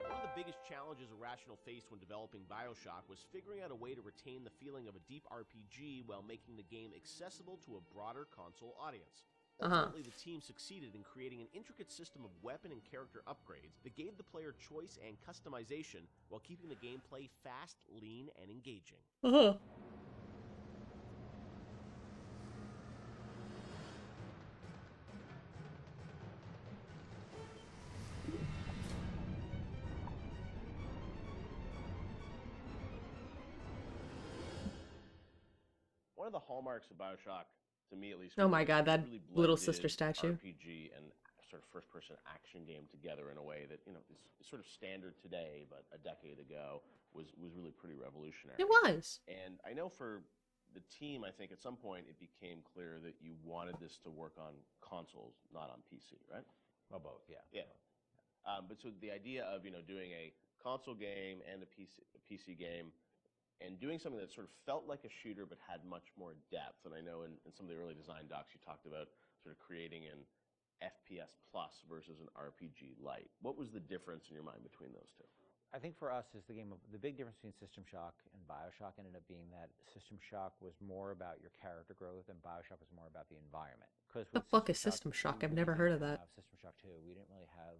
One of the biggest challenges Irrational faced when developing Bioshock was figuring out a way to retain the feeling of a deep RPG while making the game accessible to a broader console audience. Uh-huh. Ultimately, the team succeeded in creating an intricate system of weapon and character upgrades that gave the player choice and customization while keeping the gameplay fast, lean, and engaging. Uh-huh. One of the hallmarks of Bioshock, to me at least, Oh my God, that really little sister statue. RPG and sort of first-person action game together in a way that you know is, is sort of standard today, but a decade ago was was really pretty revolutionary. It was. And I know for the team, I think at some point it became clear that you wanted this to work on consoles, not on PC, right? Well, both, yeah. Yeah. Um, but so the idea of you know doing a console game and a PC, a PC game, and doing something that sort of felt like a shooter but had much more depth. And I know in, in some of the early design docs you talked about sort of creating an FPS plus versus an RPG light. What was the difference in your mind between those two? I think for us is the game of the big difference between System Shock and Bioshock ended up being that System Shock was more about your character growth and Bioshock was more about the environment. Because The fuck is System Shock? I've never heard of that. System Shock 2, we didn't really have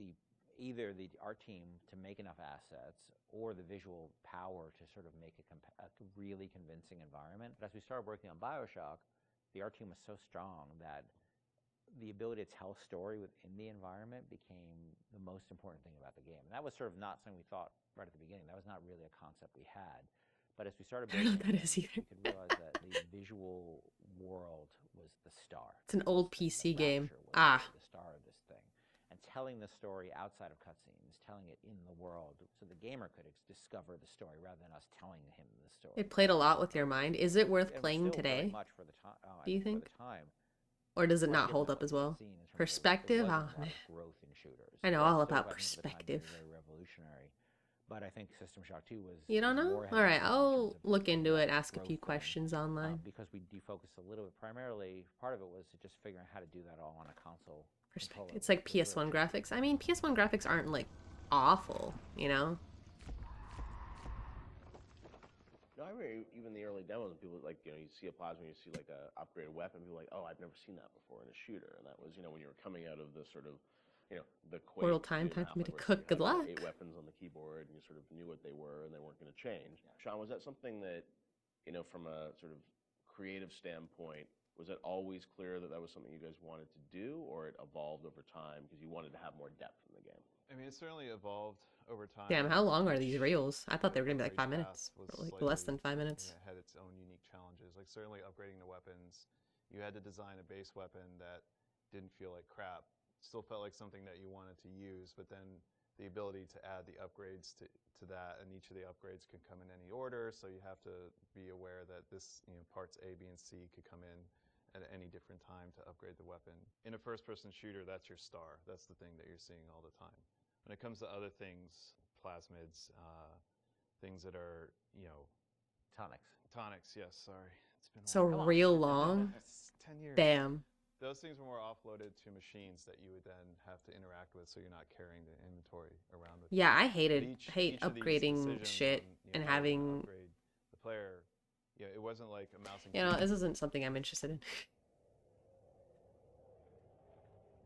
the either the our team to make enough assets or the visual power to sort of make a, comp- a really convincing environment. But as we started working on Bioshock, the art team was so strong that the ability to tell a story within the environment became the most important thing about the game. And that was sort of not something we thought right at the beginning. That was not really a concept we had. But as we started I don't know building what that is either. we could realize that the visual world was the star. It's an old PC game. Ah. the star of this. And telling the story outside of cutscenes, telling it in the world, so the gamer could ex- discover the story rather than us telling him the story. It played a lot with your mind. Is it worth It playing today? much for the ti- oh, Do you think think? for the time, Or does it not hold up as well? we've seen in terms of there Perspective? wasn't a lot of man. growth in shooters. I know all about I think for the time, perspective. Revolutionary. But I think System Shock 2 was. You don't know? All right, its time in I'll look into it, ask a few questions uh, online. because we defocused a little bit. Primarily, part of it was just figuring out how to do that all on a console. Perspective. It's like PS1 graphics. I mean, PS1 graphics aren't like awful, you know? No, I remember even the early demos, people like, you know, you see a plasma, you see like a upgraded weapon, people are like, oh, I've never seen that before in a shooter. And that was, you know, when you were coming out of the sort of, you know, the Quake Portal time, time for me to cook. Good luck. Eight weapons on the keyboard, and you sort of knew what they were, and they weren't going to change. Sean, was that something that, you know, from a sort of creative standpoint, was it always clear that that was something you guys wanted to do, or it evolved over time because you wanted to have more depth in the game? I mean, it certainly evolved over time. Damn, how long are these Each, reels? I thought they were gonna be like five minutes. was Or like less than five minutes. yeah, had its own unique challenges. Like certainly upgrading the weapons, you had to design a base weapon that didn't feel like crap. Still felt like something that you wanted to use, but then the ability to add the upgrades to, to that, and each of the upgrades can come in any order. So you have to be aware that this, you know, parts A, B, and C could come in at any different time to upgrade the weapon. In a first-person shooter, that's your star. That's the thing that you're seeing all the time. When it comes to other things, plasmids, uh, things that are, you know, tonics. Tonics, yes. Sorry, it's been So real long? It's ten years. Damn. those things were more offloaded to machines that you would then have to interact with, so you're not carrying the inventory around with. you. Yeah, I hated each- hate each upgrading shit on, you know, and how you're gonna having the player. Yeah, it wasn't like a mouse and you know, this isn't something I'm interested in.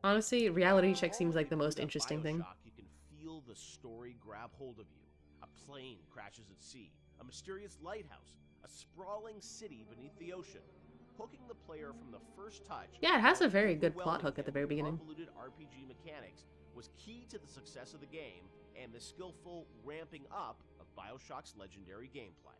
Honestly, reality check seems like the most interesting thing. You can feel the story grab hold of you. A plane crashes at sea, a mysterious lighthouse, a sprawling city beneath the ocean. Hooking the player from the first touch. Yeah, it has a very good plot hook at the very with beginning. Convoluted RPG mechanics was key to the success of the game and the skillful ramping up of Bioshock's legendary gameplay.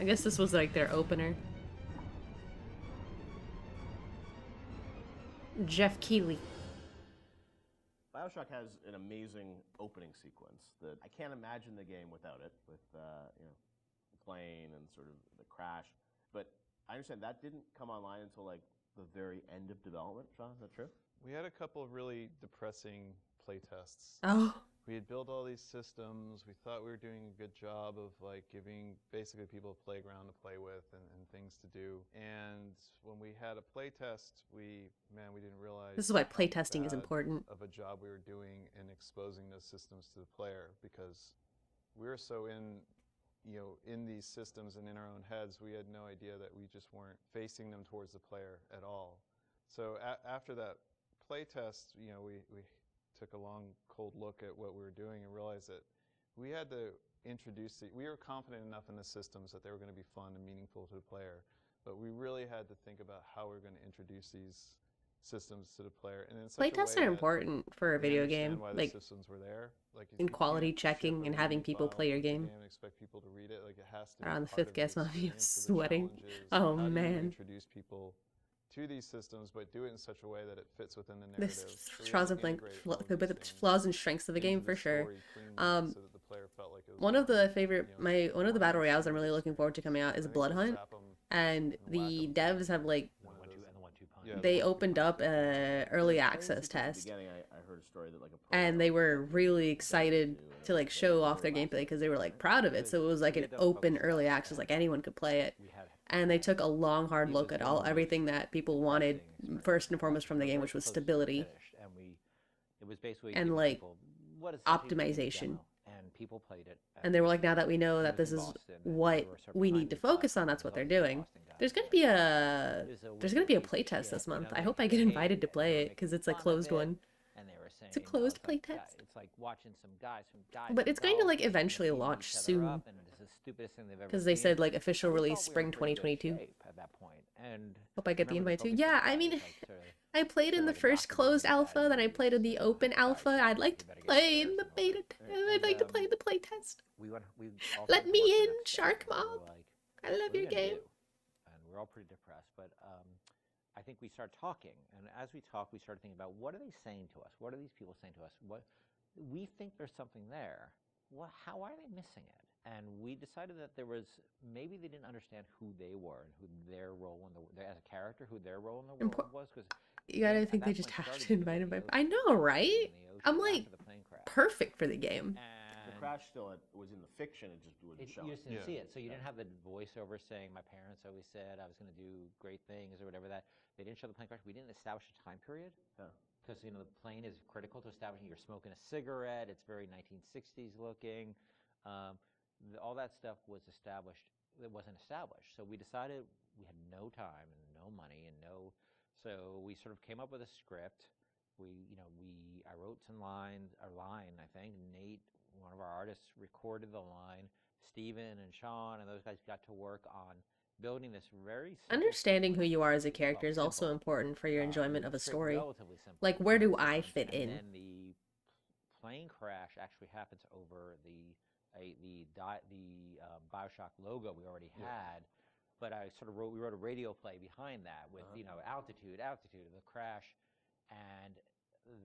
I guess this was like their opener. Geoff Keighley. Bioshock has an amazing opening sequence that I can't imagine the game without it, with uh, you know, the plane and sort of the crash. But I understand that didn't come online until like the very end of development. Sean, is that true? We had a couple of really depressing playtests. Oh. We had built all these systems. We thought we were doing a good job of like giving basically people a playground to play with and, and things to do. And when we had a playtest, we man, we didn't realize This is why playtesting is important. Of a job we were doing in exposing those systems to the player because we were so in you know in these systems and in our own heads we had no idea that we just weren't facing them towards the player at all so a- after that playtest you know we, we took a long cold look at what we were doing and realized that we had to introduce the, we were confident enough in the systems that they were going to be fun and meaningful to the player but we really had to think about how we are going to introduce these systems to the player and in such a Playtests are important for a video game, why the like systems were there like in quality checking and having people play your game. and expect people to read it like it has to Around the fifth the mafia, experience, so the sweating. Oh, how do you man. introduce people to these systems but do it in such a way that it fits within the narrative This So we draws had up to like integrate fl- all the, these the things flaws and strengths of the game for sure. Um, so that the player felt like it was one of the favorite you know, my one of the battle one royales I'm really looking forward to coming out is I think we'll Bloodhunt, zap 'em and the devs have like One, one, two, and the one, two punch. Yeah, they opened up a early access test. beginning, I, I heard a story that like a and they were really excited to like show off their gameplay because they were like proud of it. So it was like an open early access like anyone could play it. We had and they took a long hard look at all everything that people wanted first and foremost from the game which was stability and we it was basically and, like, people, what essentially was a optimization. and people played it and they were like now that we know that this is what we were sort of we trying need to focus on that's what they're It was a doing there's gonna be a it was a there's gonna be a weird piece of playtest this month. i hope i get invited to play it because it's a closed one It's a closed like, playtest. it's like watching some guys some guys But it's going to, like, just, you know, eventually launch soon. up, the they've because they said like official release we spring in pretty good 2022 at that point, and hope i get the invite too yeah i mean like, I played in the first closed alpha, then I played in the open alpha. I'd like to play in the beta. I'd like to play in the playtest. Let me in, Shark and we were Mob. like, I love your game. And we're all pretty um, I think we start talking, and as we talk, we start thinking about what are they saying to us? What are these people saying to us? What we think there's something there. What, how are they missing it? And we decided that there was maybe they didn't understand who they were and who their role in the as a character, who their role in the world was. Because You gotta think they just have to invite him. I know, right? I'm like perfect for the game. The crash still had, was in the fiction, it just wasn't It, showing. you just didn't see it, so you didn't have the voiceover saying, "My parents always said I was going to do great things" or whatever. That they didn't show the plane crash. We didn't establish a time period because you know the plane is critical to establishing. You're smoking a cigarette. It's very 1960s looking. Um, the, all that stuff was established. It wasn't established, so we decided we had no time and no money and no. So we sort of came up with a script. We, you know, we I wrote some lines, a line, I think. Nate, one of our artists, recorded the line. Steven and Sean and those guys got to work on building this very Understanding who you are as a character is also important for your enjoyment of a story. Like, where do I fit in? And the plane crash actually happens over the a, the the um, Bioshock logo we already had, but I sort of wrote we wrote a radio play behind that with Uh-huh. you know altitude, altitude, of the crash, and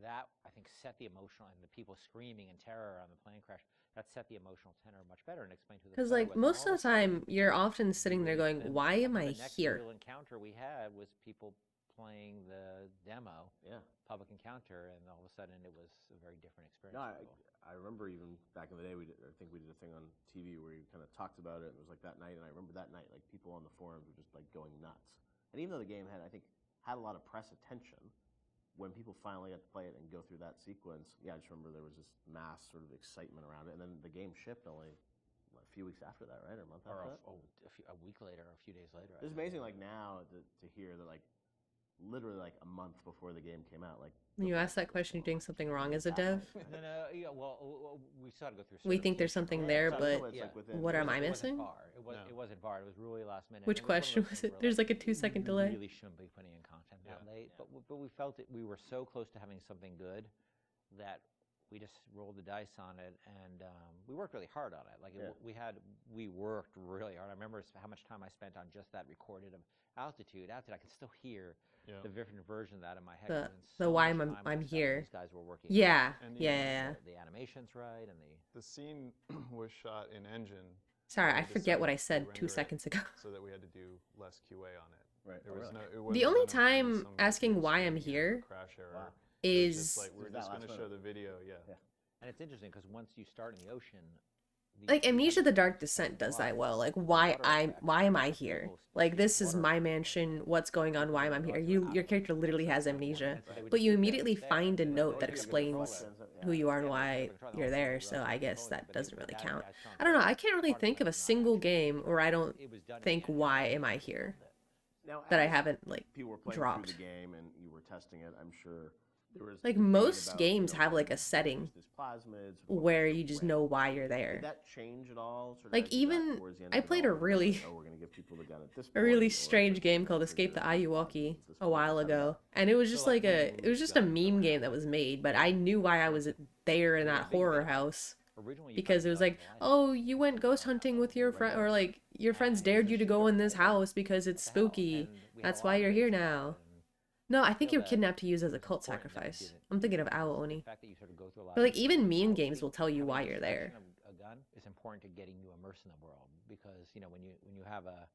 that I think set the emotional and the people screaming in terror on the plane crash. That set the emotional tenor much better and explained who the Because like most of the time, you're often sitting there going, and "Why am I here?" the next here?" real encounter we had was people playing the demo, Yeah. public encounter, and all of a sudden it was a very different experience. No, I. I remember even back in the day, we did, I think we did a thing on TV where you kind of talked about it, and it was like that night, and I remember that night, like people on the forums were just like going nuts. And even though the game had, I think, had a lot of press attention, when people finally got to play it and go through that sequence, yeah, I just remember there was this mass sort of excitement around it, and then the game shipped only what, a few weeks after that, right, or a month or after a, that. oh, a, few, a week later, or a few days later. It's amazing, like now, to, to hear that, like, literally like a month before the game came out, like When you ask that question, you're doing something wrong as a dev. no, no, yeah, well, w- w- we still had to go through. We think there's something there, Yeah, but so it's like within- what am I wasn't- it missing? wasn't far. It, was, it wasn't far. It was really last minute. Which and was question was it? where, There's like a two second we delay. really shouldn't be putting in content that late, but but we felt it. We were so close to having something good that we just rolled the dice on it, and um, we worked really hard on it. Like it, Yeah. w we had, we worked really hard. I remember how much time I spent on just that recorded of altitude. Altitude, I can still hear Yeah. the different version of that in my head. The 'cause I the so why I'm I'm with stuff here. These guys were working. Yeah, And yeah, the, yeah, yeah. The, the animations right, and the The scene was shot in engine. Sorry, I forget what I said two seconds ago. So that we had to do less QA on it. Right. There Oh, was really? no, it The only done in- in time asking why I'm screen or here crash error. Wow. Is just like we're just going to show the video. Yeah. Yeah. And it's interesting because once you start in the ocean, the, like Amnesia: The Dark Descent does that well. Like why I why am I here? Like this is my mansion. What's going on? Why am I here? You your character literally has amnesia, so they would but you immediately find a note that explains who you are and why they would control the you're there. So I guess that doesn't really count. I don't know. I can't really think of a single game where I don't It was done in think why am I here that I haven't like people were playing dropped. the game and you were testing it, I'm sure Like, most games have, like, a setting where you just know why you're there. Did that change at all? Like, as you got even- towards the end I played a development, where it's really- oh, we're gonna give people the gun at this a really strange game called Escape the trigger this Ayuwoki at this a while How did that- ago, and it was just like a it was just a meme game that was made, but I knew why I was there in that horror house because it was like, oh, you went ghost hunting with your friend, or like your friends dared you to go in this house because it's What the hell? spooky. And we had a That's why you're here now. No, I think you're kidnapped to use as a cult you sacrifice. I'm thinking of Ao Oni. The fact that you sort of go through a lot But like even meme games will tell you why you're there. A gun is important to getting you immersed in the world because you know when you when you have a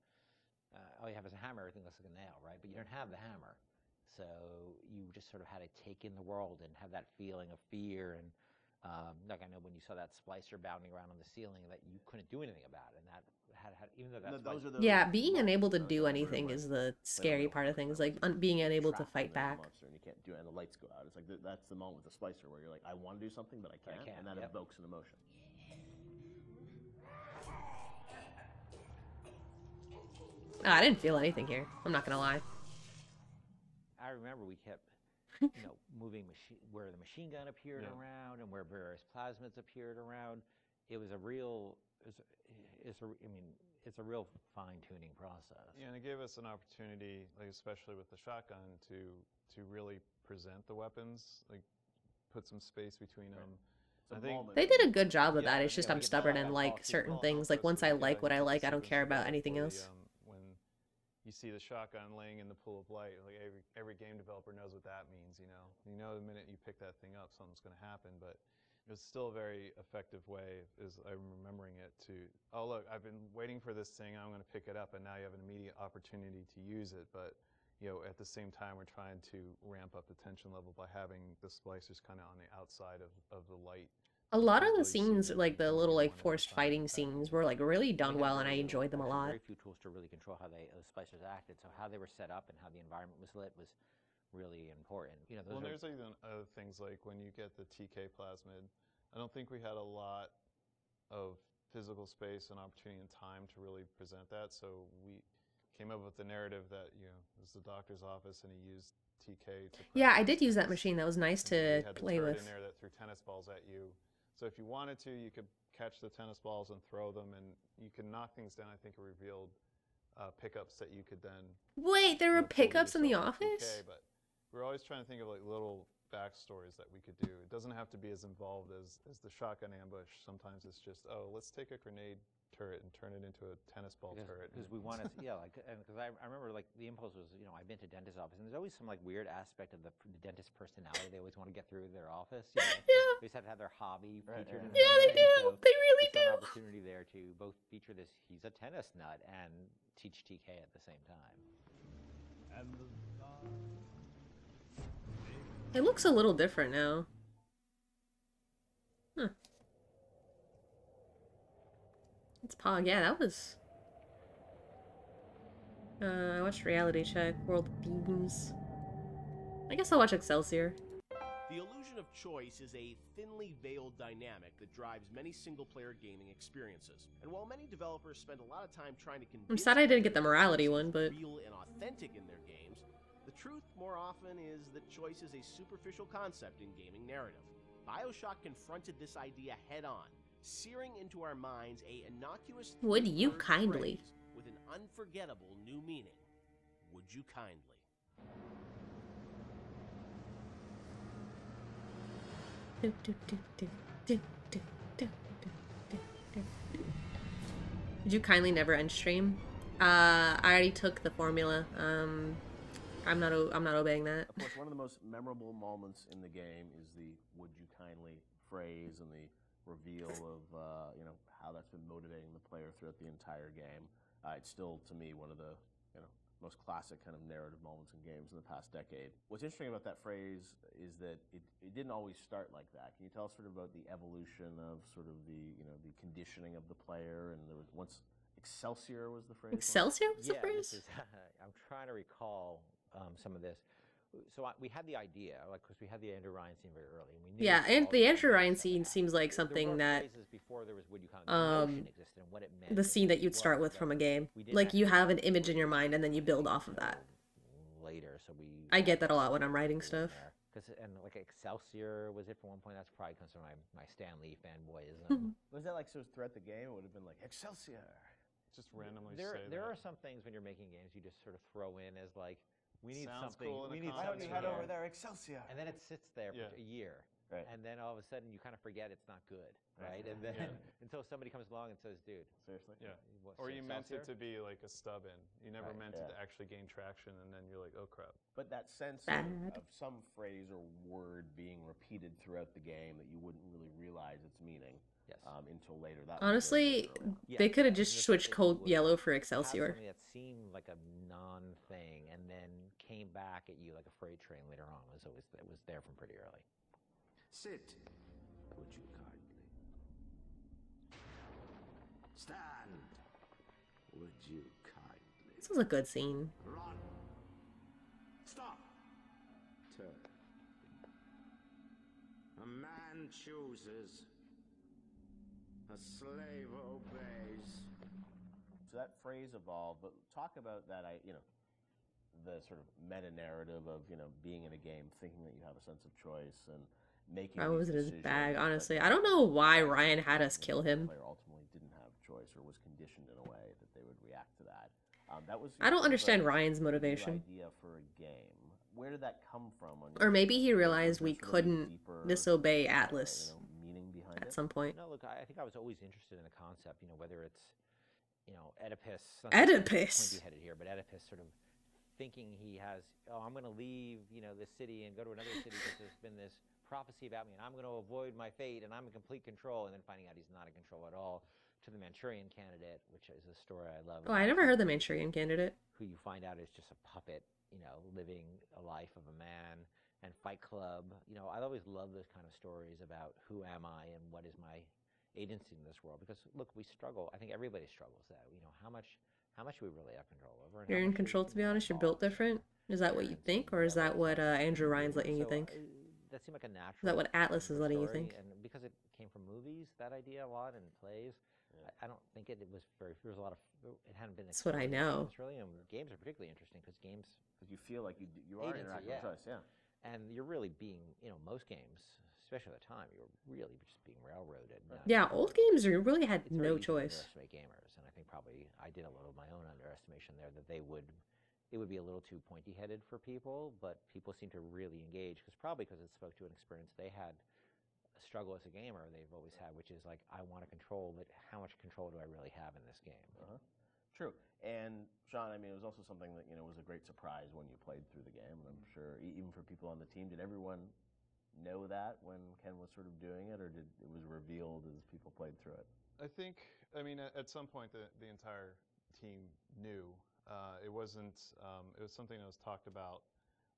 uh, all you have is a hammer, everything looks like a nail, right? But you don't have the hammer, so you just sort of had to take in the world and have that feeling of fear and. Um, like I know when you saw that splicer bounding around on the ceiling, that you couldn't do anything about, it, and that had, had even though No, that's those are the Yeah, being unable to do anything is the scary part of things, like un- being unable to fight back. monster and you can't do it, and the lights go out. It's like th- that's the moment with the splicer where you're like, I want to do something, but I can't, can't, and that yep. evokes an emotion. Oh, I didn't feel anything here. I'm not gonna lie. I remember we kept, you know, moving machine where the machine gun appeared Yeah. around and where various plasmids appeared around. It was a real, it's, a, it's a, I mean, it's a real fine tuning process. Yeah, and it gave us an opportunity, like especially with the shotgun, to to really present the weapons, like put some space between them. It's a I think. They did a good job with Yeah, that. It's yeah, just I'm stubborn tell and like certain things. Like once I like what I like, I don't care about anything else. the, um, when you see the shotgun laying in the pool of light, like every every game developer knows what that means. You know, you know the minute you pick that thing up, something's going to happen. But it was still a very effective way, as I'm remembering it, to oh look, I've been waiting for this thing, I'm going to pick it up, and now you have an immediate opportunity to use it. But you know, at the same time, we're trying to ramp up the tension level by having the splicers kind of on the outside of, of the light. A lot of the scenes, like the little like forced fighting scenes, were like really done well, and I enjoyed them a little- lot. Very few tools to really control how they the splicers acted. So how they were set up and how the environment was lit was really important. You know, Well, there's even other things like when you get the TK plasmid, I don't think we had a lot of physical space and opportunity and time to really present that. So we came up with the narrative that you know it was the doctor's office and he used TK to. Yeah, I did use that machine. That was nice and so to had the play turret with. in there that threw tennis balls at you. So if you wanted to, you could catch the tennis balls and throw them, and you could knock things down. I think it revealed uh, pickups that you could then Wait, there were pickups in the office. TK, but we're always trying to think of like little backstories that we could do. It doesn't have to be as involved as, as the shotgun ambush. Sometimes it's just, oh, let's take a grenade turret and turn it into a tennis ball because, turret. because and- we wanted, yeah, like, because I, I remember like the impulse was, you know, I've been to dentist office, and there's always some like weird aspect of the, the dentist personality. They always want to get through their office. You know? Yeah. They just have to have their hobby Right, featured. right, in Yeah, they something, do. so They really we saw an do. opportunity there to both feature this. He's a tennis nut and teach TK at the same time. And the It looks a little different now. Huh. It's Pog. Yeah, that was. Uh, I watched Reality Check, World Beams. I guess I'll watch Excelsior. The illusion of choice is a thinly veiled dynamic that drives many single-player gaming experiences. And while many developers spend a lot of time trying to convince I'm sad I didn't get the morality one, but real and authentic in their games, the truth more often is that choice is a superficial concept in gaming narrative. BioShock confronted this idea head-on, searing into our minds a innocuous Would you kindly? with an unforgettable new meaning. Would you kindly? Do, do, do, do, do, do, do, do, do, do. Would you kindly never end stream? Uh, I already took the formula. Um, I'm not. O- I'm not obeying that. Of course, one of the most memorable moments in the game is the "Would you kindly" phrase and the reveal of uh, you know how that's been motivating the player throughout the entire game. Uh, it's still, to me, one of the you know most classic kind of narrative moments in games in the past decade. What's interesting about that phrase is that it, it didn't always start like that. Can you tell us sort of about the evolution of sort of the you know the conditioning of the player? And there was once Excelsior was the phrase. Excelsior was the phrase? This is, I'm trying to recall um, some of this. So I, we had the idea, like, because we had the Andrew Ryan scene very early, and we knew Yeah, and the the Andrew Ryan scene seems like something were that phrases before there was Would You Kindly, the um existed and what it meant. the scene that you'd start with from a game. Like you have an image in your mind and then you build off of that. later, so we. I get that a lot when I'm writing stuff. Because and like Excelsior was it for one point. That's probably comes from my my Stan Lee fanboyism. Was that like so throughout the game? It would have been like Excelsior. Just randomly there say there that. are some things when you're making games you just sort of throw in as like we need Sounds something cool in we a need concept, something Why don't you head over there, Excelsior. And then it sits there for a year Right. and then all of a sudden you kind of forget it's not good Right. right and then Yeah. until somebody comes along and says dude seriously Yeah. what, Or you meant it to be like a stub in. You never Right. meant it Yeah. to actually gain traction, and then you're like, oh crap. But that sense of, of some phrase or word being repeated throughout the game that you wouldn't really realize its meaning yes. um, until later. That was Honestly, very early. They could have yeah, just switched fact cold yellow for Excelsior. something that seemed like a non thing and then came back at you like a freight train later on was always it was there from pretty early Sit, would you kindly? Stand, would you kindly? This was a good scene. Run. Stop. Turn. A man chooses. A slave obeys. So that phrase evolved, but talk about that. I you know the sort of meta narrative of you know being in a game, thinking that you have a sense of choice and making. I was in his bag, honestly. I don't know why Ryan had us kill him. player ultimately didn't have choice or was conditioned in a way that they would react to that. Um, that was. I don't understand Ryan's motivation. Idea for a game. Where did that come from? On Or maybe he realized we sort of a couldn't deeper, disobey Atlas you know, meaning behind at it? some point. no look I, I think I was always interested in the concept you know whether it's you know Oedipus not be Oedipus. pointy-headed here but Oedipus sort of thinking he has oh I'm going to leave you know this city and go to another city because there's been this prophecy about me and I'm going to avoid my fate and I'm in complete control and then finding out he's not in control at all to the Manchurian candidate which is a story I love Oh, I never heard the Manchurian candidate. who you find out is just a puppet, you know, living a life of a man and Fight Club. You know, I always love those kind of stories about who am I and what is my agency in this world because look, we struggle. I think everybody struggles that. You know, how much how much do we really have control over? and You're in control, to be honest. You're built different. Is that what you think, or is that what uh, Andrew Ryan's letting you So, think? That seemed like a natural. Is that what Atlas is letting you think? And because it came from movies, that idea a lot and plays. I, I don't think it, it was very. There was a lot of. It hadn't been. That's what I know. games, Really, and games are particularly interesting because games Because you feel like you d- you are Agency, interacting yeah. with choice. Yeah. and you're really being, you know, most games, especially at the time, you're really just being railroaded. not- Yeah, old games are really had it's very no easy to choice. underestimate gamers, and I think probably I did a little of my own underestimation there that they would, it would be a little too pointy-headed for people, but people seem to really engage because probably because it spoke to an experience they had, a struggle as a gamer they've always had, which is like I want to control, but how much control do I really have in this game? Uh-huh. True. And Sean, I mean, it was also something that you know was a great surprise when you played through the game, and I'm sure e- even for people on the team, did everyone know that when Ken was sort of doing it, or did it was revealed as people played through it? I think, I mean, at, at some point the, the entire team knew. Uh, it wasn't, um, it was something that was talked about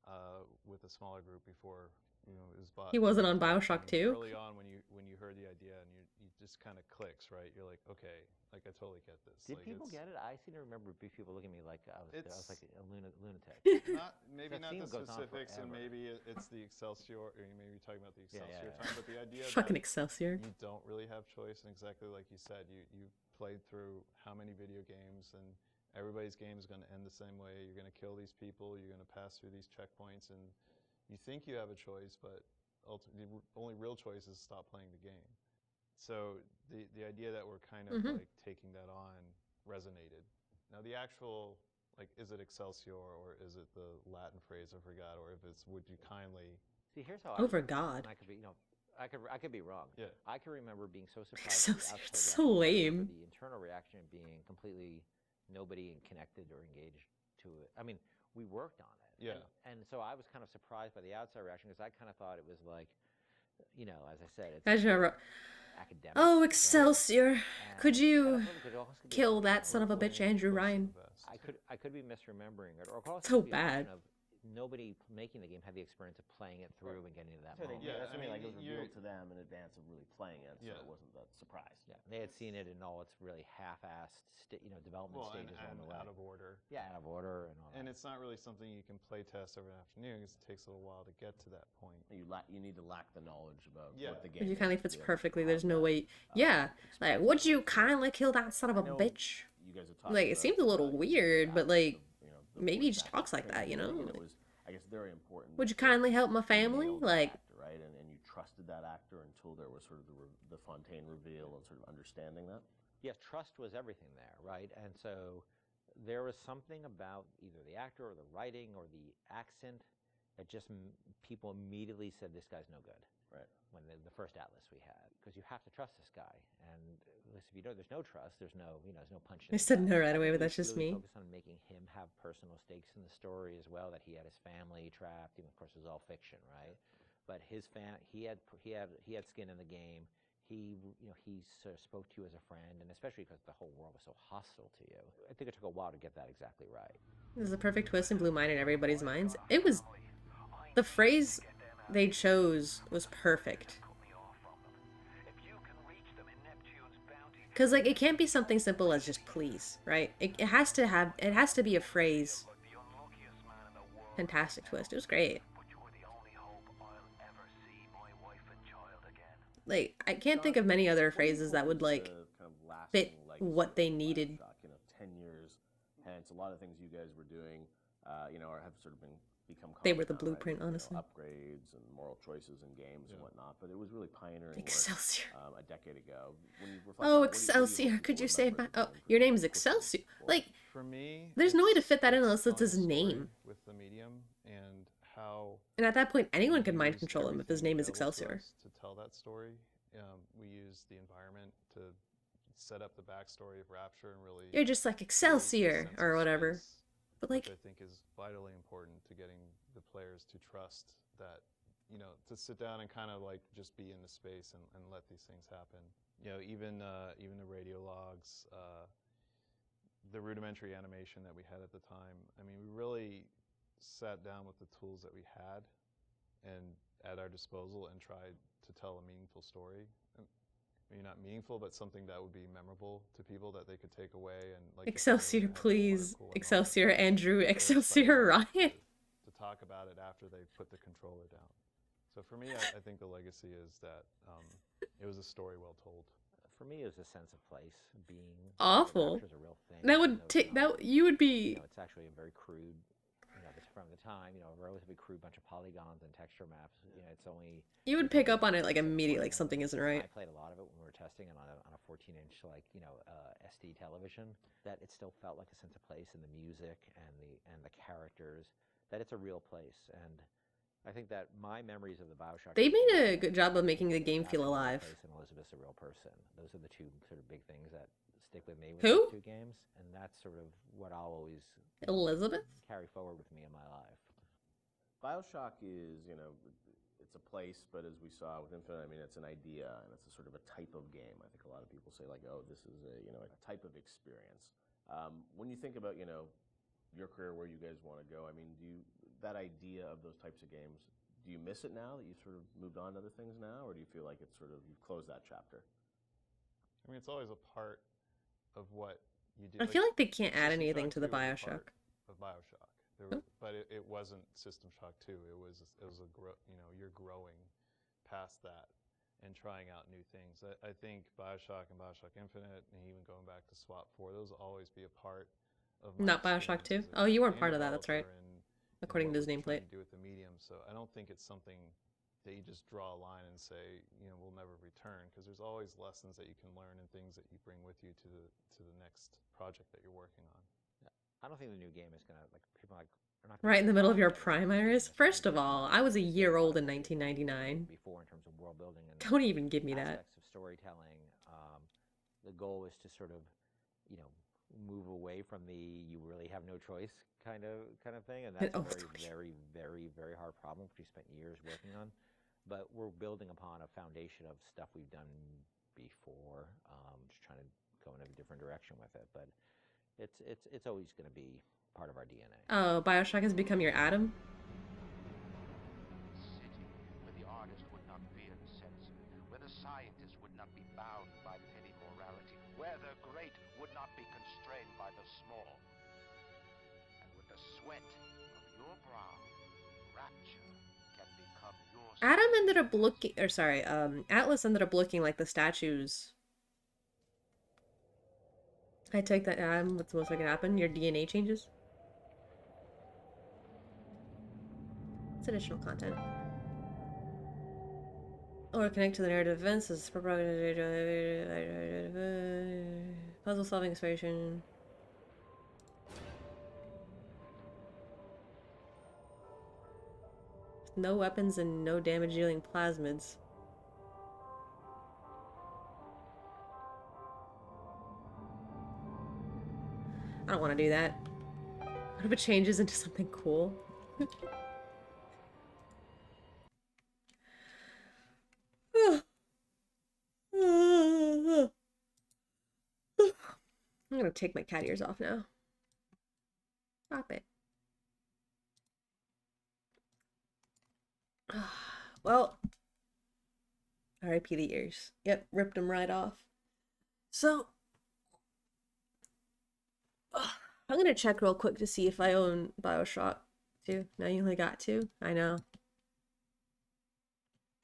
uh, with a smaller group before games, but He wasn't on Bioshock 2? Early on, when you when you heard the idea and you you just kind of clicks, right? You're like, okay, like I totally get this. Did like, people get it? I seem to remember be- people looking at me like I was, I was like a luna- lunatic. not maybe not the theme goes on specifics, and maybe it, it's the Excelsior, or you may be talking about the Yeah, yeah, Excelsior yeah. time, but the idea Fucking Excelsior. you don't really have choice, and exactly like you said, you you played through how many video games, and everybody's game is going to end the same way. You're going to kill these people. You're going to pass through these checkpoints, and you think you have a choice, but ultimately, the only real choice is to stop playing the game. So the the idea that we're kind of Mhm. like taking that on resonated. Now the actual like is it Excelsior or is it the Latin phrase I forgot or if it's would you kindly See, here's how. Over I remember it, God. I could be, you know, I could, I could be wrong. Yeah. I can remember being so surprised. Excelsior, at the outside it's so lame. The internal reaction being completely nobody connected or engaged to it. I mean, we worked on it. Yeah. And, and so I was kind of surprised by the outside reaction because I kind of thought it was like, you know, as I said, it's Imagine I academic. Oh, right? Excelsior. Could you and I thought it could kill that son of a bitch, Andrew Ryan? I could I could be misremembering it, or it could So be bad. Of nobody making the game had the experience of playing it through and getting to that That's what I moment. mean. That's what I mean. Like it was revealed to them in advance of really playing it, so Yeah. it wasn't that surprise. Yeah, they had seen it in all its really half-assed, sta- you know, development well stages along and the way. out of order. yeah, out of order and all And that. it's not really something you can play test over an afternoon because it takes a little while to get to that point. You lack. You need to lack the knowledge about Yeah. what the game. Would you kind of to fits be able to perfectly? There's no way. uh, Yeah. Like, would you kindly kill that son of a bitch? You guys have talked Like, it about, seems a little uh, weird, but like, you know, the maybe he just talks like that, you know? and it was, I guess, very important. Would you kindly help my family? Like, actor, right, and, and you trusted that actor until there was sort of the, re- the Fontaine reveal and sort of understanding that. Yes, trust was everything there, right? And so there was something about either the actor or the writing or the accent that just m- people immediately said this guy's no good. Right. When the, the first atlas we had, because you have to trust this guy, and at least if you don't, there's no trust. There's no, you know, there's no punch. in I said no right away, but that's just really me. Focused on making him have personal stakes in the story as well. That he had his family trapped. Even of course, it was all fiction, right? But his fam, he had he had he had skin in the game. He, you know, he sort of spoke to you as a friend, and especially because the whole world was so hostile to you. I think it took a while to get that exactly right. this is a perfect twist and blew mine in everybody's minds. It was. The phrase they chose was perfect. Because, like, it can't be something simple as just please, right? It, it has to have. It has to be a phrase. Fantastic twist. It was great. Like, I can't think of many other phrases that would, like, fit what they needed. You know, ten years hence, a lot of things you guys were doing, uh, you know, have sort of been become. They were the now, right? blueprint, You know, honestly. upgrades and moral choices and games and whatnot, but it was really pioneering work, Excelsior. um, a decade ago. When you reflect on Oh, it, you- you Excelsior. Could you say my. Oh, your name is Excelsior. Like, For me, there's no way to fit that in unless it's his name. with the medium and how And at that point, anyone could mind control him if his name is available to Excelsior. to tell that story. Um, we use the environment to set up the backstory of Rapture and really. You're just like Excelsior sense or whatever. space, But, which like- I think is vitally important to getting the players to trust that you know to sit down and kind of like just be in the space and, and let these things happen. You know, even uh, even the radio logs. Uh, the rudimentary animation that we had at the time. I mean, we really sat down with the tools that we had and at our disposal and tried to tell a meaningful story. And Maybe not meaningful, but something that would be memorable to people that they could take away and like. if they were Excelsior, to have a please. article and Excelsior, that, Andrew. Excelsior, Ryan. To, to talk about it after they put the controller down. So for me, I, I think the legacy is that um, it was a story well told. For me, it was a sense of place, being Awful. Rapture's a real thing. That would take. That you would you be. know, it's actually a very crude, you know, it's from the time, you know, a relatively crude bunch of polygons and texture maps. You know, it's only. You would pick up on it like immediately, like something isn't right. I played a lot of it when we were testing it on a, on a 14 inch, like, you know, uh, SD television, that it still felt like a sense of place in the music and the, and the characters, that it's a real place. And I think that my memories of the Bioshock. They made a good job of making the game feel alive. And Elizabeth's a real person. Those are the two sort of big things that stick with me with Who? those two games. And that's sort of what I'll always Elizabeth? carry forward with me in my life. Bioshock is, you know, it's a place, but as we saw with Infinite, I mean, it's an idea and it's a sort of a type of game. I think a lot of people say like, oh, this is a, you know, a type of experience. Um, when you think about, you know, your career, where you guys want to go, I mean, do you, that idea of those types of games, do you miss it now that you've sort of moved on to other things now, or do you feel like it's sort of you've closed that chapter? I mean, it's always a part of what you do. I feel like they can't add System anything Shock to the 2 was a Bioshock. Of Bioshock, there Oh. was, but it, it wasn't System Shock Two. It was it was a grow, you know you're growing past that and trying out new things. I, I think Bioshock and Bioshock Infinite, and even going back to SWAT Four, those will always be a part of Not Bioshock 2? Oh, you weren't part of that, that's right. and- and According what to his nameplate. do with the medium. So I don't think it's something that you just draw a line and say, you know, we'll never return, because there's always lessons that you can learn and things that you bring with you to the to the next project that you're working on. I don't think the new game is gonna like people are like they're not Right in the middle "Oh, of your prime, Iris. First of all, I was a year old in 1999. before in terms of world building and Don't even give me that. aspects of storytelling. Um, the goal is to sort of, you know, move away from the you really have no choice kind of kind of thing, and that's Oh, a very, very, very, very hard problem which we spent years working on. But we're building upon a foundation of stuff we've done before, um, just trying to go in a different direction with it. But it's it's it's always going to be part of our DNA. Oh, Bioshock has become your Adam? City where the artist would not fear the censor, where the scientist would not be bound by petty morality, where the great would not be constrained by the small. And with the sweat of your brow, Adam ended up looking, or sorry, um, Atlas ended up looking like the statues. I take that, Adam. What's most likely to happen? Your DNA changes? It's additional content. Or connect to the narrative events as puzzle solving exploration. No weapons and no damage dealing plasmids. I don't want to do that. What if it changes into something cool? I'm gonna take my cat ears off now. Stop it. well, RIP the ears. Yep, ripped them right off. So, I'm gonna check real quick to see if I own Bioshock 2. Now you only got two. I know.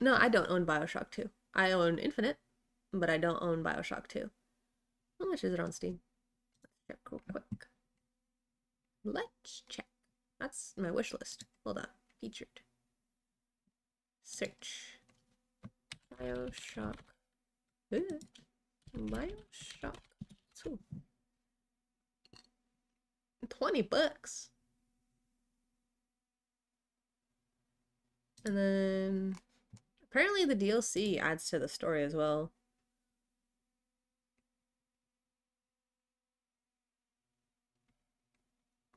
No, I don't own Bioshock 2. I own Infinite, but I don't own Bioshock 2. How much is it on Steam? Let's check real quick. Let's check. That's my wish list. Hold on. Featured. Search. Bioshock. Ooh. Bioshock 2. 20 bucks. And then apparently the DLC adds to the story as well.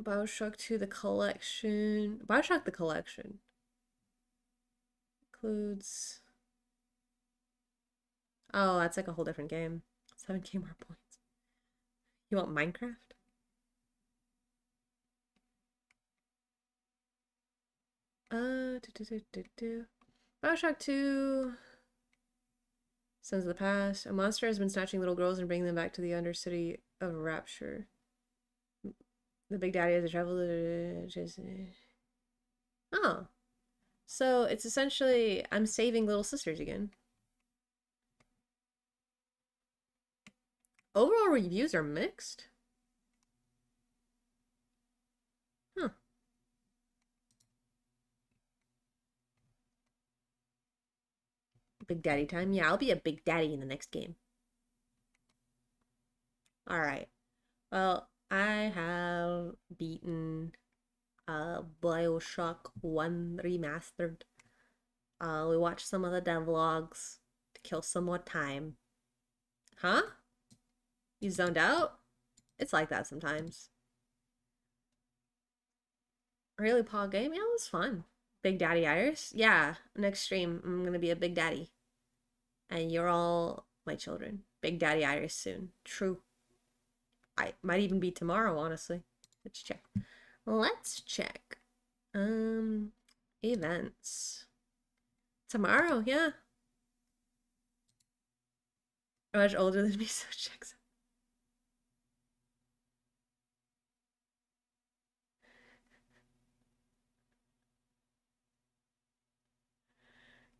Bioshock 2 the collection. Bioshock the collection includes. Oh, that's like a whole different game. 7k more points. You want Minecraft? Uh, do, do, do, do, do. Bioshock 2. Sons of the Past. A monster has been snatching little girls and bringing them back to the Undercity of Rapture. The Big Daddy has a travel. Oh. So it's essentially I'm saving little sisters again. Overall reviews are mixed. Big Daddy time? Yeah, I'll be a Big Daddy in the next game. Alright. Well, I have beaten uh, Bioshock 1 Remastered. Uh, we watched some of the devlogs to kill some more time. Huh? You zoned out? It's like that sometimes. Really, Paul game? Yeah, it was fun. Big Daddy Iris? Yeah, next stream, I'm gonna be a Big Daddy. And you're all my children. Big Daddy Iris soon. True. I might even be tomorrow, honestly. Let's check. Let's check. Um, events. Tomorrow, yeah. Much older than me, so checks.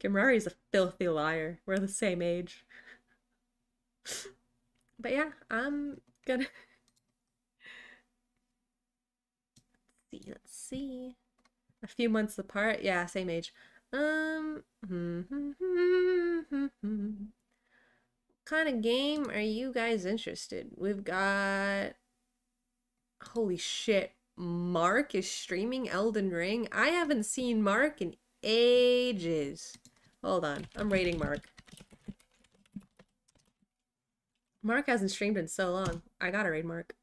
Kimrari's a filthy liar. We're the same age. but yeah, I'm gonna let's see, let's see. A few months apart. Yeah, same age. Um what kind of game are you guys interested? We've got Holy shit. Mark is streaming Elden Ring. I haven't seen Mark in ages. Hold on. I'm rating Mark. Mark hasn't streamed in so long. I gotta raid Mark.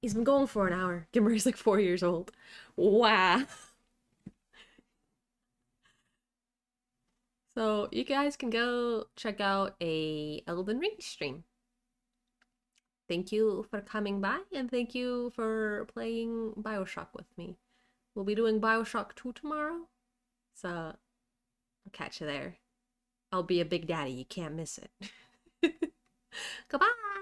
He's been going for an hour. Gimmer's like four years old. Wow. So you guys can go check out a Elden Ring stream. Thank you for coming by and thank you for playing Bioshock with me. We'll be doing Bioshock 2 tomorrow. So I'll catch you there. I'll be a big daddy. You can't miss it. Goodbye.